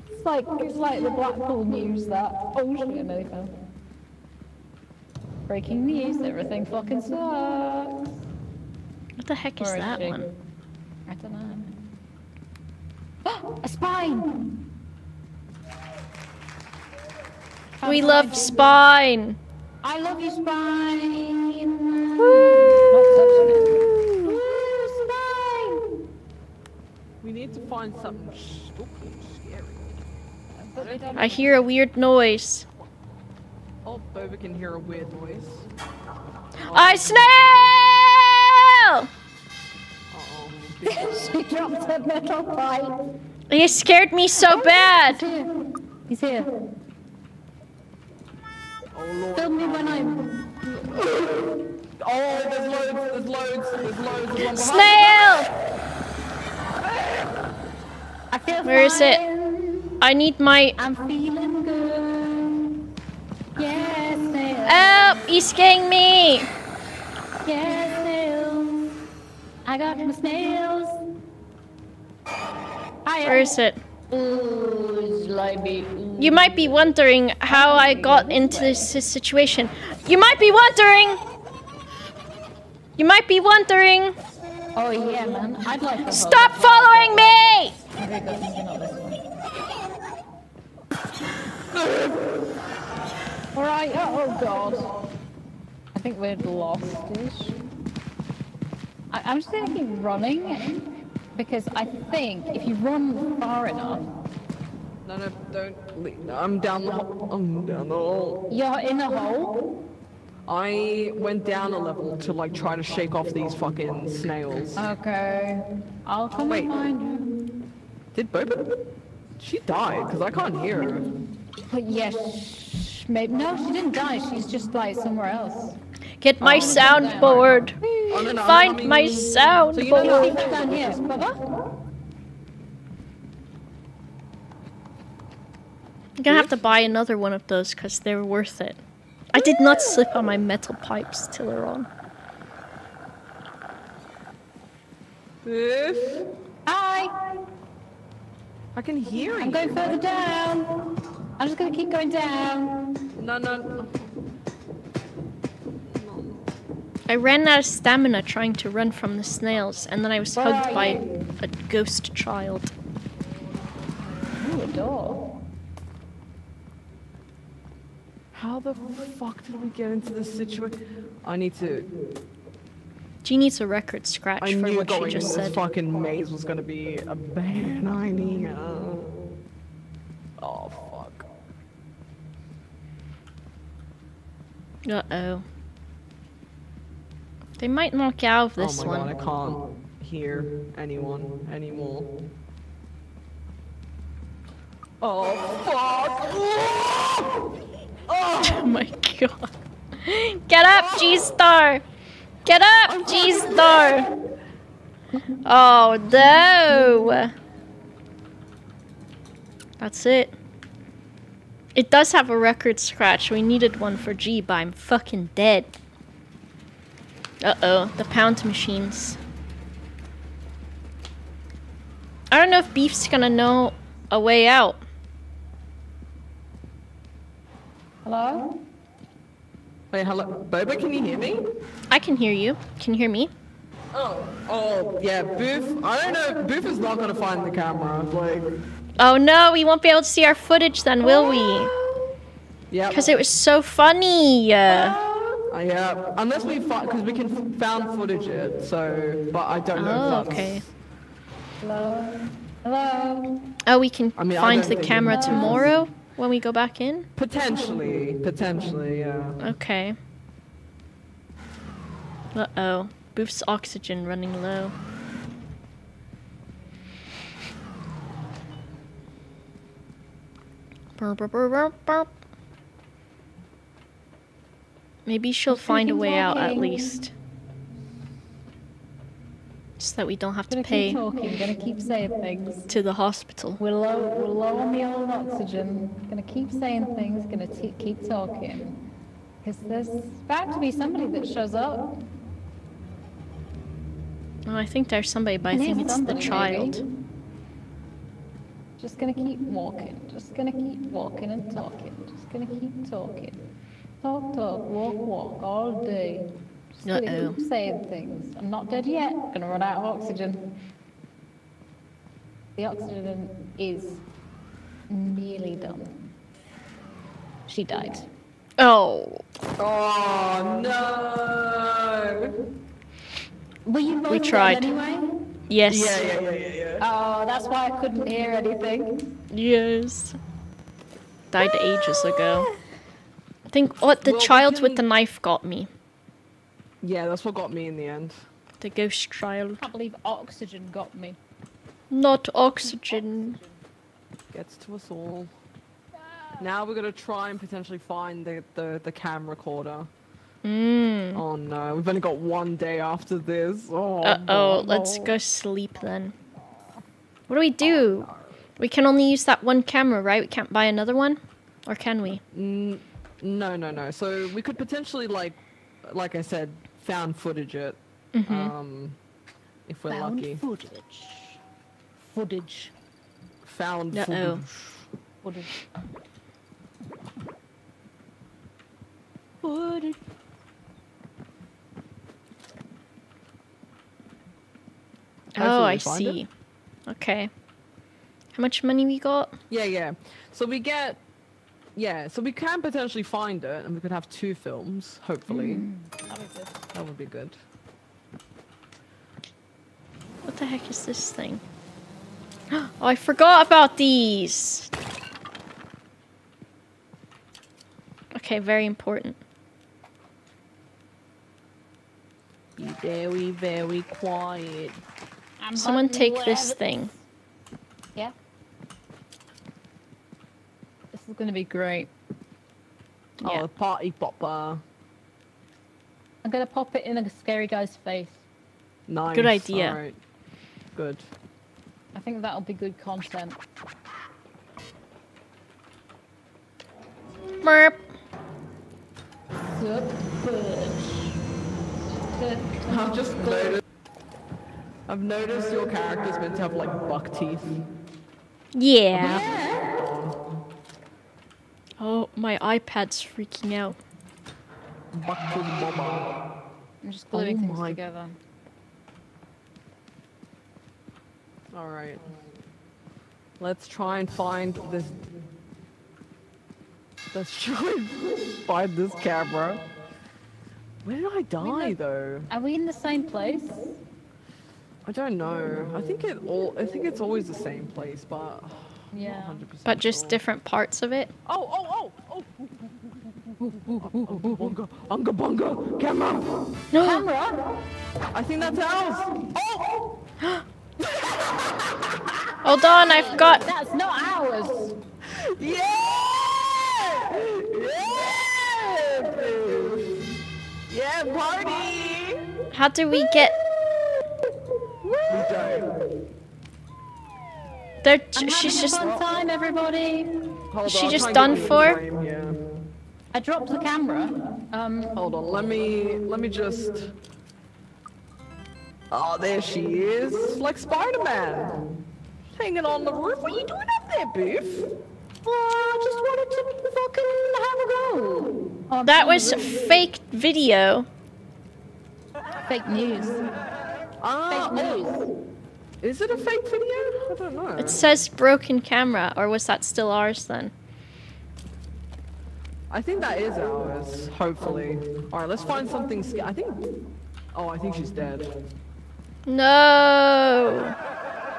Speaker 2: It's like it's like the Blackpool news that oh shit, I nearly fell. Breaking news, everything fucking sucks.
Speaker 1: What the heck is
Speaker 2: Or
Speaker 1: that
Speaker 2: she?
Speaker 1: one?
Speaker 2: I don't know. A spine!
Speaker 1: We
Speaker 2: do I
Speaker 1: love
Speaker 2: do
Speaker 1: Spine.
Speaker 2: This? I love you, spine! Not touching it. Woo, spine!
Speaker 3: We need to find something spooky, scary.
Speaker 2: But they don't-
Speaker 1: I hear a weird noise.
Speaker 3: Oh, Boba can hear a weird noise.
Speaker 1: I snail!
Speaker 3: Uh-oh.
Speaker 2: she dropped a metal pipe.
Speaker 1: He scared me so bad.
Speaker 2: He's here. He's here.
Speaker 3: Oh lord.
Speaker 2: Film me when I'm.
Speaker 3: Oh, there's loads, there's loads, there's loads. There's one.
Speaker 1: Snail!
Speaker 2: I feel
Speaker 1: Where is it? I need my.
Speaker 2: I'm feeling good. Yes, Snail.
Speaker 1: Help! He's getting me!
Speaker 2: Yes, snails. I got my snails.
Speaker 1: Where is it?
Speaker 2: Ooh, slimy. Ooh.
Speaker 1: You might be wondering how I got into this situation. You might be wondering! You might be wondering!
Speaker 2: Oh yeah, man. I'd like to.
Speaker 1: Stop following me!
Speaker 2: Okay, good. Maybe not this one. All right. Oh, god. I think we're lost-ish. I, I'm just gonna keep running because I think if you run far enough,
Speaker 3: No, no, don't leave. No, I'm down the hole. I'm down the hole.
Speaker 2: you're in a hole.
Speaker 3: I went down a level to like try to shake off these fucking snails.
Speaker 2: Okay. I'll come
Speaker 3: Wait.
Speaker 2: and find you.
Speaker 3: Did Boba? She died because I can't hear her.
Speaker 2: But yes, maybe. No, she didn't die. She's just like somewhere else.
Speaker 1: Get my oh, soundboard!
Speaker 3: Oh, no, no,
Speaker 1: Find my
Speaker 3: you know
Speaker 1: soundboard!
Speaker 2: She's down here. Bubba?
Speaker 1: I'm gonna have to buy another one of those because they're worth it. I did not slip on my metal pipes till they're on.
Speaker 3: Biff,
Speaker 2: Hi.
Speaker 3: I can hear you.
Speaker 2: I'm going further down. I'm just gonna keep going down.
Speaker 3: No, no.
Speaker 1: I ran out of stamina trying to run from the snails, and then I was
Speaker 2: Where
Speaker 1: hugged by
Speaker 2: you?
Speaker 1: a ghost child.
Speaker 2: Ooh, a door.
Speaker 3: How the fuck did we get into this situation? I need to.
Speaker 1: She needs a record scratch
Speaker 3: I
Speaker 1: for what she
Speaker 3: going
Speaker 1: just
Speaker 3: into this
Speaker 1: said.
Speaker 3: fucking maze was gonna be a bad idea. Oh fuck.
Speaker 1: Uh oh. They might knock you out of oh this
Speaker 3: oh my
Speaker 1: one.
Speaker 3: god, I can't hear anyone anymore. Oh fuck!
Speaker 1: Oh my god. Get up, G Star! Get up, G Star! Oh no! That's it. It does have a record scratch. We needed one for G, but I'm fucking dead. Uh oh, the pound machines. I don't know if Boof's gonna know a way out.
Speaker 2: Hello?
Speaker 3: Wait, hello, Boba, can you hear me?
Speaker 1: I can hear you. Can you hear me?
Speaker 3: Oh, oh, yeah, Boof. I don't know. Boof is not gonna find the camera. Like,
Speaker 1: Oh no, we won't be able to see our footage then, will we?
Speaker 3: yeah,
Speaker 1: Because it was so funny. Uh,
Speaker 3: uh, yeah. Unless we find, because we can f- found footage it. So, but I don't know.
Speaker 1: oh,
Speaker 3: if that's,
Speaker 1: okay.
Speaker 2: Hello? Hello?
Speaker 1: Oh, we can
Speaker 3: I mean,
Speaker 1: find the camera tomorrow when we go back in?
Speaker 3: Potentially, potentially, yeah.
Speaker 1: Okay. Uh oh. Boof's oxygen running low. Burp, burp, burp, burp, burp. Maybe she'll find a way out at least. Just that we don't have to pay
Speaker 2: keep talking, gonna keep saying things.
Speaker 1: to the hospital.
Speaker 2: We're low, we're low on the old oxygen. Gonna keep saying things, gonna keep talking. Because there's bound to be somebody that shows up.
Speaker 1: Oh, I think there's somebody, but I think it's the
Speaker 2: somebody, maybe.
Speaker 1: child.
Speaker 2: Just gonna keep walking. Just gonna keep walking and talking. Just gonna keep talking. Talk, talk, walk, walk all day. Just gonna
Speaker 1: Uh-oh.
Speaker 2: keep saying things. I'm not dead yet. I'm Gonna run out of oxygen. The oxygen is nearly done. She died.
Speaker 1: Oh,
Speaker 3: Oh no!
Speaker 2: Were you
Speaker 1: We tried.
Speaker 2: anyway?
Speaker 1: yes.
Speaker 3: Yeah, yeah, yeah, yeah, yeah.
Speaker 2: Oh, that's why I couldn't hear anything.
Speaker 1: Yes. Died ages ago. I think what the
Speaker 3: Well, we
Speaker 1: child with the knife got me.
Speaker 3: Yeah, that's what got me in the end.
Speaker 1: The ghost child.
Speaker 2: can't believe oxygen got me.
Speaker 1: Not oxygen.
Speaker 3: Gets to us all. Now we're gonna try and potentially find the the, the cam recorder.
Speaker 1: Mmm.
Speaker 3: Oh no, we've only got one day after this. Oh.
Speaker 1: Uh oh,
Speaker 3: no.
Speaker 1: let's go sleep then. What do we do? We can only use that one camera, right? We can't buy another one? Or can we?
Speaker 3: N- no, no, no. So we could potentially like, like I said, found footage it.
Speaker 1: Mm-hmm.
Speaker 3: Um, if we're
Speaker 2: Found
Speaker 3: lucky.
Speaker 2: footage. Footage.
Speaker 3: Found
Speaker 1: Uh-oh.
Speaker 3: footage.
Speaker 2: Footage.
Speaker 3: Footage.
Speaker 1: Oh, I
Speaker 3: we find it.
Speaker 1: see. Okay. How much money we got?
Speaker 3: Yeah, yeah. So we get, yeah. So we can potentially find it, and we could have two films. Hopefully, hmm.
Speaker 2: That'd be good.
Speaker 3: that would be good.
Speaker 1: What the heck is this thing? Oh, I forgot about these. Okay, very important.
Speaker 3: Be very, very quiet.
Speaker 2: I'm
Speaker 1: Someone take this thing.
Speaker 2: Yeah. This is gonna be great.
Speaker 1: Oh, yeah.
Speaker 3: Oh, party popper.
Speaker 2: I'm gonna pop it in a scary guy's face.
Speaker 3: Nice.
Speaker 1: Good idea.
Speaker 3: All right. Good.
Speaker 2: I think that'll be good content.
Speaker 1: Merp.
Speaker 2: Good. Good.
Speaker 3: I've just noticed. I've noticed your character's meant to have like buck teeth.
Speaker 1: Yeah. Oh, my iPad's freaking out.
Speaker 2: I'm just gluing
Speaker 3: Oh
Speaker 2: things
Speaker 3: my-
Speaker 2: together.
Speaker 3: All right. Let's try and find this. Let's try and find this camera. Where did I die though?
Speaker 2: Are we in the same place?
Speaker 3: I don't know. I think it all. I think it's always the same place, but.
Speaker 2: Yeah.
Speaker 1: But just
Speaker 3: sure.
Speaker 1: different parts of it.
Speaker 3: Oh, oh, oh, oh! Bunga, unga bunga, camera.
Speaker 2: Camera?
Speaker 3: I think that's ours. Oh,
Speaker 1: Hold on, I've got.
Speaker 2: That's not ours.
Speaker 3: yeah, yeah, yeah, party.
Speaker 1: How do we get?
Speaker 3: We don't.
Speaker 1: They're,
Speaker 2: I'm
Speaker 1: she's just.
Speaker 2: fun time, everybody.
Speaker 3: Hold
Speaker 1: She
Speaker 3: on,
Speaker 1: just
Speaker 3: try and
Speaker 1: done
Speaker 3: get you in
Speaker 1: for?
Speaker 3: frame, Yeah.
Speaker 2: I dropped the camera. Um,
Speaker 3: Hold on, let me let me just. Oh, there she is, like Spider-Man, hanging on the roof. What are you doing up there, Boof?
Speaker 2: well, I just wanted to fucking have a go. Oh,
Speaker 1: That was fake video.
Speaker 2: fake news.
Speaker 3: Ah,
Speaker 2: Fake
Speaker 3: oh,
Speaker 2: news.
Speaker 3: Is it a fake video? I don't know.
Speaker 1: It says broken camera, or was that still ours then?
Speaker 3: I think that is ours. Hopefully. All right, let's find something. I think. Oh, I think she's dead.
Speaker 1: No.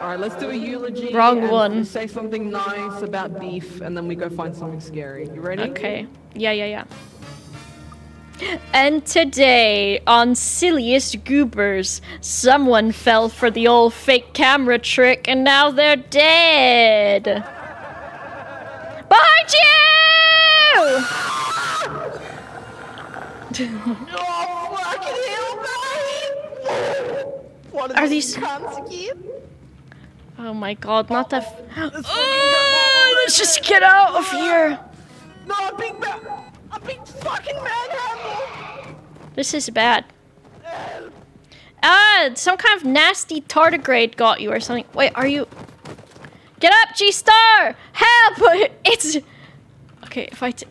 Speaker 3: All right, let's do a eulogy.
Speaker 1: Wrong
Speaker 3: and
Speaker 1: one.
Speaker 3: Say something nice about Boof, and then we go find something scary. You ready?
Speaker 1: Okay. Yeah, yeah, yeah. And today, on Silliest Goobers, someone fell for the old fake camera trick and now they're dead. Behind you!
Speaker 4: Fucking hell, mate! What
Speaker 1: Are these-? Oh my god, not that. F- oh, let's just get out of here.
Speaker 4: No, a big! Big fucking manhandle!
Speaker 1: This is bad. Ah, some kind of nasty tardigrade got you or something. Wait, are you? Get up, G Star! Help! It's okay. If I t-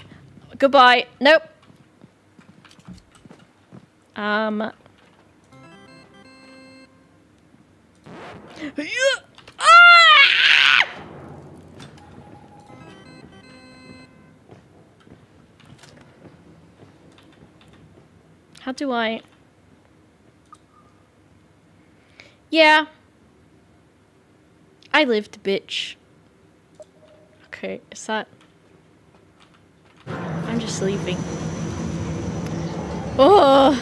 Speaker 1: goodbye. Nope. Um. Ah! How do I? Yeah. I lived, bitch. Okay, is that? I'm just leaving. Oh.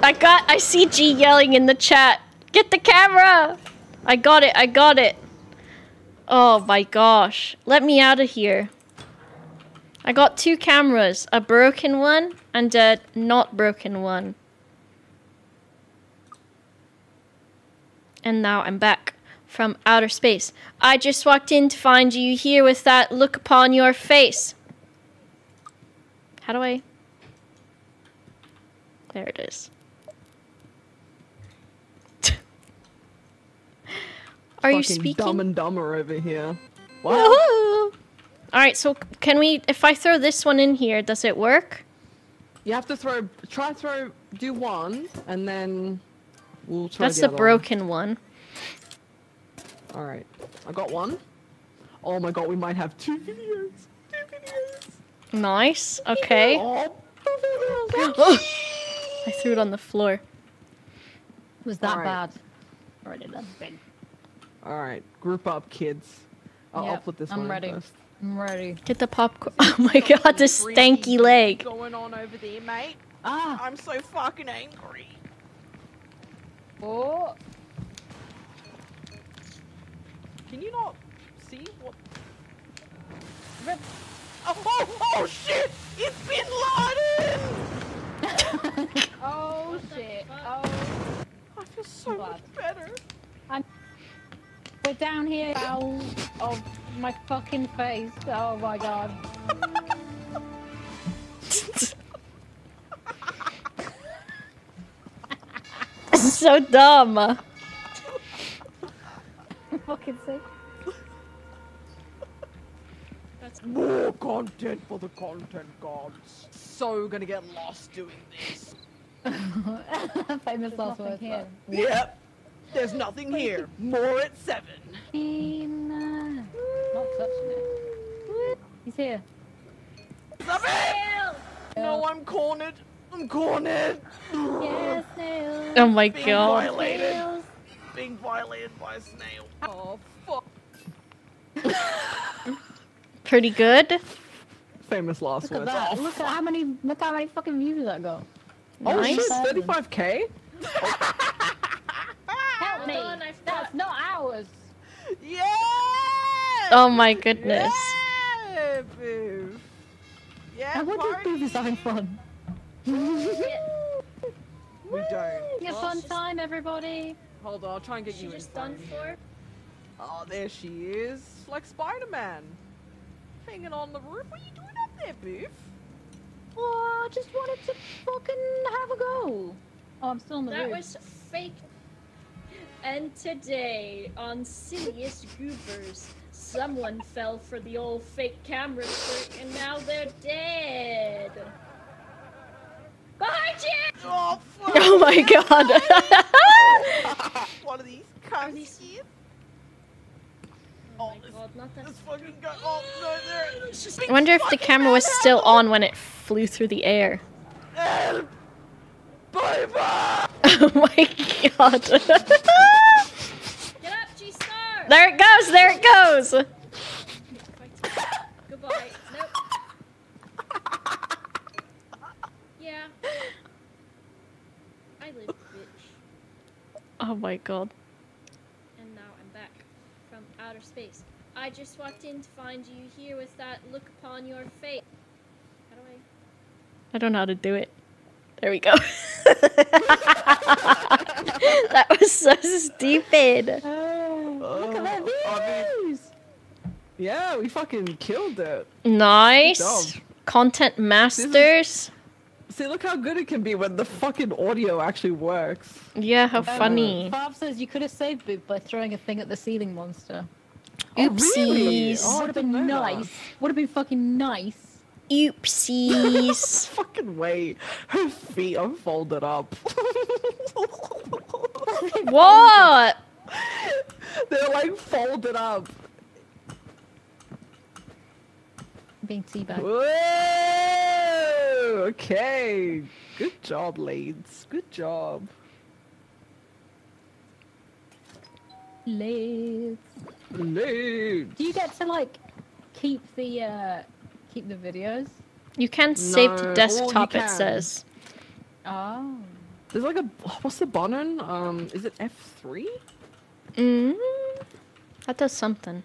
Speaker 1: I got. I see G yelling in the chat. Get the camera. I got it. I got it. Oh my gosh. Let me out of here. I got two cameras, a broken one and a not broken one. And now I'm back from outer space. I just walked in to find you here with that look upon your face. How do I? There it is. Are you speaking?
Speaker 3: Dumb and Dumber over here. What?
Speaker 1: Woohoo! All right, so can we? If I throw this one in here, does it work?
Speaker 3: You have to throw. Try throw. Do one, and then we'll try.
Speaker 1: That's
Speaker 3: the
Speaker 1: the
Speaker 3: other
Speaker 1: broken one.
Speaker 3: One. All right. I got one. Oh my god, we might have two videos. Two videos.
Speaker 1: Nice. Okay.
Speaker 3: Oh.
Speaker 1: I threw it on the floor.
Speaker 2: Was that
Speaker 3: Alright.
Speaker 2: bad? Already done.
Speaker 3: All right. Group up, kids. I'll, I'll
Speaker 2: Yep,
Speaker 3: put this
Speaker 2: I'm
Speaker 3: one
Speaker 2: ready.
Speaker 3: first.
Speaker 2: I'm ready.
Speaker 1: Get the popcorn. Oh my god, the stanky leg.
Speaker 4: going on over there, mate?
Speaker 2: Ah!
Speaker 4: I'm so fucking angry.
Speaker 2: Oh!
Speaker 4: Can you not see what? Oh, oh, oh shit! It's Bin Laden!
Speaker 2: Oh shit! Oh.
Speaker 4: I feel so much better.
Speaker 2: We're down here out of my fucking face. Oh my god.
Speaker 1: so dumb.
Speaker 2: fucking sick.
Speaker 4: That's More content for the content gods. So gonna get lost doing this.
Speaker 2: Famous last words.
Speaker 4: Yep. There's nothing here. More at seven.
Speaker 2: Not touching it. He's here.
Speaker 4: Stop it! No, I'm cornered. I'm cornered.
Speaker 2: Yes, Snail.
Speaker 1: Oh my
Speaker 4: Being
Speaker 1: god.
Speaker 4: violated. Being violated by a snail. Oh fuck.
Speaker 1: Pretty good.
Speaker 3: Famous last
Speaker 2: Look at that.
Speaker 3: Oh,
Speaker 2: look at how many look how many fucking views that got.
Speaker 3: oh
Speaker 1: Nice.
Speaker 3: shit, 35k?
Speaker 2: Help me! That's not ours.
Speaker 4: Yeah!
Speaker 1: Oh my goodness.
Speaker 4: Yeah, boo. Yeah,
Speaker 2: I wonder if
Speaker 4: party.
Speaker 2: Boof is having fun.
Speaker 4: We don't.
Speaker 2: Have
Speaker 4: Well,
Speaker 2: fun time, everybody.
Speaker 3: Hold on, I'll try and get
Speaker 5: She
Speaker 3: you in
Speaker 5: just done
Speaker 3: frame.
Speaker 5: for.
Speaker 4: Oh, there she is. Like Spider-Man. Hanging on the roof. What are you doing up there, Boof?
Speaker 2: Oh, I just wanted to fucking have a go. Oh, I'm still on the
Speaker 5: That
Speaker 2: roof.
Speaker 5: was fake. And today on Silliest Goobers, someone fell for the old fake camera trick and now they're dead. Behind you!
Speaker 4: Oh, fuck.
Speaker 1: Oh my god.
Speaker 4: One of these cunts here.
Speaker 5: Oh, oh god, not that.
Speaker 4: This fucking guy. Oh, no.
Speaker 1: I wonder if the camera was still on when it flew through the air.
Speaker 4: Help! Bye-bye!
Speaker 1: Oh my god.
Speaker 5: Get up, G Star!
Speaker 1: there it goes, there it goes.
Speaker 5: Goodbye. Nope. Yeah. I live, bitch.
Speaker 1: Oh my god.
Speaker 5: And now I'm back from outer space. I just walked in to find you here with that look upon your face. How do I?
Speaker 1: I don't know how to do it. There we go. that was so stupid.
Speaker 3: Oh look
Speaker 2: at that oh,
Speaker 3: views! Yeah, we fucking killed it.
Speaker 1: Nice. Content masters.
Speaker 3: See, look how good it can be when the fucking audio actually works.
Speaker 1: Yeah, how funny.
Speaker 2: Bob says you could have saved Boof by throwing a thing at the ceiling monster.
Speaker 3: Oh, really?
Speaker 1: Oopsies.
Speaker 3: Oh,
Speaker 2: Would have been nice. Would have been fucking nice.
Speaker 1: Oopsies.
Speaker 3: Fucking way. Her feet are folded up.
Speaker 1: what?
Speaker 3: They're like folded up.
Speaker 2: Being teabagged.
Speaker 3: Whoa! Okay. Good job, Lades. Good job.
Speaker 2: Liz.
Speaker 3: Lades.
Speaker 2: Do you get to like keep the uh keep the videos?
Speaker 1: You can save
Speaker 3: No.
Speaker 1: to
Speaker 3: Oh,
Speaker 1: desktop, it says.
Speaker 2: Oh.
Speaker 3: There's like a what's the button? Um, is it F3?
Speaker 1: Mm, that does something.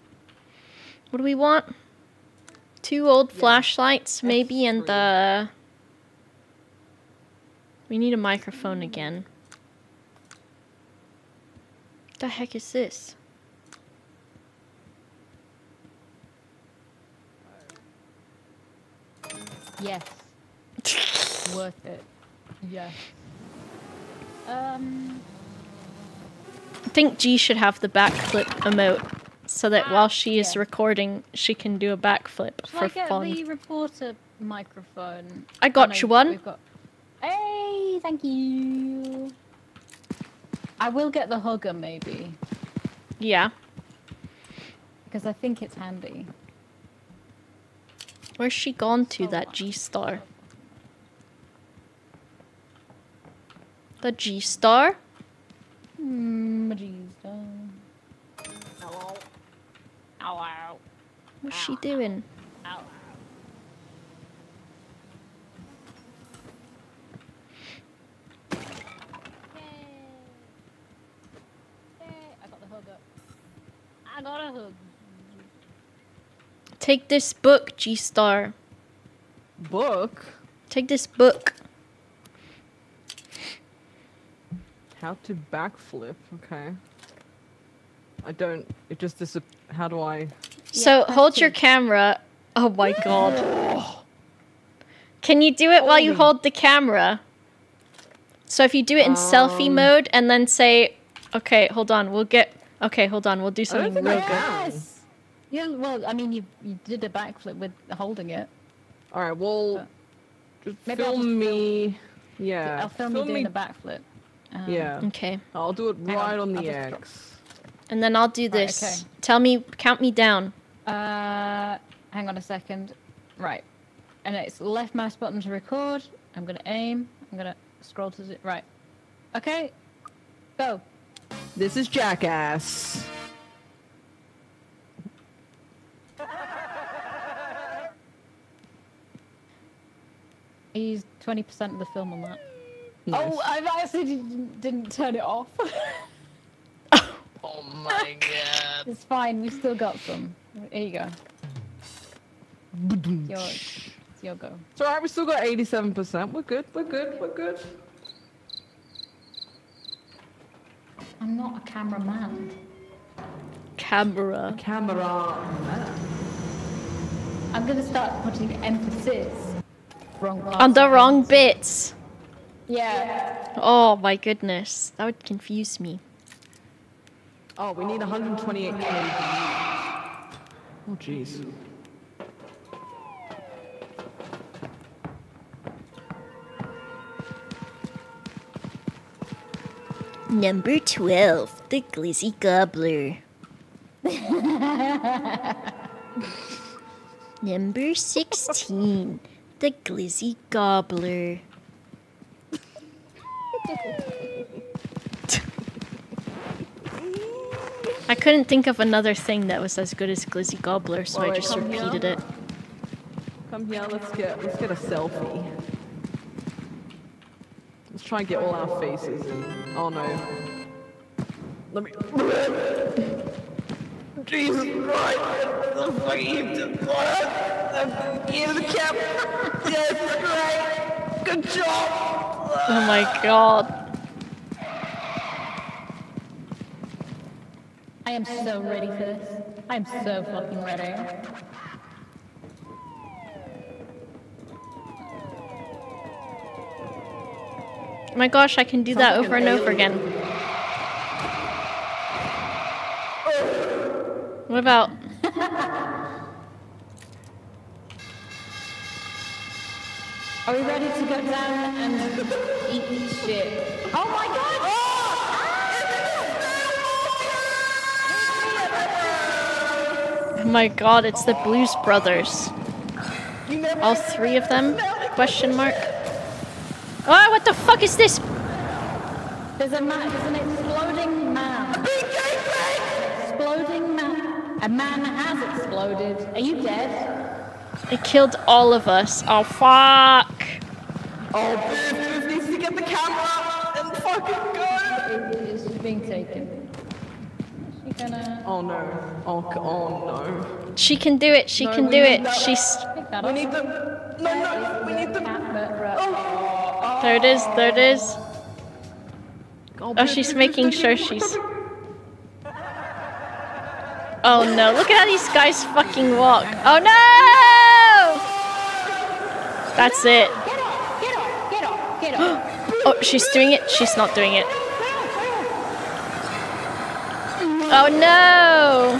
Speaker 1: What do we want? Two old flashlights, maybe, and
Speaker 3: F3.
Speaker 1: the. We need a microphone again. The heck is this?
Speaker 2: Yes. Worth it. Yes. Um.
Speaker 1: I think G should have the backflip emote so that
Speaker 2: Ah,
Speaker 1: while she is
Speaker 2: yeah.
Speaker 1: recording, she can do a backflip for
Speaker 2: I get
Speaker 1: fun.
Speaker 2: the reporter microphone?
Speaker 1: I got
Speaker 2: Oh, no,
Speaker 1: you one.
Speaker 2: we've got- Hey, thank you. I will get the hugger maybe
Speaker 1: Yeah.
Speaker 2: because I think it's handy.
Speaker 1: Where's she gone to,
Speaker 2: So
Speaker 1: that. G star? The G star?
Speaker 2: Hmm, jeez. uh,
Speaker 4: Hello.
Speaker 2: Ow, ow,
Speaker 1: What's she doing?
Speaker 2: ow, ow. Yay. Yay, I got the hugger. I got a hug.
Speaker 1: Take this book, G star.
Speaker 3: Book.
Speaker 1: Take this book.
Speaker 3: How to backflip. Okay. I don't. It just dis. How do I?
Speaker 1: So
Speaker 2: press
Speaker 1: hold your camera. Oh my god. Can you do it while you hold the camera? So if you do it in selfie
Speaker 3: Um,
Speaker 1: mode and then say, okay, hold on, we'll get. Okay, hold on, we'll do something real good.
Speaker 2: Yes. Yeah. Well, I mean, you you did a backflip with holding it.
Speaker 3: All right. Well,
Speaker 2: But-
Speaker 3: just
Speaker 2: Maybe I'll
Speaker 3: film
Speaker 2: just film-
Speaker 3: me. Yeah.
Speaker 2: I'll film, you doing the backflip. Um,
Speaker 3: Yeah.
Speaker 1: Okay.
Speaker 3: I'll do it
Speaker 2: Hang on,
Speaker 3: right on,
Speaker 2: I'll
Speaker 3: the
Speaker 2: just
Speaker 3: X.
Speaker 1: And then I'll do
Speaker 2: Right,
Speaker 1: this.
Speaker 2: okay.
Speaker 1: Tell me, count me down.
Speaker 2: Uh, hang on a second. Right. And it's left mouse button to record. I'm gonna aim. I'm gonna scroll to the right. Okay. Go.
Speaker 3: This is Jackass.
Speaker 2: I used 20% of the film on that.
Speaker 3: Nice.
Speaker 2: Oh, I actually didn't, didn't turn it off.
Speaker 3: Oh my god.
Speaker 2: it's fine, we've still got some. Here you go. Your, it's your go.
Speaker 3: It's alright, we still got 87%. We're good, we're good, we're good.
Speaker 2: I'm not a cameraman.
Speaker 1: Camera.
Speaker 3: Camera.
Speaker 2: I'm gonna start putting emphasis. Wrong
Speaker 1: On the wrong bits.
Speaker 2: Yeah.
Speaker 1: Oh my goodness. That would confuse me.
Speaker 3: Oh, we need 128 kbps. Oh, jeez.
Speaker 1: Number 12, the Glizzy Gobbler. Number 16, the Glizzy Gobbler. I couldn't think of another thing that was as good as Glizzy Gobbler, so I just
Speaker 3: come here.
Speaker 1: repeated it.
Speaker 3: Come here, let's get let's get a selfie. Let's try and get all our faces in. Oh no. Let me Jesus Christ! The fucking Get the camera! Yes, great! Good job!
Speaker 1: Oh my god.
Speaker 2: I am so ready for this. I'm so fucking ready.
Speaker 1: Oh my gosh, I can do that over
Speaker 3: an
Speaker 1: and over again. What about
Speaker 2: Are we ready to go down and eat shit? Oh my god!
Speaker 1: Oh! Ah! oh my god, it's the Blues Brothers. All three of them? Question mark. Oh, what the fuck is this?
Speaker 2: There's a man, there's an exploding man. Exploding man. A man has exploded. Are you dead?
Speaker 1: It killed all of us. Oh fuck.
Speaker 3: Oh, Boof, Boof needs to get the camera and fucking go!
Speaker 2: It is being taken. She gonna
Speaker 3: Oh no. Oh, c- oh no.
Speaker 1: She can do it. She
Speaker 3: No,
Speaker 1: can do it.
Speaker 3: that-
Speaker 1: She's
Speaker 3: We need them. No, no, we need them.
Speaker 2: Cat murderer. Oh.
Speaker 1: there. It is. There it is. Oh,
Speaker 3: Boof,
Speaker 1: she's making sure
Speaker 3: Boof,
Speaker 1: she's. Oh no! Look at how these guys fucking walk. Oh no! That's it. Oh, she's doing it. She's not doing it. Oh no!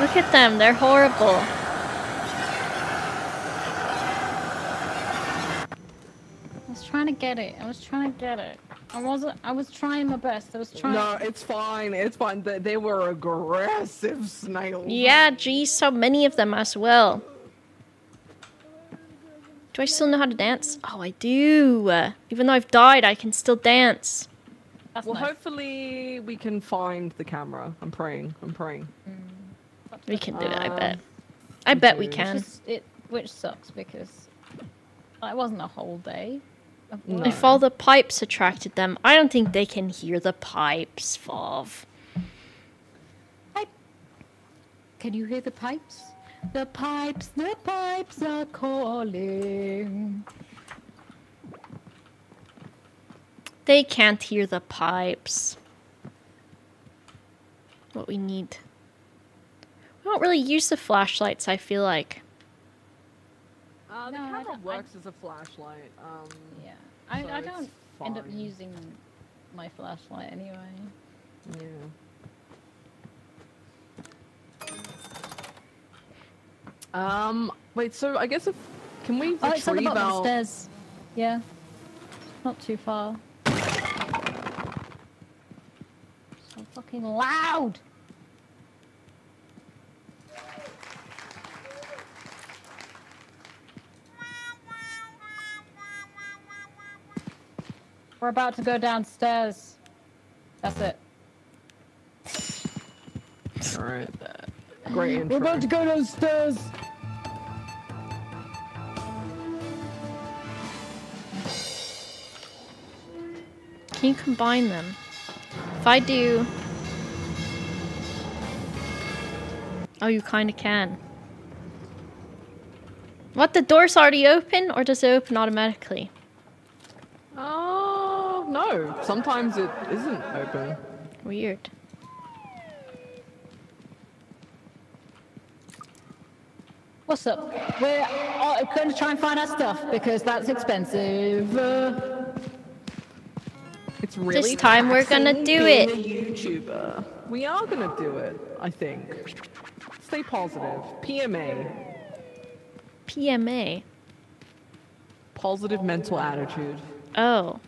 Speaker 1: Look at them. They're horrible.
Speaker 2: I was trying to get it. I was trying to get it. I wasn't. I was trying my best. I was trying.
Speaker 3: No, it's fine. It's fine. They, they were aggressive snails.
Speaker 1: Yeah, geez, so many of them as well. Do I still know how to dance? Oh, I do. Uh, even though I've died, I can still dance.
Speaker 2: That's
Speaker 3: Well,
Speaker 2: nice.
Speaker 3: hopefully we can find the camera. I'm praying. I'm praying.
Speaker 1: We can do it, I
Speaker 3: Um,
Speaker 1: bet. I bet we
Speaker 3: do.
Speaker 1: can.
Speaker 2: Just, it, which sucks because it wasn't a whole day. Of
Speaker 3: No.
Speaker 1: If all the pipes attracted them, I don't think they can hear the pipes, Fov.
Speaker 2: Can you hear the pipes? The pipes, the pipes are calling.
Speaker 1: They can't hear the pipes. What we need. We don't really use the flashlights, I feel like.
Speaker 3: Uh, the
Speaker 2: No, I
Speaker 3: camera
Speaker 2: don't- I-
Speaker 3: works as a flashlight. Um,
Speaker 2: Yeah, I,
Speaker 3: So
Speaker 2: I don't end up using my flashlight anyway.
Speaker 3: yeah. Um, wait. So I guess if can we
Speaker 2: Oh, it's on the bottom of the stairs. Yeah, not too far. So fucking loud. We're about to go downstairs. That's it.
Speaker 3: All right. great intro.
Speaker 2: We're about to go downstairs.
Speaker 1: Can you combine them? If I do... Oh, you kind of can. What, the door's already open? Or does it open automatically?
Speaker 3: Oh no. Sometimes it isn't open.
Speaker 1: Weird.
Speaker 2: What's up? We're uh, going to try and find our stuff because that's expensive. Uh,
Speaker 3: It's really
Speaker 1: time we're gonna do it.
Speaker 3: A YouTuber. We are gonna do it. I think. Stay positive. PMA.
Speaker 1: PMA.
Speaker 3: Positive mental attitude.
Speaker 1: Oh.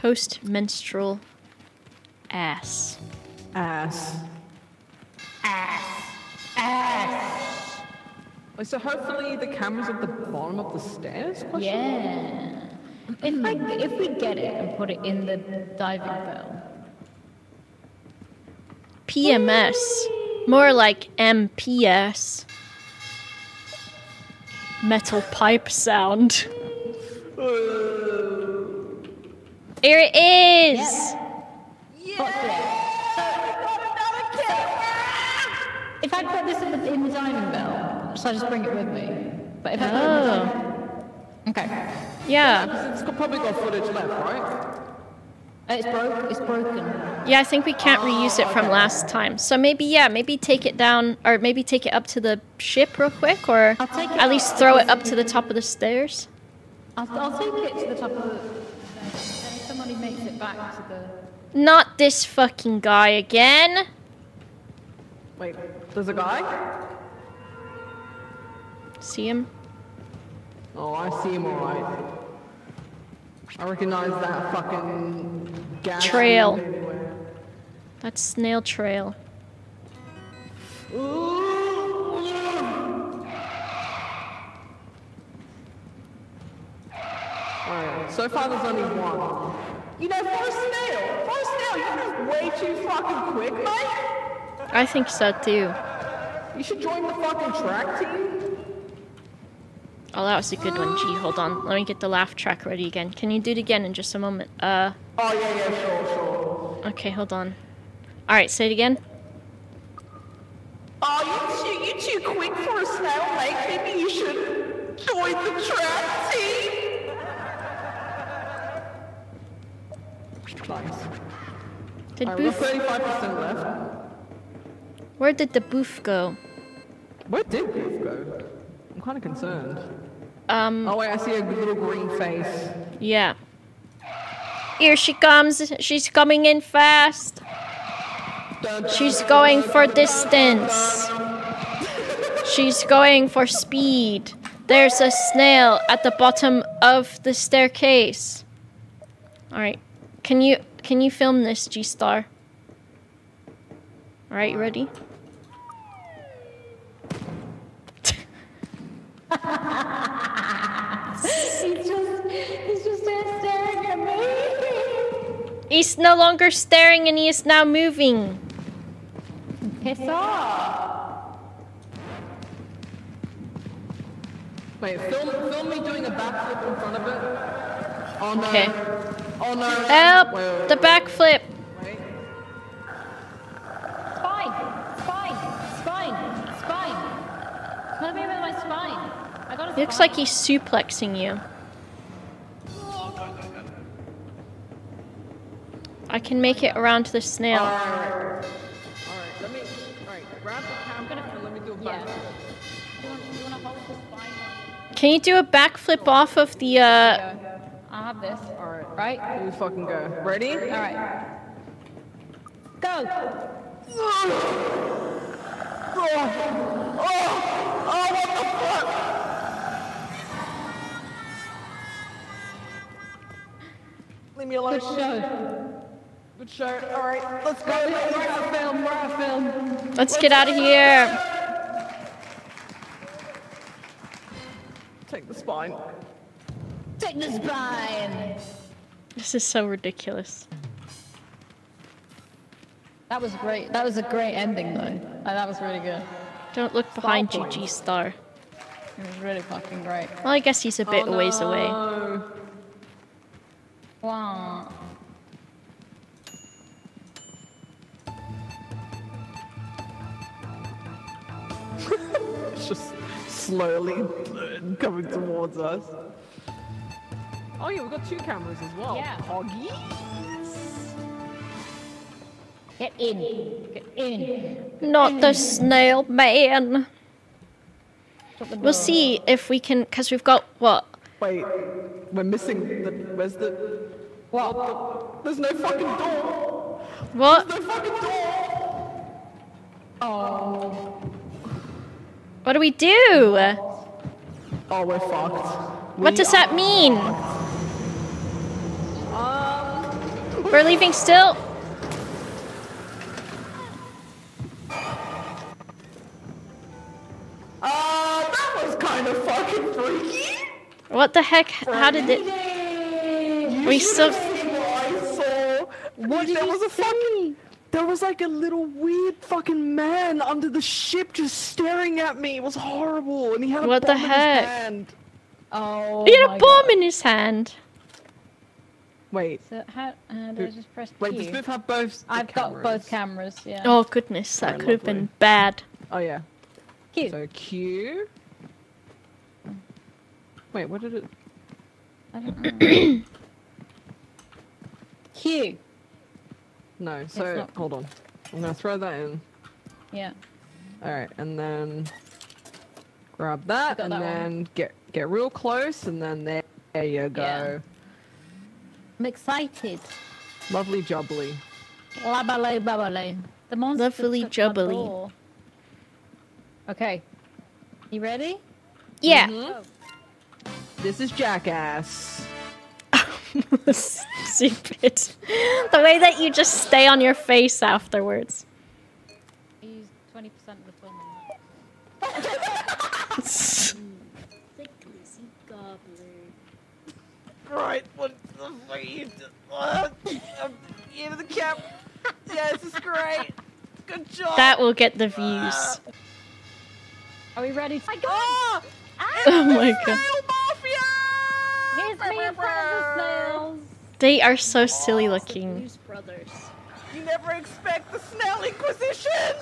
Speaker 1: Post menstrual ass.
Speaker 3: Ass. Ass. So hopefully the camera's at the bottom of the stairs? Question
Speaker 2: yeah. If we get it and put it in the diving bell.
Speaker 1: PMS. More like MPS. Metal pipe sound. Here it is!
Speaker 2: Fuck yeah. If I put this in the, in the diving bell, shall I just bring it with me? But if I put it in the
Speaker 1: Oh.
Speaker 2: Okay.
Speaker 1: Yeah.
Speaker 3: Because it's probably got footage left, right?
Speaker 2: Uh, It's broke. It's broken.
Speaker 1: Yeah, I think we can't reuse it from last time. So maybe, yeah, maybe take it down, or maybe take it up to the ship real quick, or
Speaker 2: I'll take it
Speaker 1: at least
Speaker 2: up
Speaker 1: throw it up to the top of the stairs.
Speaker 2: I'll, I'll take it to the top of the. Then if somebody makes it back to the.
Speaker 1: Not this fucking guy again.
Speaker 3: Wait, there's a guy?
Speaker 1: See him?
Speaker 3: Oh, I see him alright. I recognize that fucking gas
Speaker 1: Trail.
Speaker 3: field everywhere.
Speaker 1: That's snail trail.
Speaker 3: Alright, so far there's only one. You know, for a snail, for a snail, you're way too fucking quick, mate.
Speaker 1: I think so too.
Speaker 3: You should join the fucking track team.
Speaker 1: Oh, that was a good one. Gee, hold on. Let me get the laugh track ready again. Can you do it again in just a moment? Uh,
Speaker 3: Oh yeah, yeah, sure, sure.
Speaker 1: okay, hold on. All right, say it again.
Speaker 3: Oh, you too, you too quick for a snail, mate. Maybe you should join the track team.
Speaker 1: Did Boof?
Speaker 3: 35% left.
Speaker 1: Where did the Boof go?
Speaker 3: Where did Boof go? I'm kind of concerned.
Speaker 1: Um,
Speaker 3: Oh wait, I see a little green face.
Speaker 1: yeah. Here she comes. She's coming in fast. She's going for distance. She's going for speed. There's a snail at the bottom of the staircase. All right. Can you can you film this, G Star? All right, you ready?
Speaker 2: He's just, he's just staring at me.
Speaker 1: He's no longer staring and he is now moving.
Speaker 2: Piss off.
Speaker 3: Wait, film, film me doing a backflip in front of it. Oh no.
Speaker 1: Okay.
Speaker 3: Oh no.
Speaker 1: Help!
Speaker 3: Wait, wait,
Speaker 1: The backflip.
Speaker 3: wait.
Speaker 2: Spine. Spine. Spine. Spine. Let me with my spine. I got a
Speaker 1: He looks like he's suplexing you. I can make it around to the snail.
Speaker 3: Alright. Alright, let me. Alright, grab the camera and let me do a backflip.
Speaker 2: You
Speaker 1: Can you do a backflip off of the uh
Speaker 2: I'll have this.
Speaker 3: Alright.
Speaker 2: Right?
Speaker 3: Here we fucking go. Ready?
Speaker 2: All right. Go. Oh, oh, oh what the fuck?
Speaker 3: Leave me alone.
Speaker 2: Good show.
Speaker 3: Good show. Alright, let's go.
Speaker 2: We're out of film. We're out of film.
Speaker 1: let's get out of here.
Speaker 3: Take the spine.
Speaker 2: Take the spine.
Speaker 1: This is so ridiculous.
Speaker 2: That was great. That was a great ending, though. that was really good.
Speaker 1: Don't look behind you,
Speaker 3: points.
Speaker 1: G Star.
Speaker 2: It was really fucking great.
Speaker 1: Well, I guess he's a bit
Speaker 3: Oh,
Speaker 1: a ways away.
Speaker 2: Wow.
Speaker 3: It's just slowly coming towards us. Oh yeah, we've got two cameras as well.
Speaker 2: Yeah.
Speaker 3: Poggy.
Speaker 2: Get in. Get in.
Speaker 1: Not the snail man.
Speaker 2: The
Speaker 1: We'll see if we can, because we've got what?
Speaker 3: Wait, we're missing the. Where's the?
Speaker 2: What?
Speaker 3: There's no fucking door.
Speaker 1: What?
Speaker 3: There's No fucking door.
Speaker 2: Oh.
Speaker 1: What do we do?
Speaker 3: Oh, we're fucked.
Speaker 1: What
Speaker 3: We
Speaker 1: does that mean?
Speaker 3: Um,
Speaker 1: We're leaving still?
Speaker 3: uh, that was kind of fucking freaky.
Speaker 1: What the heck? How did it?
Speaker 3: You
Speaker 1: We still.
Speaker 3: what I saw. What there was a fucking. There was like a little weird fucking man under the ship just staring at me. It was horrible, and he had a
Speaker 1: What the
Speaker 3: bomb in his
Speaker 1: heck?
Speaker 3: hand.
Speaker 2: Oh.
Speaker 1: He had
Speaker 2: my
Speaker 1: a bomb
Speaker 2: God.
Speaker 1: in his hand.
Speaker 3: Wait,
Speaker 2: So how? Uh, do I just press
Speaker 3: wait.
Speaker 2: Q?
Speaker 3: Does Biff have both? the
Speaker 2: I've got both
Speaker 3: cameras?
Speaker 2: cameras. Yeah.
Speaker 1: Oh goodness, that
Speaker 3: Very
Speaker 1: could have been bad.
Speaker 3: Oh yeah.
Speaker 2: Q.
Speaker 3: So Q. Wait, what did it?
Speaker 2: I don't know. Q.
Speaker 3: No. So
Speaker 2: not-
Speaker 3: hold on. I'm gonna throw that in.
Speaker 2: Yeah.
Speaker 3: All right, and then grab that, and
Speaker 2: that one.
Speaker 3: then get get real close, and then there, there you go.
Speaker 2: Yeah. I'm excited.
Speaker 3: Lovely jubbly.
Speaker 2: Labbly bubbly. The monster.
Speaker 1: Lovely
Speaker 2: took my
Speaker 1: jubbly.
Speaker 2: door. Okay. You ready?
Speaker 1: Yeah.
Speaker 2: Oh.
Speaker 3: This is Jackass.
Speaker 1: Stupid. The way that you just stay on your face afterwards.
Speaker 2: I used 20% of the film on that.
Speaker 5: Thick Lizzie Gobbler.
Speaker 4: Right, what the fuck are you do- uh, Into the cap. Yeah, this is great. Good job.
Speaker 1: That will get the views.
Speaker 2: Are we ready? My God!
Speaker 4: Ah!
Speaker 1: Oh my god.
Speaker 2: Snails.
Speaker 1: They are so silly looking.
Speaker 5: Brothers.
Speaker 4: You never expect the Snail Inquisition!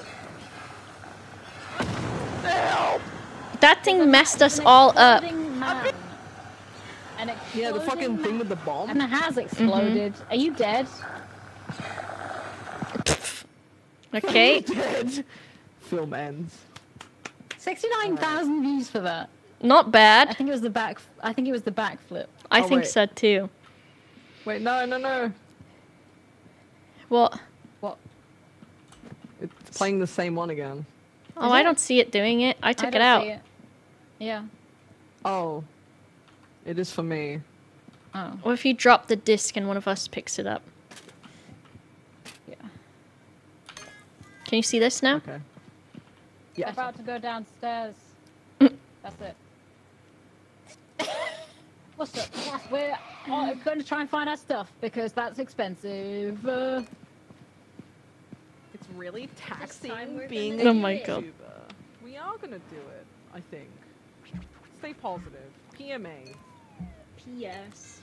Speaker 4: Snail!
Speaker 1: That thing messed us all up.
Speaker 2: Exploding
Speaker 3: Yeah, the
Speaker 2: exploding
Speaker 3: fucking thing with the bomb.
Speaker 2: And it has mm-hmm. exploded. Are you dead?
Speaker 1: Okay.
Speaker 3: Dead. Film ends.
Speaker 2: 69,000 views for that.
Speaker 1: Not bad.
Speaker 2: I think it was the back. I think it was the backflip.
Speaker 1: I
Speaker 3: Oh,
Speaker 1: think
Speaker 3: wait.
Speaker 1: so too.
Speaker 3: Wait, no, no, no.
Speaker 1: What?
Speaker 2: What?
Speaker 3: It's playing the same one again.
Speaker 1: Oh,
Speaker 2: Is
Speaker 1: I
Speaker 2: it?
Speaker 1: don't see it doing it. I took
Speaker 2: I
Speaker 1: it
Speaker 2: don't
Speaker 1: out.
Speaker 2: see it. Yeah.
Speaker 3: Oh, it is for me.
Speaker 2: Oh.
Speaker 1: What if you drop the disc and one of us picks it up?
Speaker 2: Yeah.
Speaker 1: Can you see this now?
Speaker 3: Okay. Yeah.
Speaker 2: About to go downstairs. That's it. What's up? We're uh, going to try and find our stuff because that's expensive. Uh,
Speaker 3: It's really taxing
Speaker 5: we're
Speaker 3: being a
Speaker 1: Oh my God.
Speaker 3: YouTuber. We are gonna do it, I think. Stay positive. PMA.
Speaker 5: P.S.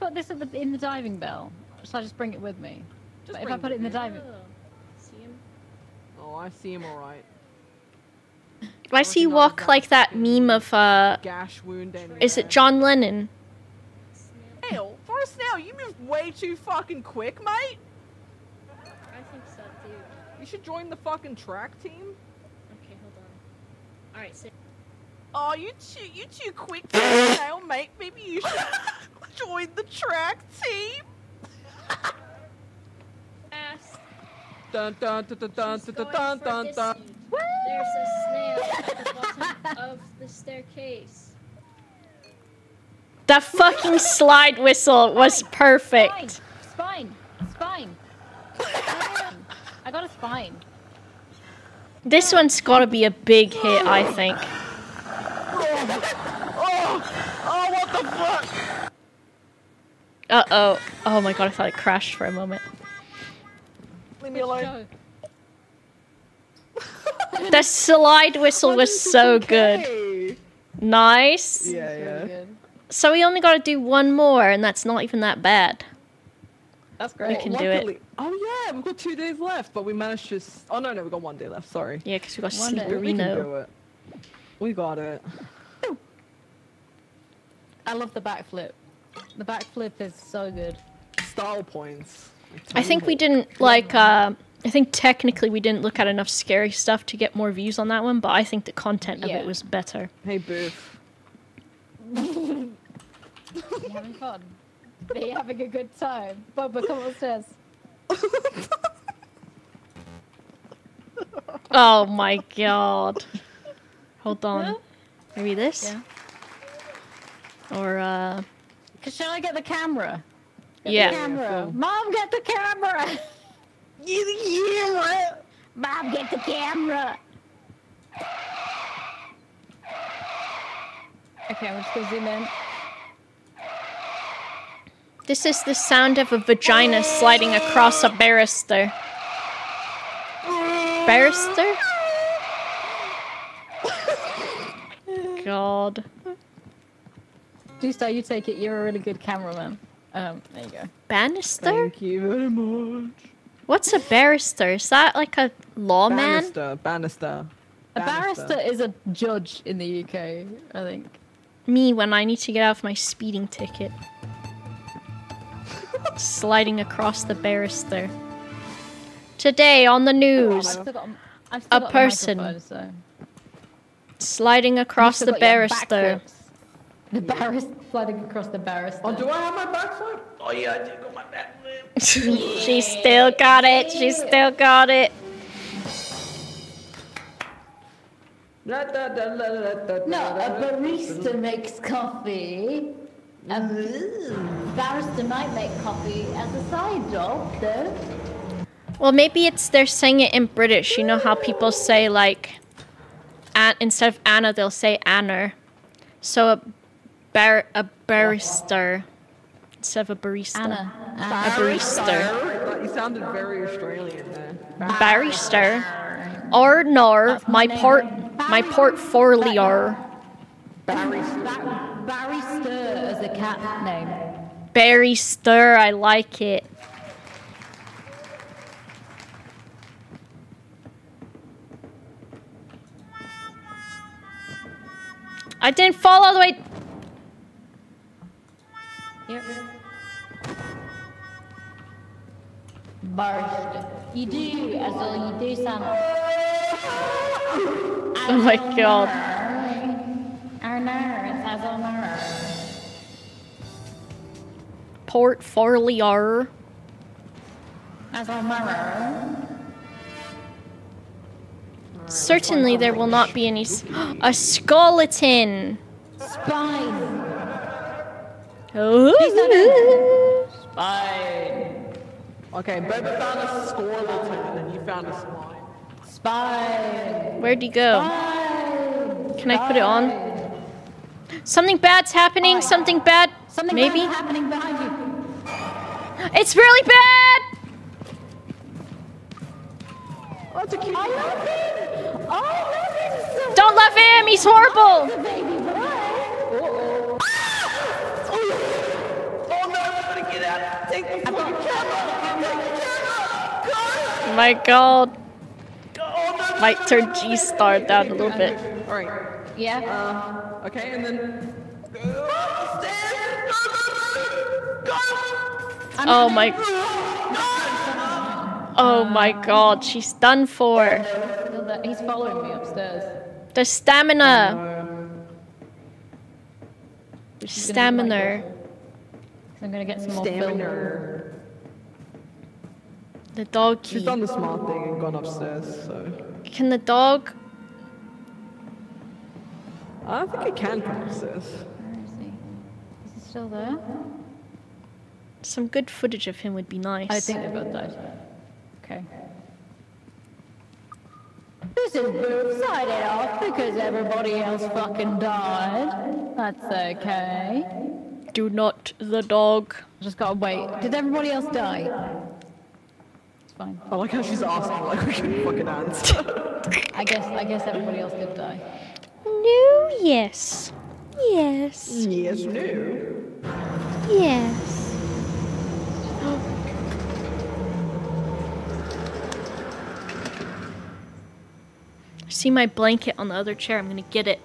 Speaker 2: put this at the, in the diving bell. Shall I just bring it with me?
Speaker 3: Just
Speaker 2: But if I put it in the diving,
Speaker 5: Oh. See him?
Speaker 3: Oh, I see him alright.
Speaker 1: Why does he
Speaker 3: Working
Speaker 1: walk like that meme of uh
Speaker 3: Gash wound
Speaker 1: is it John Lennon?
Speaker 4: Snail, for a snail, you move way too fucking quick, mate.
Speaker 5: I think so too.
Speaker 3: You should join the fucking track team.
Speaker 5: Okay, hold on. Alright, sit.
Speaker 4: Oh, you too, you too quick for a snail, mate. Maybe you should join the track team.
Speaker 5: Fast.
Speaker 3: Dun dun dun dun dun dun dun dun dun.
Speaker 5: seat. There's a snail at the bottom of the staircase.
Speaker 1: That fucking slide whistle was
Speaker 2: Spine!
Speaker 1: perfect.
Speaker 2: Spine! Spine! Spine. I got a spine.
Speaker 1: This one's gotta be a big hit, I think.
Speaker 4: Oh, what the fuck?
Speaker 1: Uh oh. Oh my god, I thought it crashed for a moment.
Speaker 4: Leave me alone.
Speaker 2: Joe.
Speaker 1: The slide whistle was so good. Nice.
Speaker 3: Yeah, yeah.
Speaker 2: good.
Speaker 1: So we only got to do one more, and that's not even that bad.
Speaker 2: That's great.
Speaker 1: We can do it.
Speaker 3: Oh yeah, we've got two days left, but we managed to. Oh no, no, we've got one day left. Sorry.
Speaker 1: Yeah, because we got
Speaker 2: One day.
Speaker 3: We can do it. We got it.
Speaker 2: I love the backflip. The backflip is so good.
Speaker 3: Style points.
Speaker 1: I think we didn't like. Uh, I think technically we didn't look at enough scary stuff to get more views on that one, but I think the content of it was better.
Speaker 3: Hey Boof.
Speaker 2: You having fun? Are you having a good time? Boba, come upstairs.
Speaker 1: Oh my god. Hold on. Maybe this? Yeah. Or uh
Speaker 2: shall I get the camera? Get
Speaker 1: Yeah.
Speaker 2: The camera. Mom, get the camera.
Speaker 3: Get the camera.
Speaker 2: Mom, get the camera. Okay, I'm just gonna zoom in.
Speaker 1: this is the sound of a vagina sliding across a barrister. Barrister? God.
Speaker 2: G-Star, you take it. You're a really good cameraman. Um, there you go.
Speaker 1: Bannister?
Speaker 3: Thank you very much.
Speaker 1: What's a barrister? Is that like a lawman?
Speaker 3: Bannister. Bannister.
Speaker 2: A barrister is a judge in the UK, I think.
Speaker 1: Me when I need to get out of my speeding ticket. Sliding across the barrister. Today on the news,
Speaker 2: still got, I've still
Speaker 1: A
Speaker 2: got the
Speaker 1: person.
Speaker 2: so.
Speaker 1: sliding across the barrister.
Speaker 2: The barrister sliding across the barrister.
Speaker 3: Oh, do I have my backflip? Oh yeah, I do got my backflip.
Speaker 1: she still got it. She still got it.
Speaker 7: No, a
Speaker 3: da, da.
Speaker 7: barista makes coffee. A barista might make coffee as a side job, though.
Speaker 1: Well, maybe it's they're saying it in British. You know how people say like, an, instead of Anna, they'll say Anner. So a bar a barrister instead of a barista.
Speaker 2: Anna.
Speaker 1: A barista.
Speaker 3: But You sounded very Australian there.
Speaker 1: Barrister. Or nor my port my portfolio.
Speaker 7: Bar- barista as a cat name.
Speaker 1: Barrister. I like it. I didn't fall all the way.
Speaker 7: Do, you do, Santa.
Speaker 1: Oh my god.
Speaker 7: Arnar, it's as all Arnar.
Speaker 1: Portfolio.
Speaker 7: As all Arnar.
Speaker 1: Certainly there will not be any. s- A skeleton.
Speaker 7: Spine.
Speaker 1: Oh.
Speaker 3: Okay, Boba found a you found a slime.
Speaker 7: Spine.
Speaker 1: Where'd he go? Can I put it on? Something bad's happening. Something bad.
Speaker 7: Something
Speaker 1: Maybe.
Speaker 7: bad's happening behind you.
Speaker 1: It's really bad.
Speaker 7: I love him. I love him so
Speaker 1: Don't love him. He's horrible. My god. Might turn G star down a little bit.
Speaker 3: Alright,
Speaker 7: Yeah.
Speaker 3: uh, okay, and then.
Speaker 1: Oh my. Oh my god. She's done for.
Speaker 2: He's following me upstairs.
Speaker 1: The stamina. Stamina.
Speaker 2: I'm gonna get some more film.
Speaker 3: Stamina.
Speaker 1: The dog
Speaker 3: She's
Speaker 1: key.
Speaker 3: done the smart thing and gone upstairs, so.
Speaker 1: Can the dog?
Speaker 3: I don't think I can come upstairs.
Speaker 2: Where is he? Is he still there?
Speaker 1: Some good footage of him would be nice.
Speaker 2: I think they both died. Okay.
Speaker 7: This is both sided off because everybody else fucking died.
Speaker 2: That's okay.
Speaker 1: Do not the dog.
Speaker 2: Just gotta wait. Did everybody else die? Fine.
Speaker 3: I like how she's asking like we can fucking answer.
Speaker 2: I guess I guess everybody else did die.
Speaker 1: No, yes. Yes.
Speaker 3: yes, no.
Speaker 1: Yes. I see my blanket on the other chair. I'm gonna get it.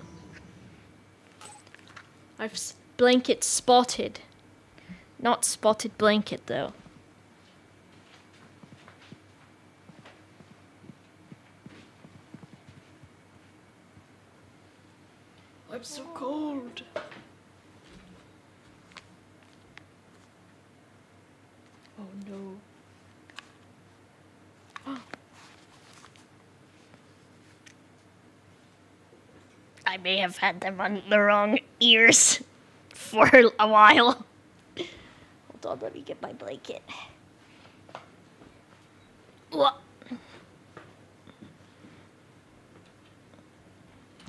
Speaker 1: I've s- blanket spotted. Not spotted blanket though. I'm so cold. Oh no. I may have had them on the wrong ears for a while. Hold on, let me get my blanket. What?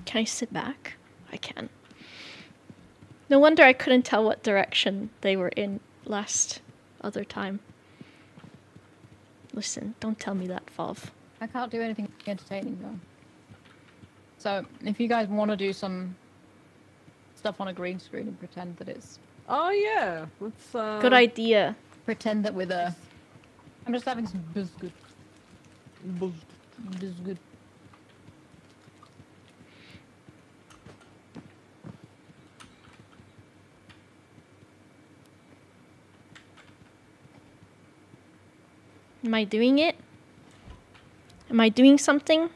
Speaker 1: Can I sit back? I can. No wonder I couldn't tell what direction they were in last other time. Listen, don't tell me that, Valve.
Speaker 2: I can't do anything entertaining though. So if you guys want to do some stuff on a green screen and pretend that it's
Speaker 3: Oh yeah. Let's uh
Speaker 1: Good idea.
Speaker 2: pretend that with a I'm just having some biscuit. biscuit. Biscuit.
Speaker 1: Am I doing it? Am I doing something?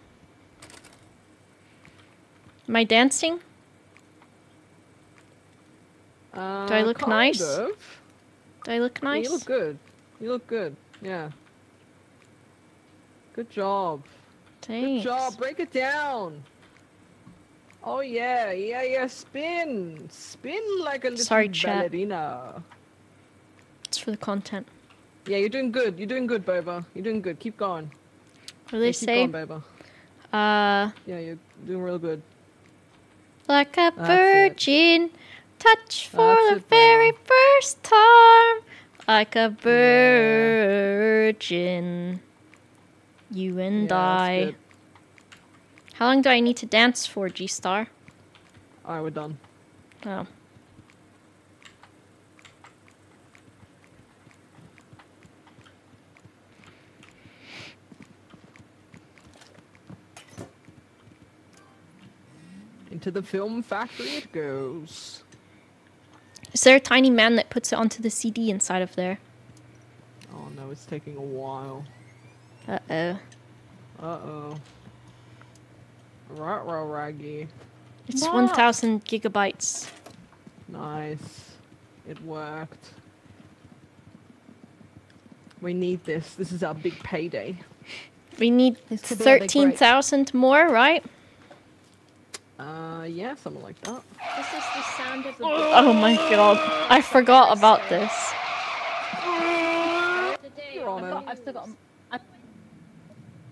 Speaker 1: Am I dancing?
Speaker 3: uh,
Speaker 1: Do I look
Speaker 3: kind
Speaker 1: nice?
Speaker 3: of.
Speaker 1: Do I look nice?
Speaker 3: You look good. You look good. Yeah. Good job.
Speaker 1: Thanks.
Speaker 3: Good job. Break it down. Oh yeah, yeah, yeah. Spin, spin like a little
Speaker 1: Sorry, chat.
Speaker 3: ballerina.
Speaker 1: It's for the content.
Speaker 3: Yeah, you're doing good. You're doing good, Boba. You're doing good. Keep going.
Speaker 1: What do they
Speaker 3: Yeah,
Speaker 1: say?
Speaker 3: Keep going, Boba.
Speaker 1: Uh,
Speaker 3: Yeah, you're doing real good.
Speaker 1: like a
Speaker 3: That's it.
Speaker 1: virgin, touch for
Speaker 3: That's
Speaker 1: the
Speaker 3: it,
Speaker 1: very
Speaker 3: Bella.
Speaker 1: first time. Like a virgin. You and
Speaker 3: Yeah,
Speaker 1: I. How long do I need to dance for, G Star?
Speaker 3: All right, we're done.
Speaker 1: Oh.
Speaker 3: Into the film factory it goes.
Speaker 1: Is there a tiny man that puts it onto the CD inside of there?
Speaker 3: Oh no, it's taking a while.
Speaker 1: Uh oh.
Speaker 3: Uh oh. Right, row raggy.
Speaker 1: It's
Speaker 2: What?
Speaker 1: 1000 gigabytes.
Speaker 3: Nice. It worked. We need this. This is our big payday.
Speaker 1: We need
Speaker 2: This could be a big break.
Speaker 1: 13,000 more, right?
Speaker 3: Uh, yeah, something like that.
Speaker 5: This is the sound of a
Speaker 1: Oh my god. I forgot about this.
Speaker 3: You're on
Speaker 2: I've,
Speaker 3: it.
Speaker 2: got, I've still got. I,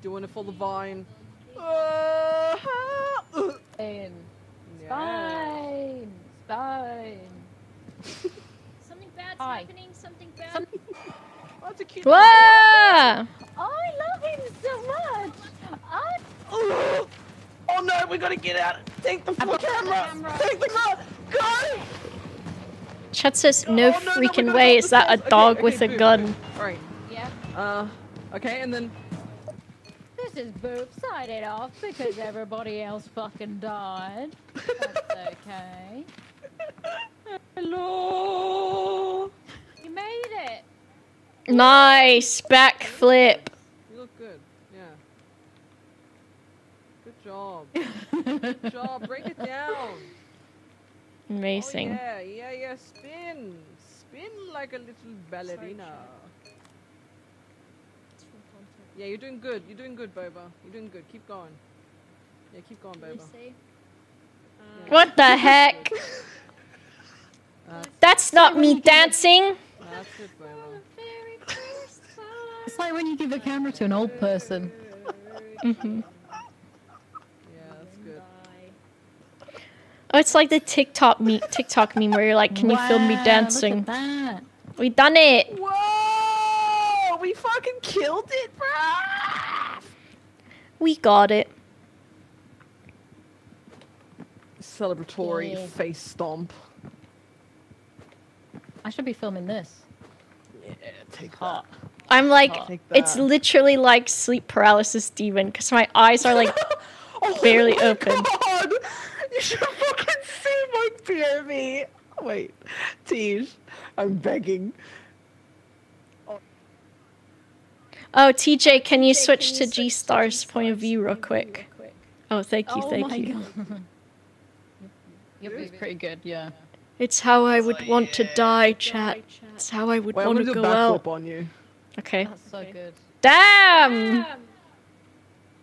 Speaker 3: Doing it for the vine. Uh,
Speaker 2: fine.
Speaker 3: yeah.
Speaker 2: Fine. Fine.
Speaker 5: Something bad's
Speaker 2: Hi.
Speaker 5: happening. Something bad.
Speaker 2: Some-
Speaker 3: That's a cute.
Speaker 1: Whoa!
Speaker 2: I love him so much. I
Speaker 3: Oh, no, we gotta get out. Take the
Speaker 2: got the
Speaker 3: camera.
Speaker 2: camera.
Speaker 3: Take the camera. Go.
Speaker 1: Chet says, no
Speaker 3: Oh, no, no,
Speaker 1: freaking
Speaker 3: gotta
Speaker 1: way is that a dog
Speaker 3: Okay,
Speaker 1: with
Speaker 3: okay,
Speaker 1: a gun.
Speaker 3: boom. All right.
Speaker 2: yeah.
Speaker 3: Uh, okay, and then
Speaker 2: This is boob sided off because everybody else fucking died. That's okay.
Speaker 3: hello.
Speaker 2: You made it.
Speaker 1: Nice! Backflip!
Speaker 3: You look good. Yeah. Good job. Good job. Break it down.
Speaker 1: Amazing.
Speaker 3: Oh, yeah, yeah, yeah. Spin. Spin like a little ballerina. Yeah, you're doing good. You're doing good, Boba. You're doing good. Keep going. Yeah, keep going,
Speaker 5: What
Speaker 3: Boba.
Speaker 5: Uh,
Speaker 1: What the heck?
Speaker 3: That's,
Speaker 1: That's not me dancing!
Speaker 3: that's it, Boba.
Speaker 5: very first time.
Speaker 2: It's like when you give a camera to an old person.
Speaker 1: hmm
Speaker 3: Yeah, that's good.
Speaker 5: Bye.
Speaker 1: Oh, it's like the TikTok me TikTok meme where you're like, "Can you film me dancing?"
Speaker 2: Look at that.
Speaker 1: We done it.
Speaker 3: Whoa! We fucking killed it, bruh!
Speaker 1: We got it.
Speaker 3: Celebratory
Speaker 2: Yeah.
Speaker 3: face stomp.
Speaker 2: I should be filming this.
Speaker 3: Yeah, take
Speaker 2: Hot.
Speaker 1: I'm like.
Speaker 3: Take
Speaker 1: it's literally like sleep paralysis, Steven, because my eyes are like
Speaker 3: Oh
Speaker 1: barely
Speaker 3: my
Speaker 1: open.
Speaker 3: God! You should fucking see my POV. Wait, Tej, I'm begging.
Speaker 1: Oh, TJ, can you switch to G Star's point of view real quick? Oh, thank you,
Speaker 2: oh
Speaker 1: thank
Speaker 2: my
Speaker 1: you.
Speaker 2: god. Yep, it's pretty good, yeah.
Speaker 1: It's how I would want to die, chat. It's how I would
Speaker 3: Wait, I'm
Speaker 1: want
Speaker 3: gonna
Speaker 1: to
Speaker 3: do a
Speaker 1: go out.
Speaker 3: backflip on you.
Speaker 1: Okay.
Speaker 2: That's so good.
Speaker 1: Damn!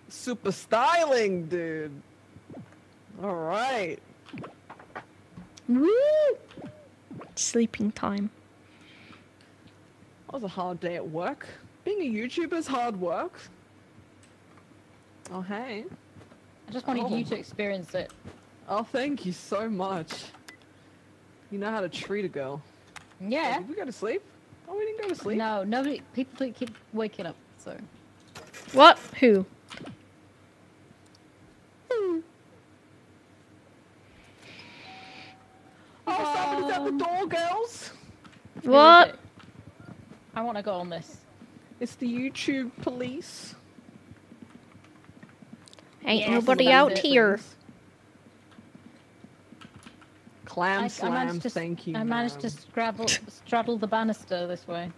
Speaker 3: Super styling, dude. All right.
Speaker 1: Woo! Sleeping time.
Speaker 3: That was a hard day at work. Being a YouTuber is hard work. Oh, hey.
Speaker 2: I just wanted
Speaker 3: Oh.
Speaker 2: you to experience it.
Speaker 3: Oh, thank you so much. You know how to treat a girl.
Speaker 2: Yeah.
Speaker 3: Did we go to sleep? Oh, we didn't go to sleep.
Speaker 2: No, nobody. People keep waking up. So
Speaker 1: What? Who? Hmm.
Speaker 3: Oh, somebody's at the door, girls.
Speaker 1: What?
Speaker 2: I want to go on this.
Speaker 3: It's the YouTube police.
Speaker 1: Ain't
Speaker 2: Yes,
Speaker 1: nobody out
Speaker 2: it.
Speaker 1: here.
Speaker 3: Clam
Speaker 2: I, I
Speaker 3: slam,
Speaker 2: managed to.
Speaker 3: thank you.
Speaker 2: I managed to scrabble, straddle the banister this way.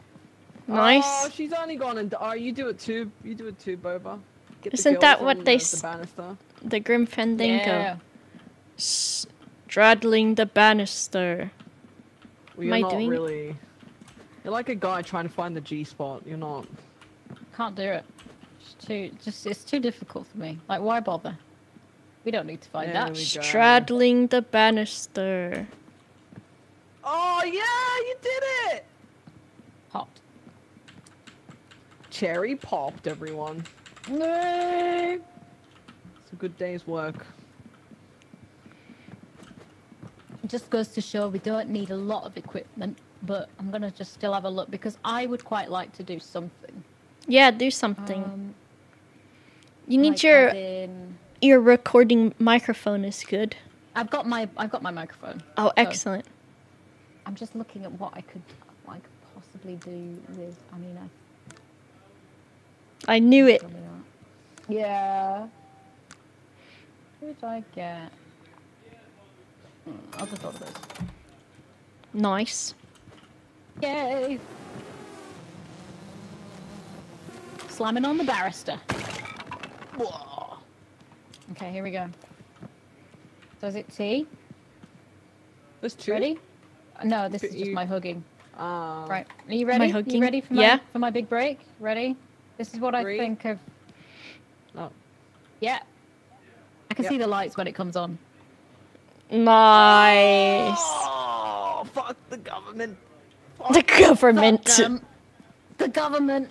Speaker 1: Nice.
Speaker 3: Oh, she's only gone and oh, you do it too. You do it too, Boba. Get
Speaker 1: Isn't that what they
Speaker 3: the, the.
Speaker 1: The Grim Fandango.
Speaker 2: Yeah.
Speaker 1: Straddling the banister.
Speaker 3: Well, you're
Speaker 1: Am I
Speaker 3: not
Speaker 1: doing it?
Speaker 3: really. You're like a guy trying to find the G spot. You're not.
Speaker 2: Can't do it. It's too. Just it's too difficult for me. Like, why bother? We don't need to find
Speaker 3: There
Speaker 2: that.
Speaker 1: Straddling the banister.
Speaker 3: Oh yeah, you did it.
Speaker 2: Popped.
Speaker 3: Cherry popped, everyone.
Speaker 2: No.
Speaker 3: It's a good day's work.
Speaker 2: It just goes to show we don't need a lot of equipment, but I'm gonna just still have a look because I would quite like to do something.
Speaker 1: Yeah, do something.
Speaker 2: Um,
Speaker 1: you need
Speaker 2: like
Speaker 1: your
Speaker 2: in-
Speaker 1: your recording microphone is good.
Speaker 2: I've got my I've got my microphone.
Speaker 1: Oh, excellent.
Speaker 2: I'm just looking at what I could what I could possibly do with. I mean, I
Speaker 1: I knew it.
Speaker 2: Yeah. Who did I get? Hmm, I'll just go with this.
Speaker 1: Nice.
Speaker 2: Yay! Slamming on the barrister.
Speaker 3: Whoa.
Speaker 2: Okay, here we go. So is it T?
Speaker 3: There's two.
Speaker 2: Ready? No, this is just
Speaker 3: you-
Speaker 2: my hugging.
Speaker 3: Uh,
Speaker 2: Right. Are you ready?
Speaker 1: hugging?
Speaker 2: You ready for my
Speaker 1: Yeah.
Speaker 2: for my big break? Ready? This is what I think of.
Speaker 3: Oh.
Speaker 2: Yeah. I can
Speaker 3: Yep.
Speaker 2: see the lights when it comes on.
Speaker 1: Nice.
Speaker 3: Oh, fuck the government.
Speaker 1: The government.
Speaker 2: Fuck 'em. The government.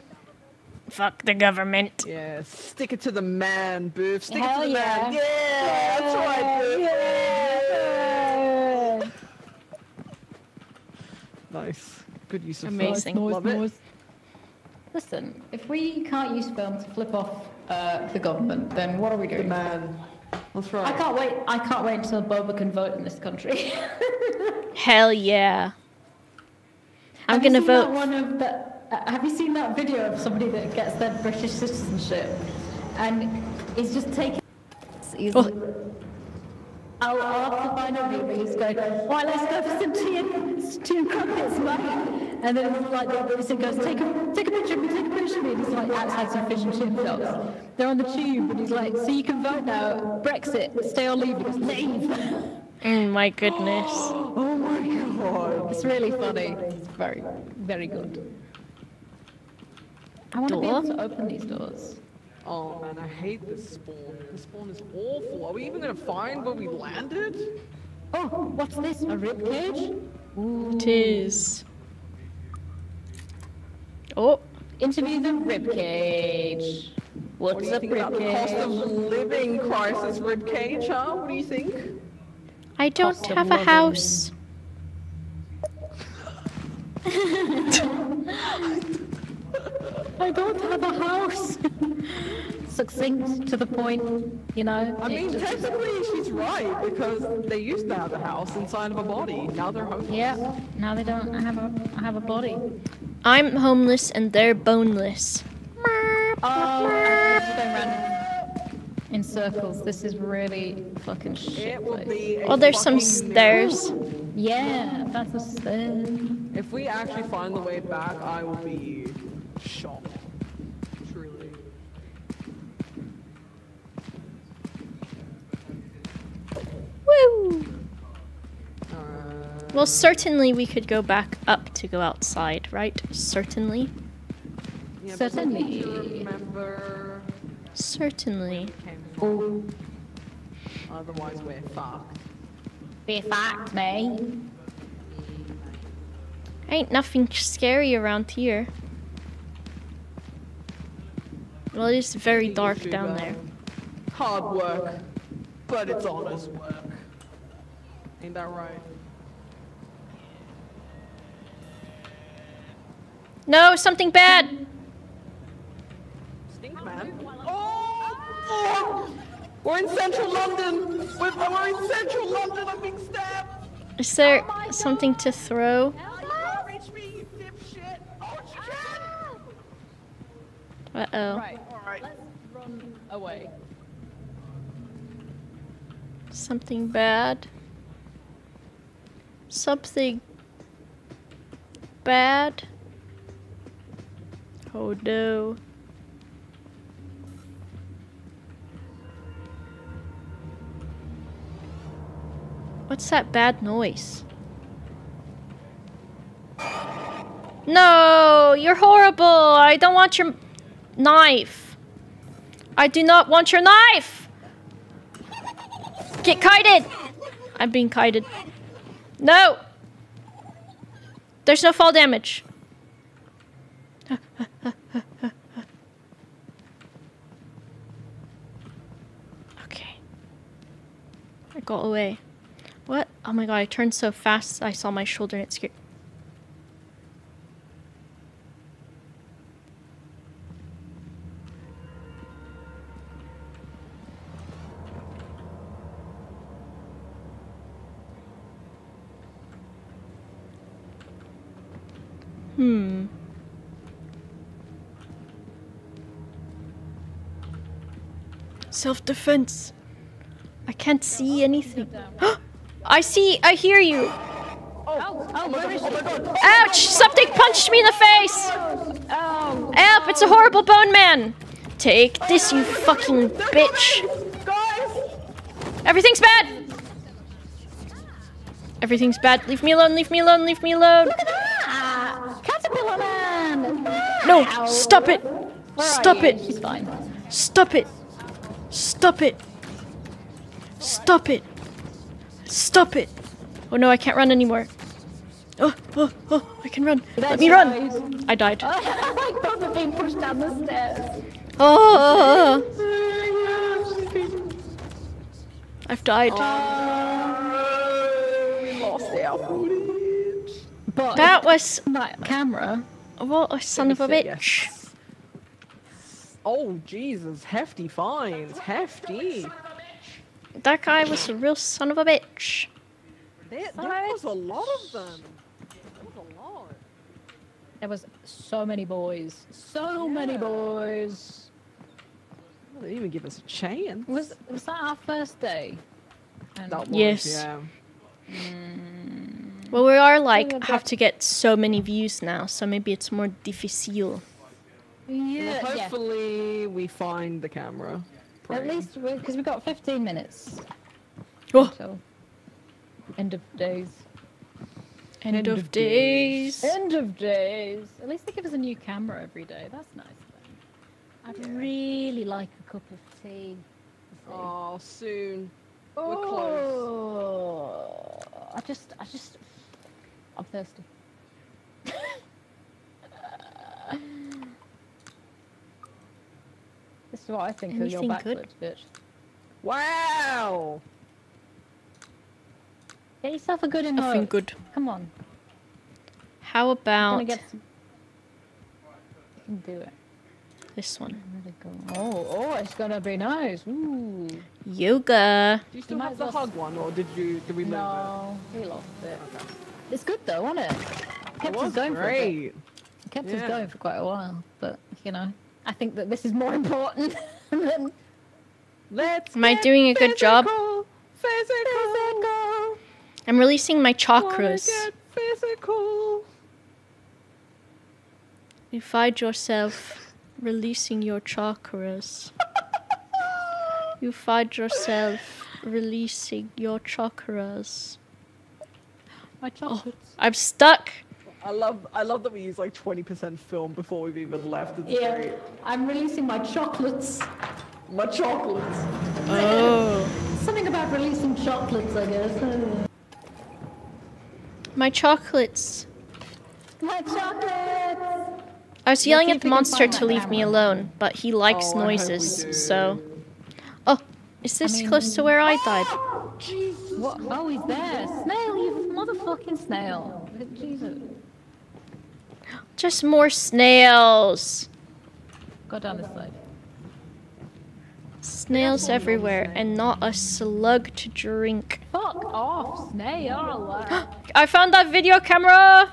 Speaker 1: Fuck the government.
Speaker 3: Yeah, stick it to the man, Boof. Stick
Speaker 2: Hell
Speaker 3: it to the man.
Speaker 2: yeah.
Speaker 3: Yeah, that's right, Boof.
Speaker 2: Yeah.
Speaker 3: Nice. Good use of
Speaker 1: Amazing.
Speaker 3: film. Love it.
Speaker 2: Listen, if we can't use film to flip off uh, the government, then what are we doing?
Speaker 3: The
Speaker 2: doing?
Speaker 3: man. That's right.
Speaker 2: I can't wait. I can't wait until Boba can vote in this country.
Speaker 1: Hell yeah. I'm
Speaker 2: Have you
Speaker 1: gonna
Speaker 2: seen that
Speaker 1: vote.
Speaker 2: One of the, uh, have you seen that video of somebody that gets their British citizenship and he's just taking? He's,
Speaker 1: Oh.
Speaker 2: I'll, I'll have to find a video. He's going, right, let's go for some tea and tea and crumpets, mate. And then it's like the person goes, take a take a picture of me, take a picture of me. And he's like outside some fish and chip shops. They're on the tube, and he's like, so you can vote now. Brexit, stay or leave. He goes, leave.
Speaker 1: Mm, my goodness.
Speaker 3: Oh my god.
Speaker 2: It's really funny. It's very, very good. I want to be able to open these doors.
Speaker 3: Oh man, I hate this spawn. This spawn is awful. Are we even gonna find where we landed?
Speaker 2: Oh, what's this? A rib cage?
Speaker 1: It is. Oh,
Speaker 2: Interview the rib cage.
Speaker 3: What
Speaker 2: What's
Speaker 3: do you
Speaker 2: a
Speaker 3: think the cost of living crisis ribcage, huh? What do you think?
Speaker 1: I don't
Speaker 2: Cost
Speaker 1: have a
Speaker 2: living.
Speaker 1: house.
Speaker 2: I don't have a house. Succinct to the point, you know.
Speaker 3: I mean,
Speaker 2: just-
Speaker 3: technically, she's right because they used to have a house inside of a body. Now they're homeless.
Speaker 2: yeah. Now they don't have a have a body.
Speaker 1: I'm homeless and they're boneless.
Speaker 2: Oh, we're just going round in circles. This is really fucking shit.
Speaker 3: It will
Speaker 2: place.
Speaker 3: be. a
Speaker 1: Well, there's some
Speaker 3: fucking
Speaker 1: stairs.
Speaker 2: Yeah, that's a stair.
Speaker 3: If we actually find the way back, I will be shocked.
Speaker 1: Woo!
Speaker 3: Uh,
Speaker 1: Well, certainly we could go back up to go outside, right? Certainly.
Speaker 3: yeah, but we
Speaker 2: Certainly.
Speaker 3: Remember.
Speaker 1: Certainly.
Speaker 3: came from. Otherwise, we're fucked.
Speaker 2: Be fact, me.
Speaker 1: Ain't nothing scary around here. Well, it is very dark down there.
Speaker 3: Hard work, but it's honest work. Ain't that right?
Speaker 1: No, something bad!
Speaker 3: Stink man. Oh! We're in central London! We're, we're in central London! I'm being stabbed!
Speaker 1: Is there something to throw?
Speaker 3: Oh, reach me, you dipshit! Oh, shit!
Speaker 1: Uh oh.
Speaker 2: Right. Let's run away.
Speaker 1: Something bad. Something bad. Oh no. What's that bad noise? No, you're horrible. I don't want your knife. I do not want your knife. Get kited! I'm being kited. No! There's no fall damage. okay. I got away. What? Oh my god, I turned so fast I saw my shoulder and it scared. Hmm. Self defense. I can't see anything. I see, I hear you.
Speaker 2: Oh?
Speaker 1: Ouch! Something punched me in the face!
Speaker 2: Oh,
Speaker 1: Help! It's a horrible bone man! Take this, you fucking bitch! Everything's bad! Everything's bad. Leave me alone, leave me alone, leave me alone! No! Stop it! Stop it!
Speaker 2: She's fine.
Speaker 1: Stop it! Stop it! Stop it! Stop it! Oh no, I can't run anymore. Oh, oh, oh, I can run. Let me run! I died.
Speaker 2: are being pushed down the stairs.
Speaker 1: Oh! I've died.
Speaker 3: we lost our footage.
Speaker 2: But
Speaker 1: That was
Speaker 2: that camera.
Speaker 1: What a son of a
Speaker 3: say
Speaker 1: bitch.
Speaker 3: yes. Oh, Jesus. Hefty fines. Hefty.
Speaker 1: That guy was a real son of a bitch.
Speaker 3: There, there was a lot of them. There was a lot.
Speaker 2: There was so many boys. So many
Speaker 3: Yeah.
Speaker 2: boys.
Speaker 3: They didn't even give us a chance.
Speaker 2: Was was that our first day? And
Speaker 3: That was,
Speaker 1: Yes.
Speaker 3: Yeah. Mm.
Speaker 1: Well, we are like
Speaker 2: Yeah,
Speaker 1: have to get so many views now, so maybe it's more difficile.
Speaker 2: yeah,
Speaker 3: Well,
Speaker 2: yeah.
Speaker 3: hopefully we find the camera.
Speaker 2: At least because we got 15 minutes
Speaker 1: Oh,
Speaker 2: until end of days.
Speaker 1: end,
Speaker 2: End
Speaker 1: of,
Speaker 2: of
Speaker 1: days.
Speaker 2: End of days. At least they give us a new camera every day. That's nice. Then. I'd really like a cup of tea.
Speaker 3: Oh, soon. We're
Speaker 2: Oh, I just, I just, I'm thirsty. this is what I think of your
Speaker 1: Anything good?
Speaker 2: backwards, bitch.
Speaker 3: Wow.
Speaker 2: Get yourself a good
Speaker 1: Nothing
Speaker 2: emote.
Speaker 1: good.
Speaker 2: Come on.
Speaker 1: How
Speaker 2: I'm
Speaker 1: about
Speaker 2: gonna get some. You can do it.
Speaker 1: This one.
Speaker 2: Where'd go? Oh, oh, it's gonna be nice. Ooh.
Speaker 1: Yoga.
Speaker 3: Do you still
Speaker 2: might
Speaker 3: have the
Speaker 2: well-
Speaker 3: hug one, or did you did we move
Speaker 2: No, we lost it.
Speaker 3: it? Okay.
Speaker 2: It's good though, wasn't it? Kept
Speaker 3: It
Speaker 2: us
Speaker 3: was
Speaker 2: going for a bit.
Speaker 3: great.
Speaker 2: It kept us going for quite a while, but you know, I think that this is more important than
Speaker 3: Let's.
Speaker 1: Am I doing a good job?
Speaker 3: physical, Physical.
Speaker 1: I'm releasing my chakras.
Speaker 3: get physical.
Speaker 1: You find yourself releasing your chakras. You find yourself releasing your chakras.
Speaker 2: My chocolates.
Speaker 1: Oh, I'm stuck.
Speaker 3: I love I love that we use like 20% film before we've even left. It's
Speaker 8: Yeah,
Speaker 3: great.
Speaker 8: I'm releasing my chocolates.
Speaker 3: My chocolates.
Speaker 1: Oh.
Speaker 8: Something about releasing chocolates, I guess.
Speaker 1: My chocolates.
Speaker 8: My chocolates!
Speaker 1: I was yelling at the monster to
Speaker 2: that
Speaker 1: leave me alone, but he likes
Speaker 3: Oh, I hope we
Speaker 1: noises,
Speaker 3: do.
Speaker 1: so. Is this
Speaker 2: mean-
Speaker 1: close to where I died?
Speaker 2: What? Oh, he's there. Snail, you motherfucking snail. Jesus.
Speaker 1: Just more snails.
Speaker 2: Go down this side.
Speaker 1: Snails everywhere, and not a slug to drink.
Speaker 2: Fuck off, snail.
Speaker 1: I found that video camera!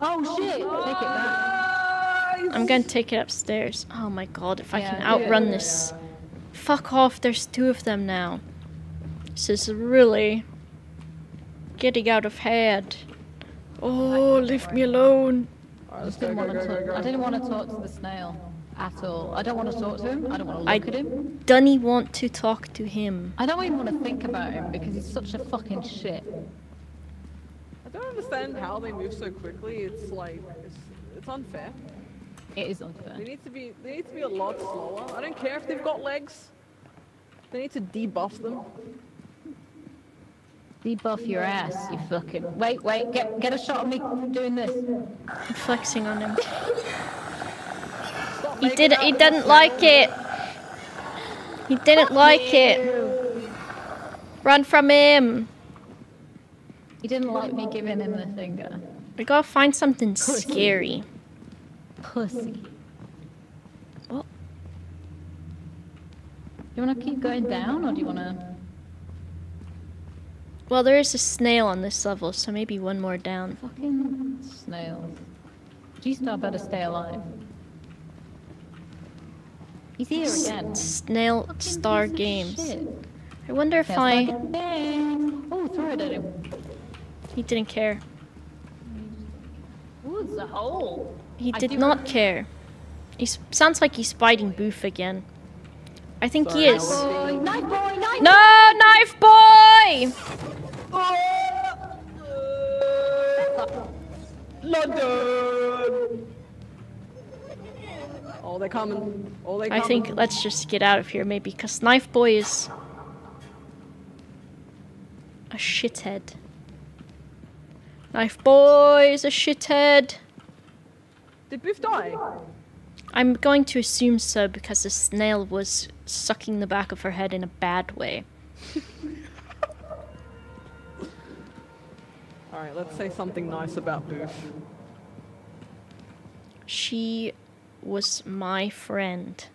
Speaker 2: oh shit, take it back.
Speaker 1: I'm gonna take it upstairs. Oh my god, if I
Speaker 2: Yeah,
Speaker 1: can
Speaker 2: do it.
Speaker 1: outrun this. Fuck off, there's two of them now. This is really getting out of hand. Oh, leave me alone.
Speaker 2: I just didn't want to talk. I didn't want to talk to the snail at all. I don't want to talk to him. I don't want to
Speaker 1: I-
Speaker 2: look at him.
Speaker 1: Dunny want to talk to him.
Speaker 2: I don't even want to think about him because he's such a fucking shit.
Speaker 3: I don't understand how they move so quickly. It's like it's, it's unfair.
Speaker 2: It is unfair.
Speaker 3: They need to be they need to be a lot slower. I don't care if they've got legs. They need to debuff them.
Speaker 2: Debuff your ass, you fucking. Wait, wait, get get a shot of me doing this.
Speaker 1: I'm flexing on him. He did
Speaker 3: out
Speaker 1: he
Speaker 3: with
Speaker 1: didn't like it. He didn't like it. Run from him.
Speaker 2: He didn't like me giving him the finger.
Speaker 1: We gotta find something scary.
Speaker 2: Pussy.
Speaker 1: What?
Speaker 2: Do you want to keep going down, or do you want to?
Speaker 1: Well, there is a snail on this level, so maybe one more down.
Speaker 2: Fucking snails. G-Star better stay alive. He's here again.
Speaker 1: Snail
Speaker 2: Fucking
Speaker 1: Star Games.
Speaker 2: shit.
Speaker 1: I wonder if
Speaker 2: Snail
Speaker 1: I.
Speaker 2: Oh, throw it at him.
Speaker 1: He didn't care.
Speaker 2: Ooh, it's a hole.
Speaker 1: He did not care. He sounds like he's biting Boof again. I think he is.
Speaker 3: I
Speaker 2: Boy, knife boy, knife
Speaker 1: No, knife boy!
Speaker 3: London. Oh, they're coming. Oh, they
Speaker 1: I
Speaker 3: coming.
Speaker 1: think let's just get out of here, maybe, because Knife Boy is a shithead. Knife Boy is a shithead.
Speaker 3: Did Boof die?
Speaker 1: I'm going to assume so because the snail was sucking the back of her head in a bad way.
Speaker 3: All right, let's say something nice about Boof.
Speaker 1: She was my friend.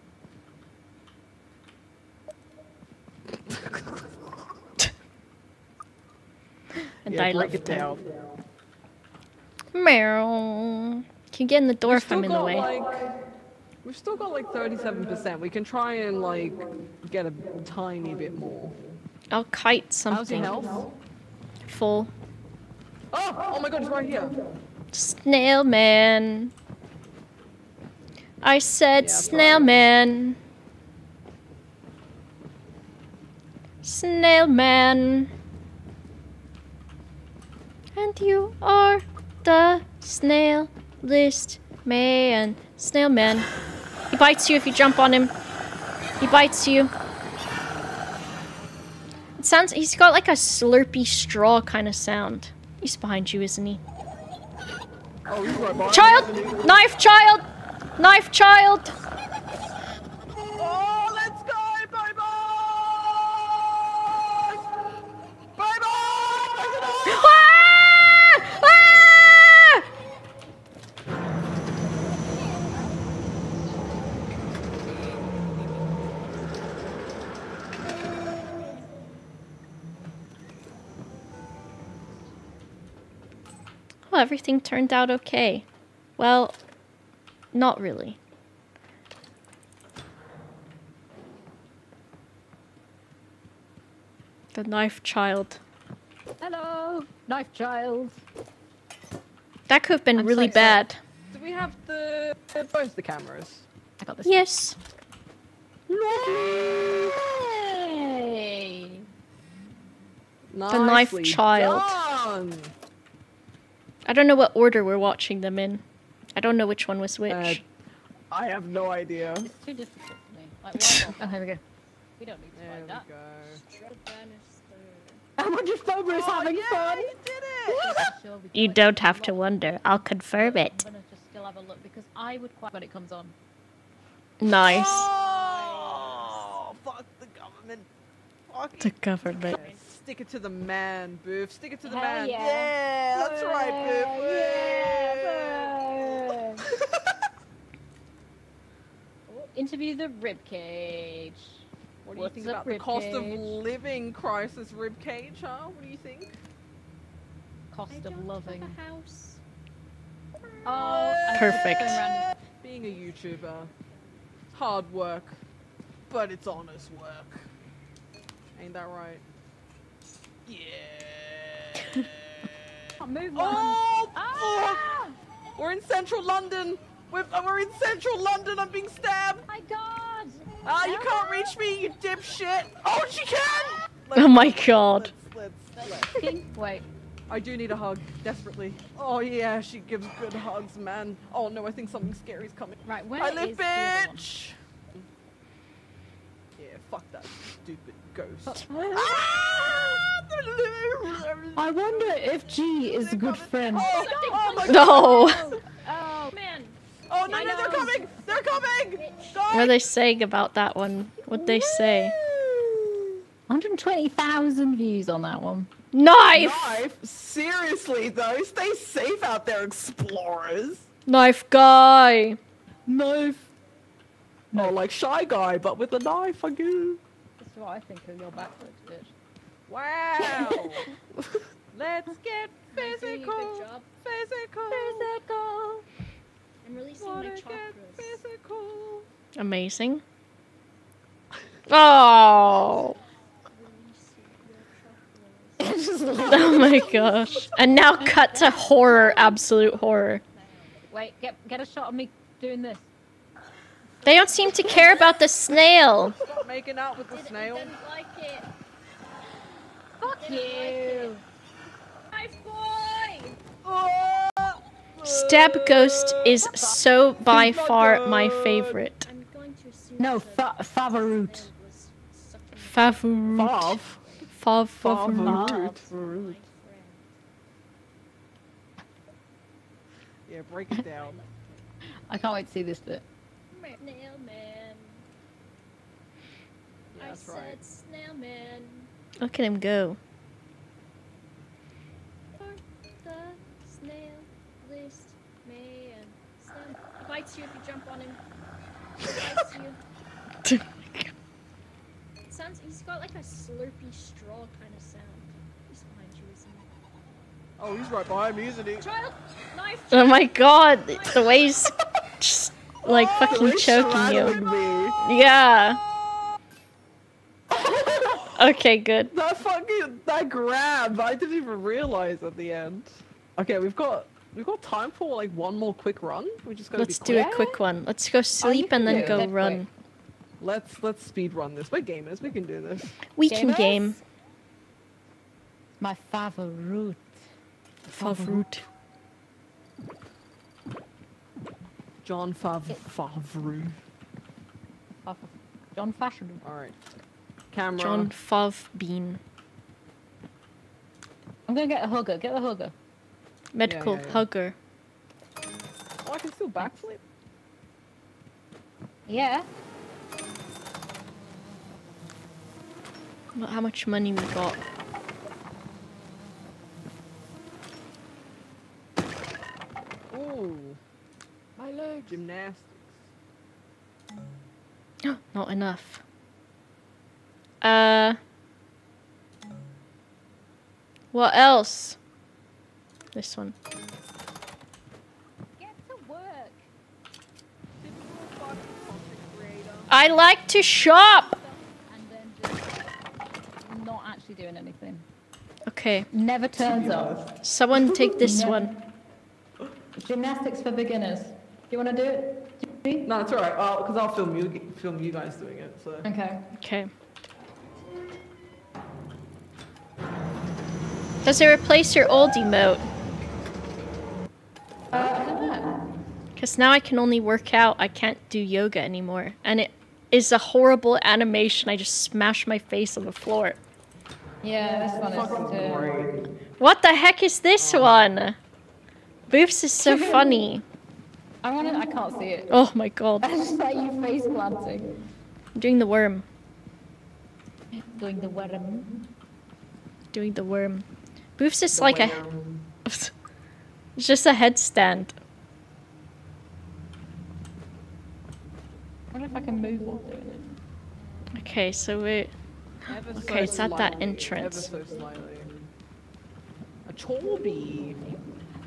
Speaker 1: and
Speaker 3: Yeah,
Speaker 1: I
Speaker 3: break it down.
Speaker 1: Meow. Can you get in the door if I'm in the way?
Speaker 3: Like, we've still got like 37%. We can try and like get a tiny bit more.
Speaker 1: I'll kite something.
Speaker 3: How's your health?
Speaker 1: Full.
Speaker 3: Oh, oh my god, it's right here.
Speaker 1: Snail man. I said
Speaker 3: Yeah,
Speaker 1: snail man. Snail man. And you are the snail list man. Snail man. He bites you if you jump on him. He bites you. It sounds he's got like a slurpy straw kind of sound. He's behind you, isn't he?
Speaker 3: Oh,
Speaker 1: Child! Knife child! Knife child! Everything turned out okay. Well, not really. The knife child.
Speaker 2: Hello, knife child.
Speaker 1: That could have been
Speaker 2: I'm
Speaker 1: really
Speaker 2: excited.
Speaker 1: bad.
Speaker 3: Do we have the both the cameras?
Speaker 2: I got this.
Speaker 1: Yes.
Speaker 2: Yay!
Speaker 1: The knife child.
Speaker 3: done.
Speaker 1: I don't know what order we're watching them in. I don't know which one was which.
Speaker 3: Uh, I have no idea.
Speaker 2: It's too difficult for me. Like, why oh, here we go. We don't need to
Speaker 3: There
Speaker 2: find
Speaker 3: we
Speaker 2: that.
Speaker 3: go.
Speaker 2: I wonder if Boba is having fun.
Speaker 3: you did it!
Speaker 1: you don't have to wonder. I'll confirm it.
Speaker 2: I'm gonna just still have a look because I would quite when it comes on.
Speaker 1: Nice.
Speaker 3: Oh, fuck the government. Fuck
Speaker 1: The
Speaker 3: it.
Speaker 1: government.
Speaker 3: Stick it to the man, Boof. Stick it to the
Speaker 2: Hell
Speaker 3: man.
Speaker 2: yeah.
Speaker 3: that's right, Boof.
Speaker 2: Oh, interview the ribcage.
Speaker 3: What do you
Speaker 2: What's
Speaker 3: think about the cost of living crisis, ribcage, huh? What do you think?
Speaker 2: Cost
Speaker 5: I
Speaker 2: of
Speaker 5: don't
Speaker 2: loving.
Speaker 5: have a house.
Speaker 2: Oh,
Speaker 1: Perfect.
Speaker 3: Being a YouTuber, hard work, but it's honest work. Ain't that right? Yeah.
Speaker 2: Oh, move
Speaker 3: oh,
Speaker 2: Ah!
Speaker 3: We're in central London. We're, uh, we're in central London. I'm being stabbed.
Speaker 2: Oh My God!
Speaker 3: Ah, you can't reach me, you dipshit. Oh, she can.
Speaker 1: Oh my god.
Speaker 3: Let's, let's, let's.
Speaker 2: Wait.
Speaker 3: I do need a hug, desperately. Oh yeah, she gives good hugs, man. Oh no, I think something scary's coming.
Speaker 2: Right, where
Speaker 3: I
Speaker 2: is
Speaker 3: live,
Speaker 2: other
Speaker 3: bitch! Yeah, fuck that stupid ghost.
Speaker 2: I wonder if G is a good friend.
Speaker 3: Oh, oh my god!
Speaker 1: No.
Speaker 5: Oh man,
Speaker 3: Oh no, no, they're coming! They're coming!
Speaker 1: What are they saying about that one? What'd they say?
Speaker 2: 120,000 views on that one.
Speaker 1: Knife!
Speaker 3: Knife? Seriously though, stay safe out there, explorers.
Speaker 1: Knife guy!
Speaker 3: Knife. No, like shy guy, but with a knife, I guess.
Speaker 2: That's what I think of your backwards, bitch.
Speaker 3: Wow. Let's get
Speaker 5: Am I doing a
Speaker 3: physical. Physical.
Speaker 2: Physical.
Speaker 5: I'm releasing
Speaker 3: Wanna
Speaker 5: my
Speaker 3: get
Speaker 5: chakras.
Speaker 3: physical.
Speaker 1: Amazing. Oh!
Speaker 5: Releasing your chakras.
Speaker 1: Oh my gosh. And now cut to horror, absolute horror.
Speaker 2: Wait, get get a shot of me doing this.
Speaker 1: They don't seem to care about the snail.
Speaker 3: Stop making out with the
Speaker 5: Didn't-
Speaker 3: snail.
Speaker 5: Didn't like it.
Speaker 2: Fuck
Speaker 5: Didn't like it.
Speaker 2: you.
Speaker 5: Knife boy.
Speaker 3: Oh!
Speaker 1: Stab Ghost is so by far my favorite.
Speaker 5: I'm going to
Speaker 2: No,
Speaker 5: that
Speaker 2: fa- Favorite.
Speaker 5: the snail was sucking
Speaker 1: Favorite.
Speaker 3: Bob.
Speaker 1: Fav-
Speaker 3: Favorite.
Speaker 1: favorite.
Speaker 3: Yeah, break it down.
Speaker 2: I can't wait to see this bit.
Speaker 5: Snail man.
Speaker 3: Yeah,
Speaker 5: I
Speaker 3: that's
Speaker 5: said
Speaker 3: right.
Speaker 5: snail man.
Speaker 1: Look at him go.
Speaker 5: For the snail list man. Snail bites you if you jump on him. Bites you. It sounds. He's got like a slurpy straw kind of sound. He's behind you, isn't he?
Speaker 3: Oh, he's right behind me, isn't he?
Speaker 5: Child, knife.
Speaker 1: Oh my god, the way he's just like fucking
Speaker 3: He's
Speaker 1: choking you.
Speaker 3: me.
Speaker 1: Yeah. Okay, good.
Speaker 3: That fucking that grab, I didn't even realize at the end. Okay, we've got we've got time for like one more quick run. We just gotta
Speaker 1: Let's
Speaker 3: be
Speaker 1: do
Speaker 3: quick.
Speaker 1: a quick one. Let's go sleep
Speaker 2: can
Speaker 1: and then go
Speaker 2: that
Speaker 1: run.
Speaker 2: quick.
Speaker 3: Let's let's speed run this. We're gamers. We can do this.
Speaker 1: We can game.
Speaker 2: My favorite.
Speaker 1: Favorite.
Speaker 3: John Fav Favreau.
Speaker 2: Fav- John Fashion.
Speaker 3: All right. Camera.
Speaker 1: John Fav Bean.
Speaker 2: I'm gonna get a hugger. Get a hugger.
Speaker 1: Medical
Speaker 3: yeah, yeah.
Speaker 1: hugger.
Speaker 3: Oh, I can still backflip.
Speaker 2: Yeah.
Speaker 1: Look How much money we got?
Speaker 3: Ooh. My leg. Gymnastics.
Speaker 1: Not enough. Uh. What else? This one.
Speaker 2: Get to work.
Speaker 4: Typical fucking content creator.
Speaker 1: I like to shop.
Speaker 2: And then just not actually doing anything.
Speaker 1: Okay,
Speaker 2: Never turns up.
Speaker 1: someone take this
Speaker 2: No.
Speaker 1: one.
Speaker 2: Gymnastics for beginners. Do you want to do it? G?
Speaker 4: No, it's alright. I'll because I'll film you film you guys doing it. So.
Speaker 2: Okay.
Speaker 1: Okay. Does it replace your old emote?
Speaker 2: Uh, I don't know.
Speaker 1: Because now I can only work out. I can't do yoga anymore. And it is a horrible animation. I just smash my face on the floor.
Speaker 2: Yeah, this one is.
Speaker 4: Great.
Speaker 1: What the heck is this one? Boofs is so funny.
Speaker 2: I want to. I can't see it.
Speaker 1: Oh my god.
Speaker 2: I just like you face planting.
Speaker 1: I'm doing the worm.
Speaker 2: Doing the worm.
Speaker 1: Doing the worm. Boofs is like a. It's just a headstand.
Speaker 2: I wonder if I can move while doing it.
Speaker 1: Okay, so we.
Speaker 4: Ever so
Speaker 1: Okay, it's at that entrance.
Speaker 4: Ever so slightly. A chorby.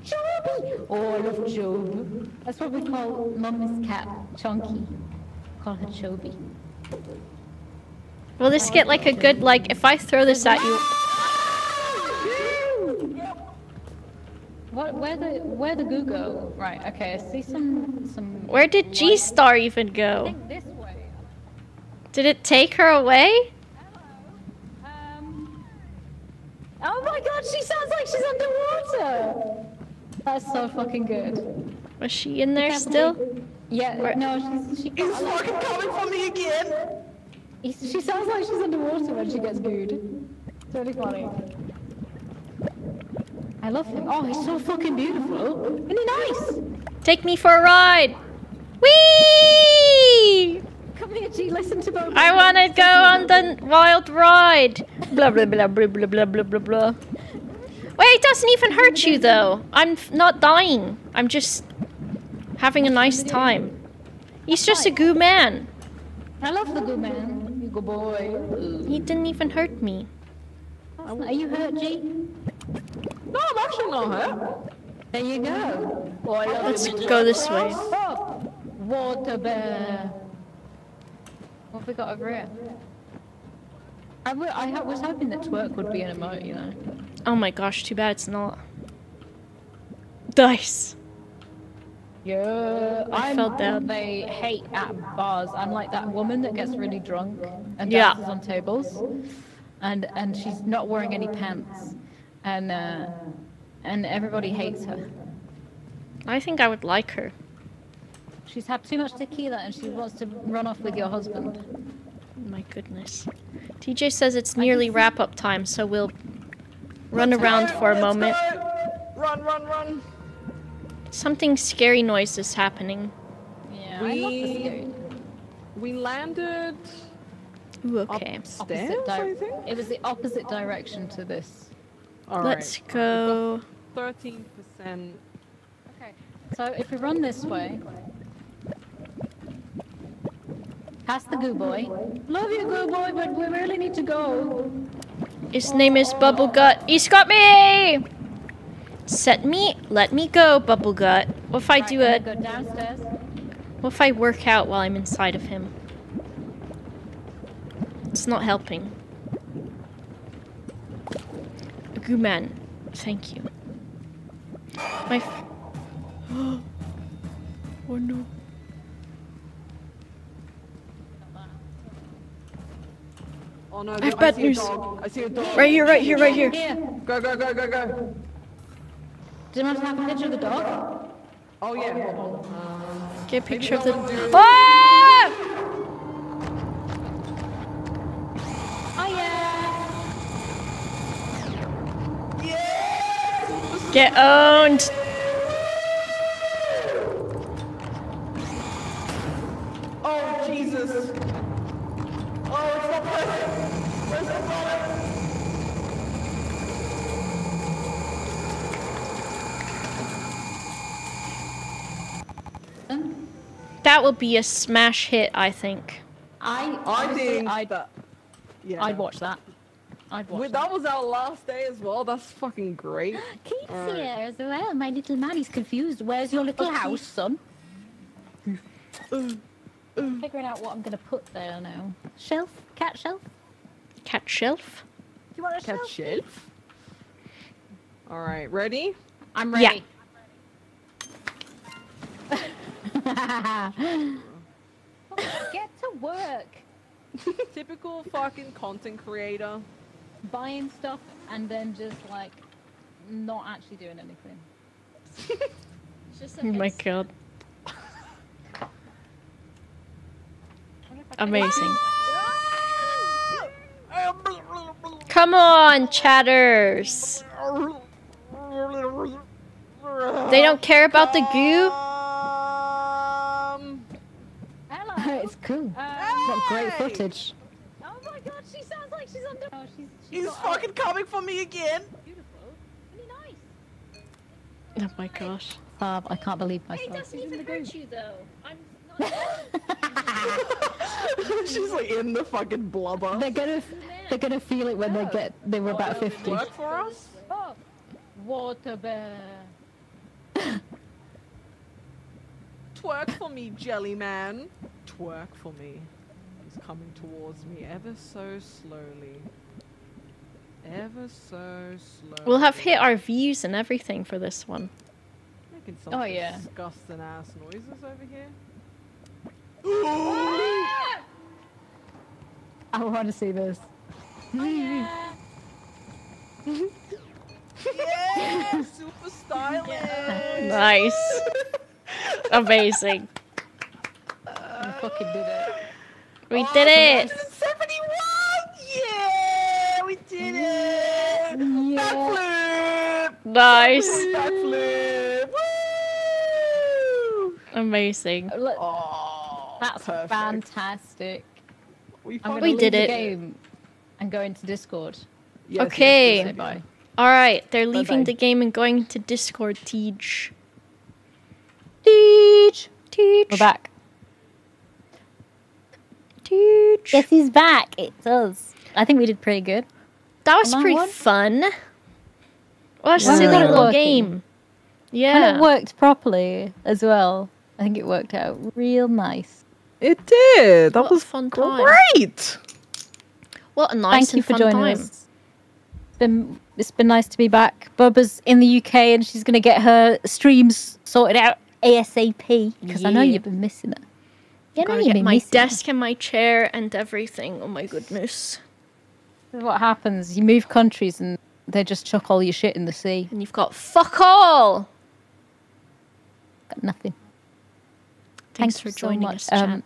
Speaker 2: Joby! Oh, I love Job. That's what we call Mummy's cat, Chunky. Call her Joby.
Speaker 1: Will this get like a good like if I throw this at you?
Speaker 2: What? Where the where the goo go? Right. Okay. I see some some.
Speaker 1: Where did G Star even
Speaker 2: I
Speaker 1: go?
Speaker 2: think this way.
Speaker 1: Did it take her away?
Speaker 2: Um. Oh my God! She sounds like she's underwater. That's so fucking good.
Speaker 1: Was she in there still?
Speaker 2: Yeah,
Speaker 1: or...
Speaker 2: no, she's... She
Speaker 4: He's fucking coming for me again!
Speaker 2: She sounds like she's underwater when she gets booed. It's really funny. I love him. Oh, he's so fucking beautiful. Isn't he nice?
Speaker 1: Take me for a ride! Whee!
Speaker 2: Come here, G, listen to Bobo.
Speaker 1: I wanna go on the wild ride! blah, blah, blah, blah, blah, blah, blah, blah. Wait, it doesn't even hurt you though. I'm not dying. I'm just having a nice time. He's just a goo man.
Speaker 2: I love the good man. You good boy.
Speaker 1: He didn't even hurt me.
Speaker 2: Are you hurt, G?
Speaker 4: No, I'm actually not hurt.
Speaker 2: There you go. Oh, I love
Speaker 1: Let's go this way.
Speaker 2: Water bear. What have we got over here? I, w- I ha- was hoping that twerk would be an emote, you know.
Speaker 1: Oh my gosh, too bad it's not. Dice.
Speaker 2: Yeah,
Speaker 1: I
Speaker 2: I'm,
Speaker 1: fell down.
Speaker 2: They hate at bars. I'm like that woman that gets really drunk and
Speaker 1: Yeah.
Speaker 2: dances on tables, and and she's not wearing any pants, and uh, and everybody hates her.
Speaker 1: I think I would like her.
Speaker 2: She's had too much tequila and she wants to run off with your husband.
Speaker 1: My goodness. TJ says it's nearly wrap up time, so we'll run around for a
Speaker 4: Let's
Speaker 1: moment.
Speaker 4: go. Run, run, run.
Speaker 1: Something scary noise is happening.
Speaker 2: Yeah, I love the
Speaker 4: We-
Speaker 2: scary.
Speaker 4: We landed
Speaker 1: Ooh, okay.
Speaker 4: upstairs,
Speaker 2: Opposite
Speaker 4: I think.
Speaker 2: it was the opposite direction to this.
Speaker 4: All
Speaker 1: Let's
Speaker 4: right.
Speaker 1: go.
Speaker 4: Thirteen percent.
Speaker 2: Okay. So if we run this way, past the goo boy. Love you, goo boy, but we really need to go.
Speaker 1: His name is Bubblegut. He's got me! Set me, let me go, Bubblegut. What if I do
Speaker 2: Right,
Speaker 1: a,
Speaker 2: I'm gonna go downstairs.
Speaker 1: what if I work out while I'm inside of him? It's not helping. Goo man, thank you. My f- Oh no.
Speaker 4: Oh no!
Speaker 1: I have bad
Speaker 4: see
Speaker 1: news.
Speaker 4: I see a dog.
Speaker 1: Right here, right here, right here.
Speaker 2: Here.
Speaker 4: Go, go, go, go, go.
Speaker 2: Do you want to have a picture of the dog?
Speaker 4: Oh yeah. Hold on.
Speaker 1: Get a picture of the.
Speaker 4: no one do-
Speaker 1: Ah!
Speaker 2: Oh yeah.
Speaker 1: Get owned.
Speaker 4: Oh Jesus! Oh, it's not perfect. Where's the bullet?
Speaker 1: That will be a smash hit, I think.
Speaker 2: I
Speaker 4: I
Speaker 2: honestly,
Speaker 4: think
Speaker 2: I'd,
Speaker 4: that. Yeah.
Speaker 2: I'd watch that. I'd watch
Speaker 3: Wait,
Speaker 2: that.
Speaker 3: that was our last day as well. That's fucking great.
Speaker 6: Keith's
Speaker 3: Alright.
Speaker 6: here as well. My little man is confused. Where's your little house, son? Mm.
Speaker 2: Figuring out what I'm gonna put there now.
Speaker 6: Shelf? Cat shelf?
Speaker 1: Cat shelf.
Speaker 6: You want a
Speaker 3: Cat
Speaker 6: shelf?
Speaker 3: shelf. All right, ready?
Speaker 2: I'm ready.
Speaker 1: Yeah.
Speaker 2: ready. Get to work.
Speaker 3: Typical fucking content creator.
Speaker 2: Buying stuff and then just like not actually doing anything.
Speaker 5: Just
Speaker 1: Oh my god.
Speaker 2: I wonder if I can-
Speaker 1: Amazing. Come on, chatters. They don't care about the goo?
Speaker 3: Um,
Speaker 6: it's cool.
Speaker 2: Um,
Speaker 6: Got great footage.
Speaker 2: oh my god, she sounds like she's under. Oh, she's, she's
Speaker 4: He's
Speaker 2: got
Speaker 4: fucking coming for me again.
Speaker 2: beautiful. Really nice.
Speaker 1: Oh my gosh.
Speaker 6: Fab, I can't believe
Speaker 5: It
Speaker 6: myself.
Speaker 5: doesn't even hurt you though. I'm not.
Speaker 3: She's like in the fucking blubber.
Speaker 6: They're gonna, they're gonna feel it when they get, they were about oh, fifty.
Speaker 3: Work for us?
Speaker 2: Oh, water bear.
Speaker 3: Twerk for me, jelly man. Twerk for me. He's coming towards me ever so slowly. Ever so slowly.
Speaker 1: We'll have hit our views and everything for this one.
Speaker 3: Making some
Speaker 2: Oh, yeah.
Speaker 3: disgusting ass noises over here.
Speaker 6: I want to see this.
Speaker 3: Yeah, super stylish.
Speaker 1: Nice. Amazing.
Speaker 2: We fucking did it.
Speaker 1: We did it.
Speaker 3: 71! Yeah, we did it!
Speaker 6: Yeah.
Speaker 3: Backflip!
Speaker 1: Nice.
Speaker 3: Backflip! Woo!
Speaker 1: Amazing.
Speaker 3: Oh,
Speaker 2: that's
Speaker 3: perfect.
Speaker 2: fantastic.
Speaker 3: We,
Speaker 2: I'm
Speaker 1: We
Speaker 2: leave
Speaker 1: did
Speaker 2: the
Speaker 1: it.
Speaker 2: game and go into Discord.
Speaker 3: Yes, yes,
Speaker 1: Okay.
Speaker 3: yes,
Speaker 2: bye.
Speaker 1: All right, they're leaving
Speaker 2: Bye-bye.
Speaker 1: the game and going to Discord. Teach. Teach. Teach.
Speaker 2: We're back.
Speaker 1: Teach.
Speaker 6: Yes, he's back. It's us. I think we did pretty good.
Speaker 1: That was
Speaker 6: Am
Speaker 1: pretty
Speaker 6: one?
Speaker 1: fun. Well, it's
Speaker 6: When
Speaker 1: just a
Speaker 6: was it
Speaker 1: little
Speaker 6: working?
Speaker 1: game.
Speaker 6: And it worked properly as well. I think it worked out real nice.
Speaker 3: It did. That
Speaker 1: What a
Speaker 3: was
Speaker 1: fun time.
Speaker 3: great.
Speaker 1: What a nice
Speaker 6: Thank you for
Speaker 1: fun
Speaker 6: joining
Speaker 1: time.
Speaker 6: us. It's been it's been nice to be back. Boba's in the UK and she's gonna get her streams sorted out ASAP because I know you've been missing it. Yeah, I know
Speaker 1: Gotta
Speaker 6: you've
Speaker 1: get
Speaker 6: been
Speaker 1: my
Speaker 6: missing it.
Speaker 1: desk and my chair and everything. Oh my goodness.
Speaker 6: What happens. You move countries and they just chuck all your shit in the sea.
Speaker 1: And you've got fuck all.
Speaker 6: Got nothing.
Speaker 1: Thanks
Speaker 6: Thank
Speaker 1: for
Speaker 6: you so
Speaker 1: joining
Speaker 6: much.
Speaker 1: us, chat.
Speaker 6: Um,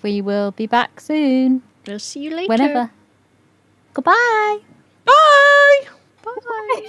Speaker 6: We will be back soon.
Speaker 1: We'll see you later.
Speaker 6: Whenever. Goodbye.
Speaker 3: Bye.
Speaker 1: Bye.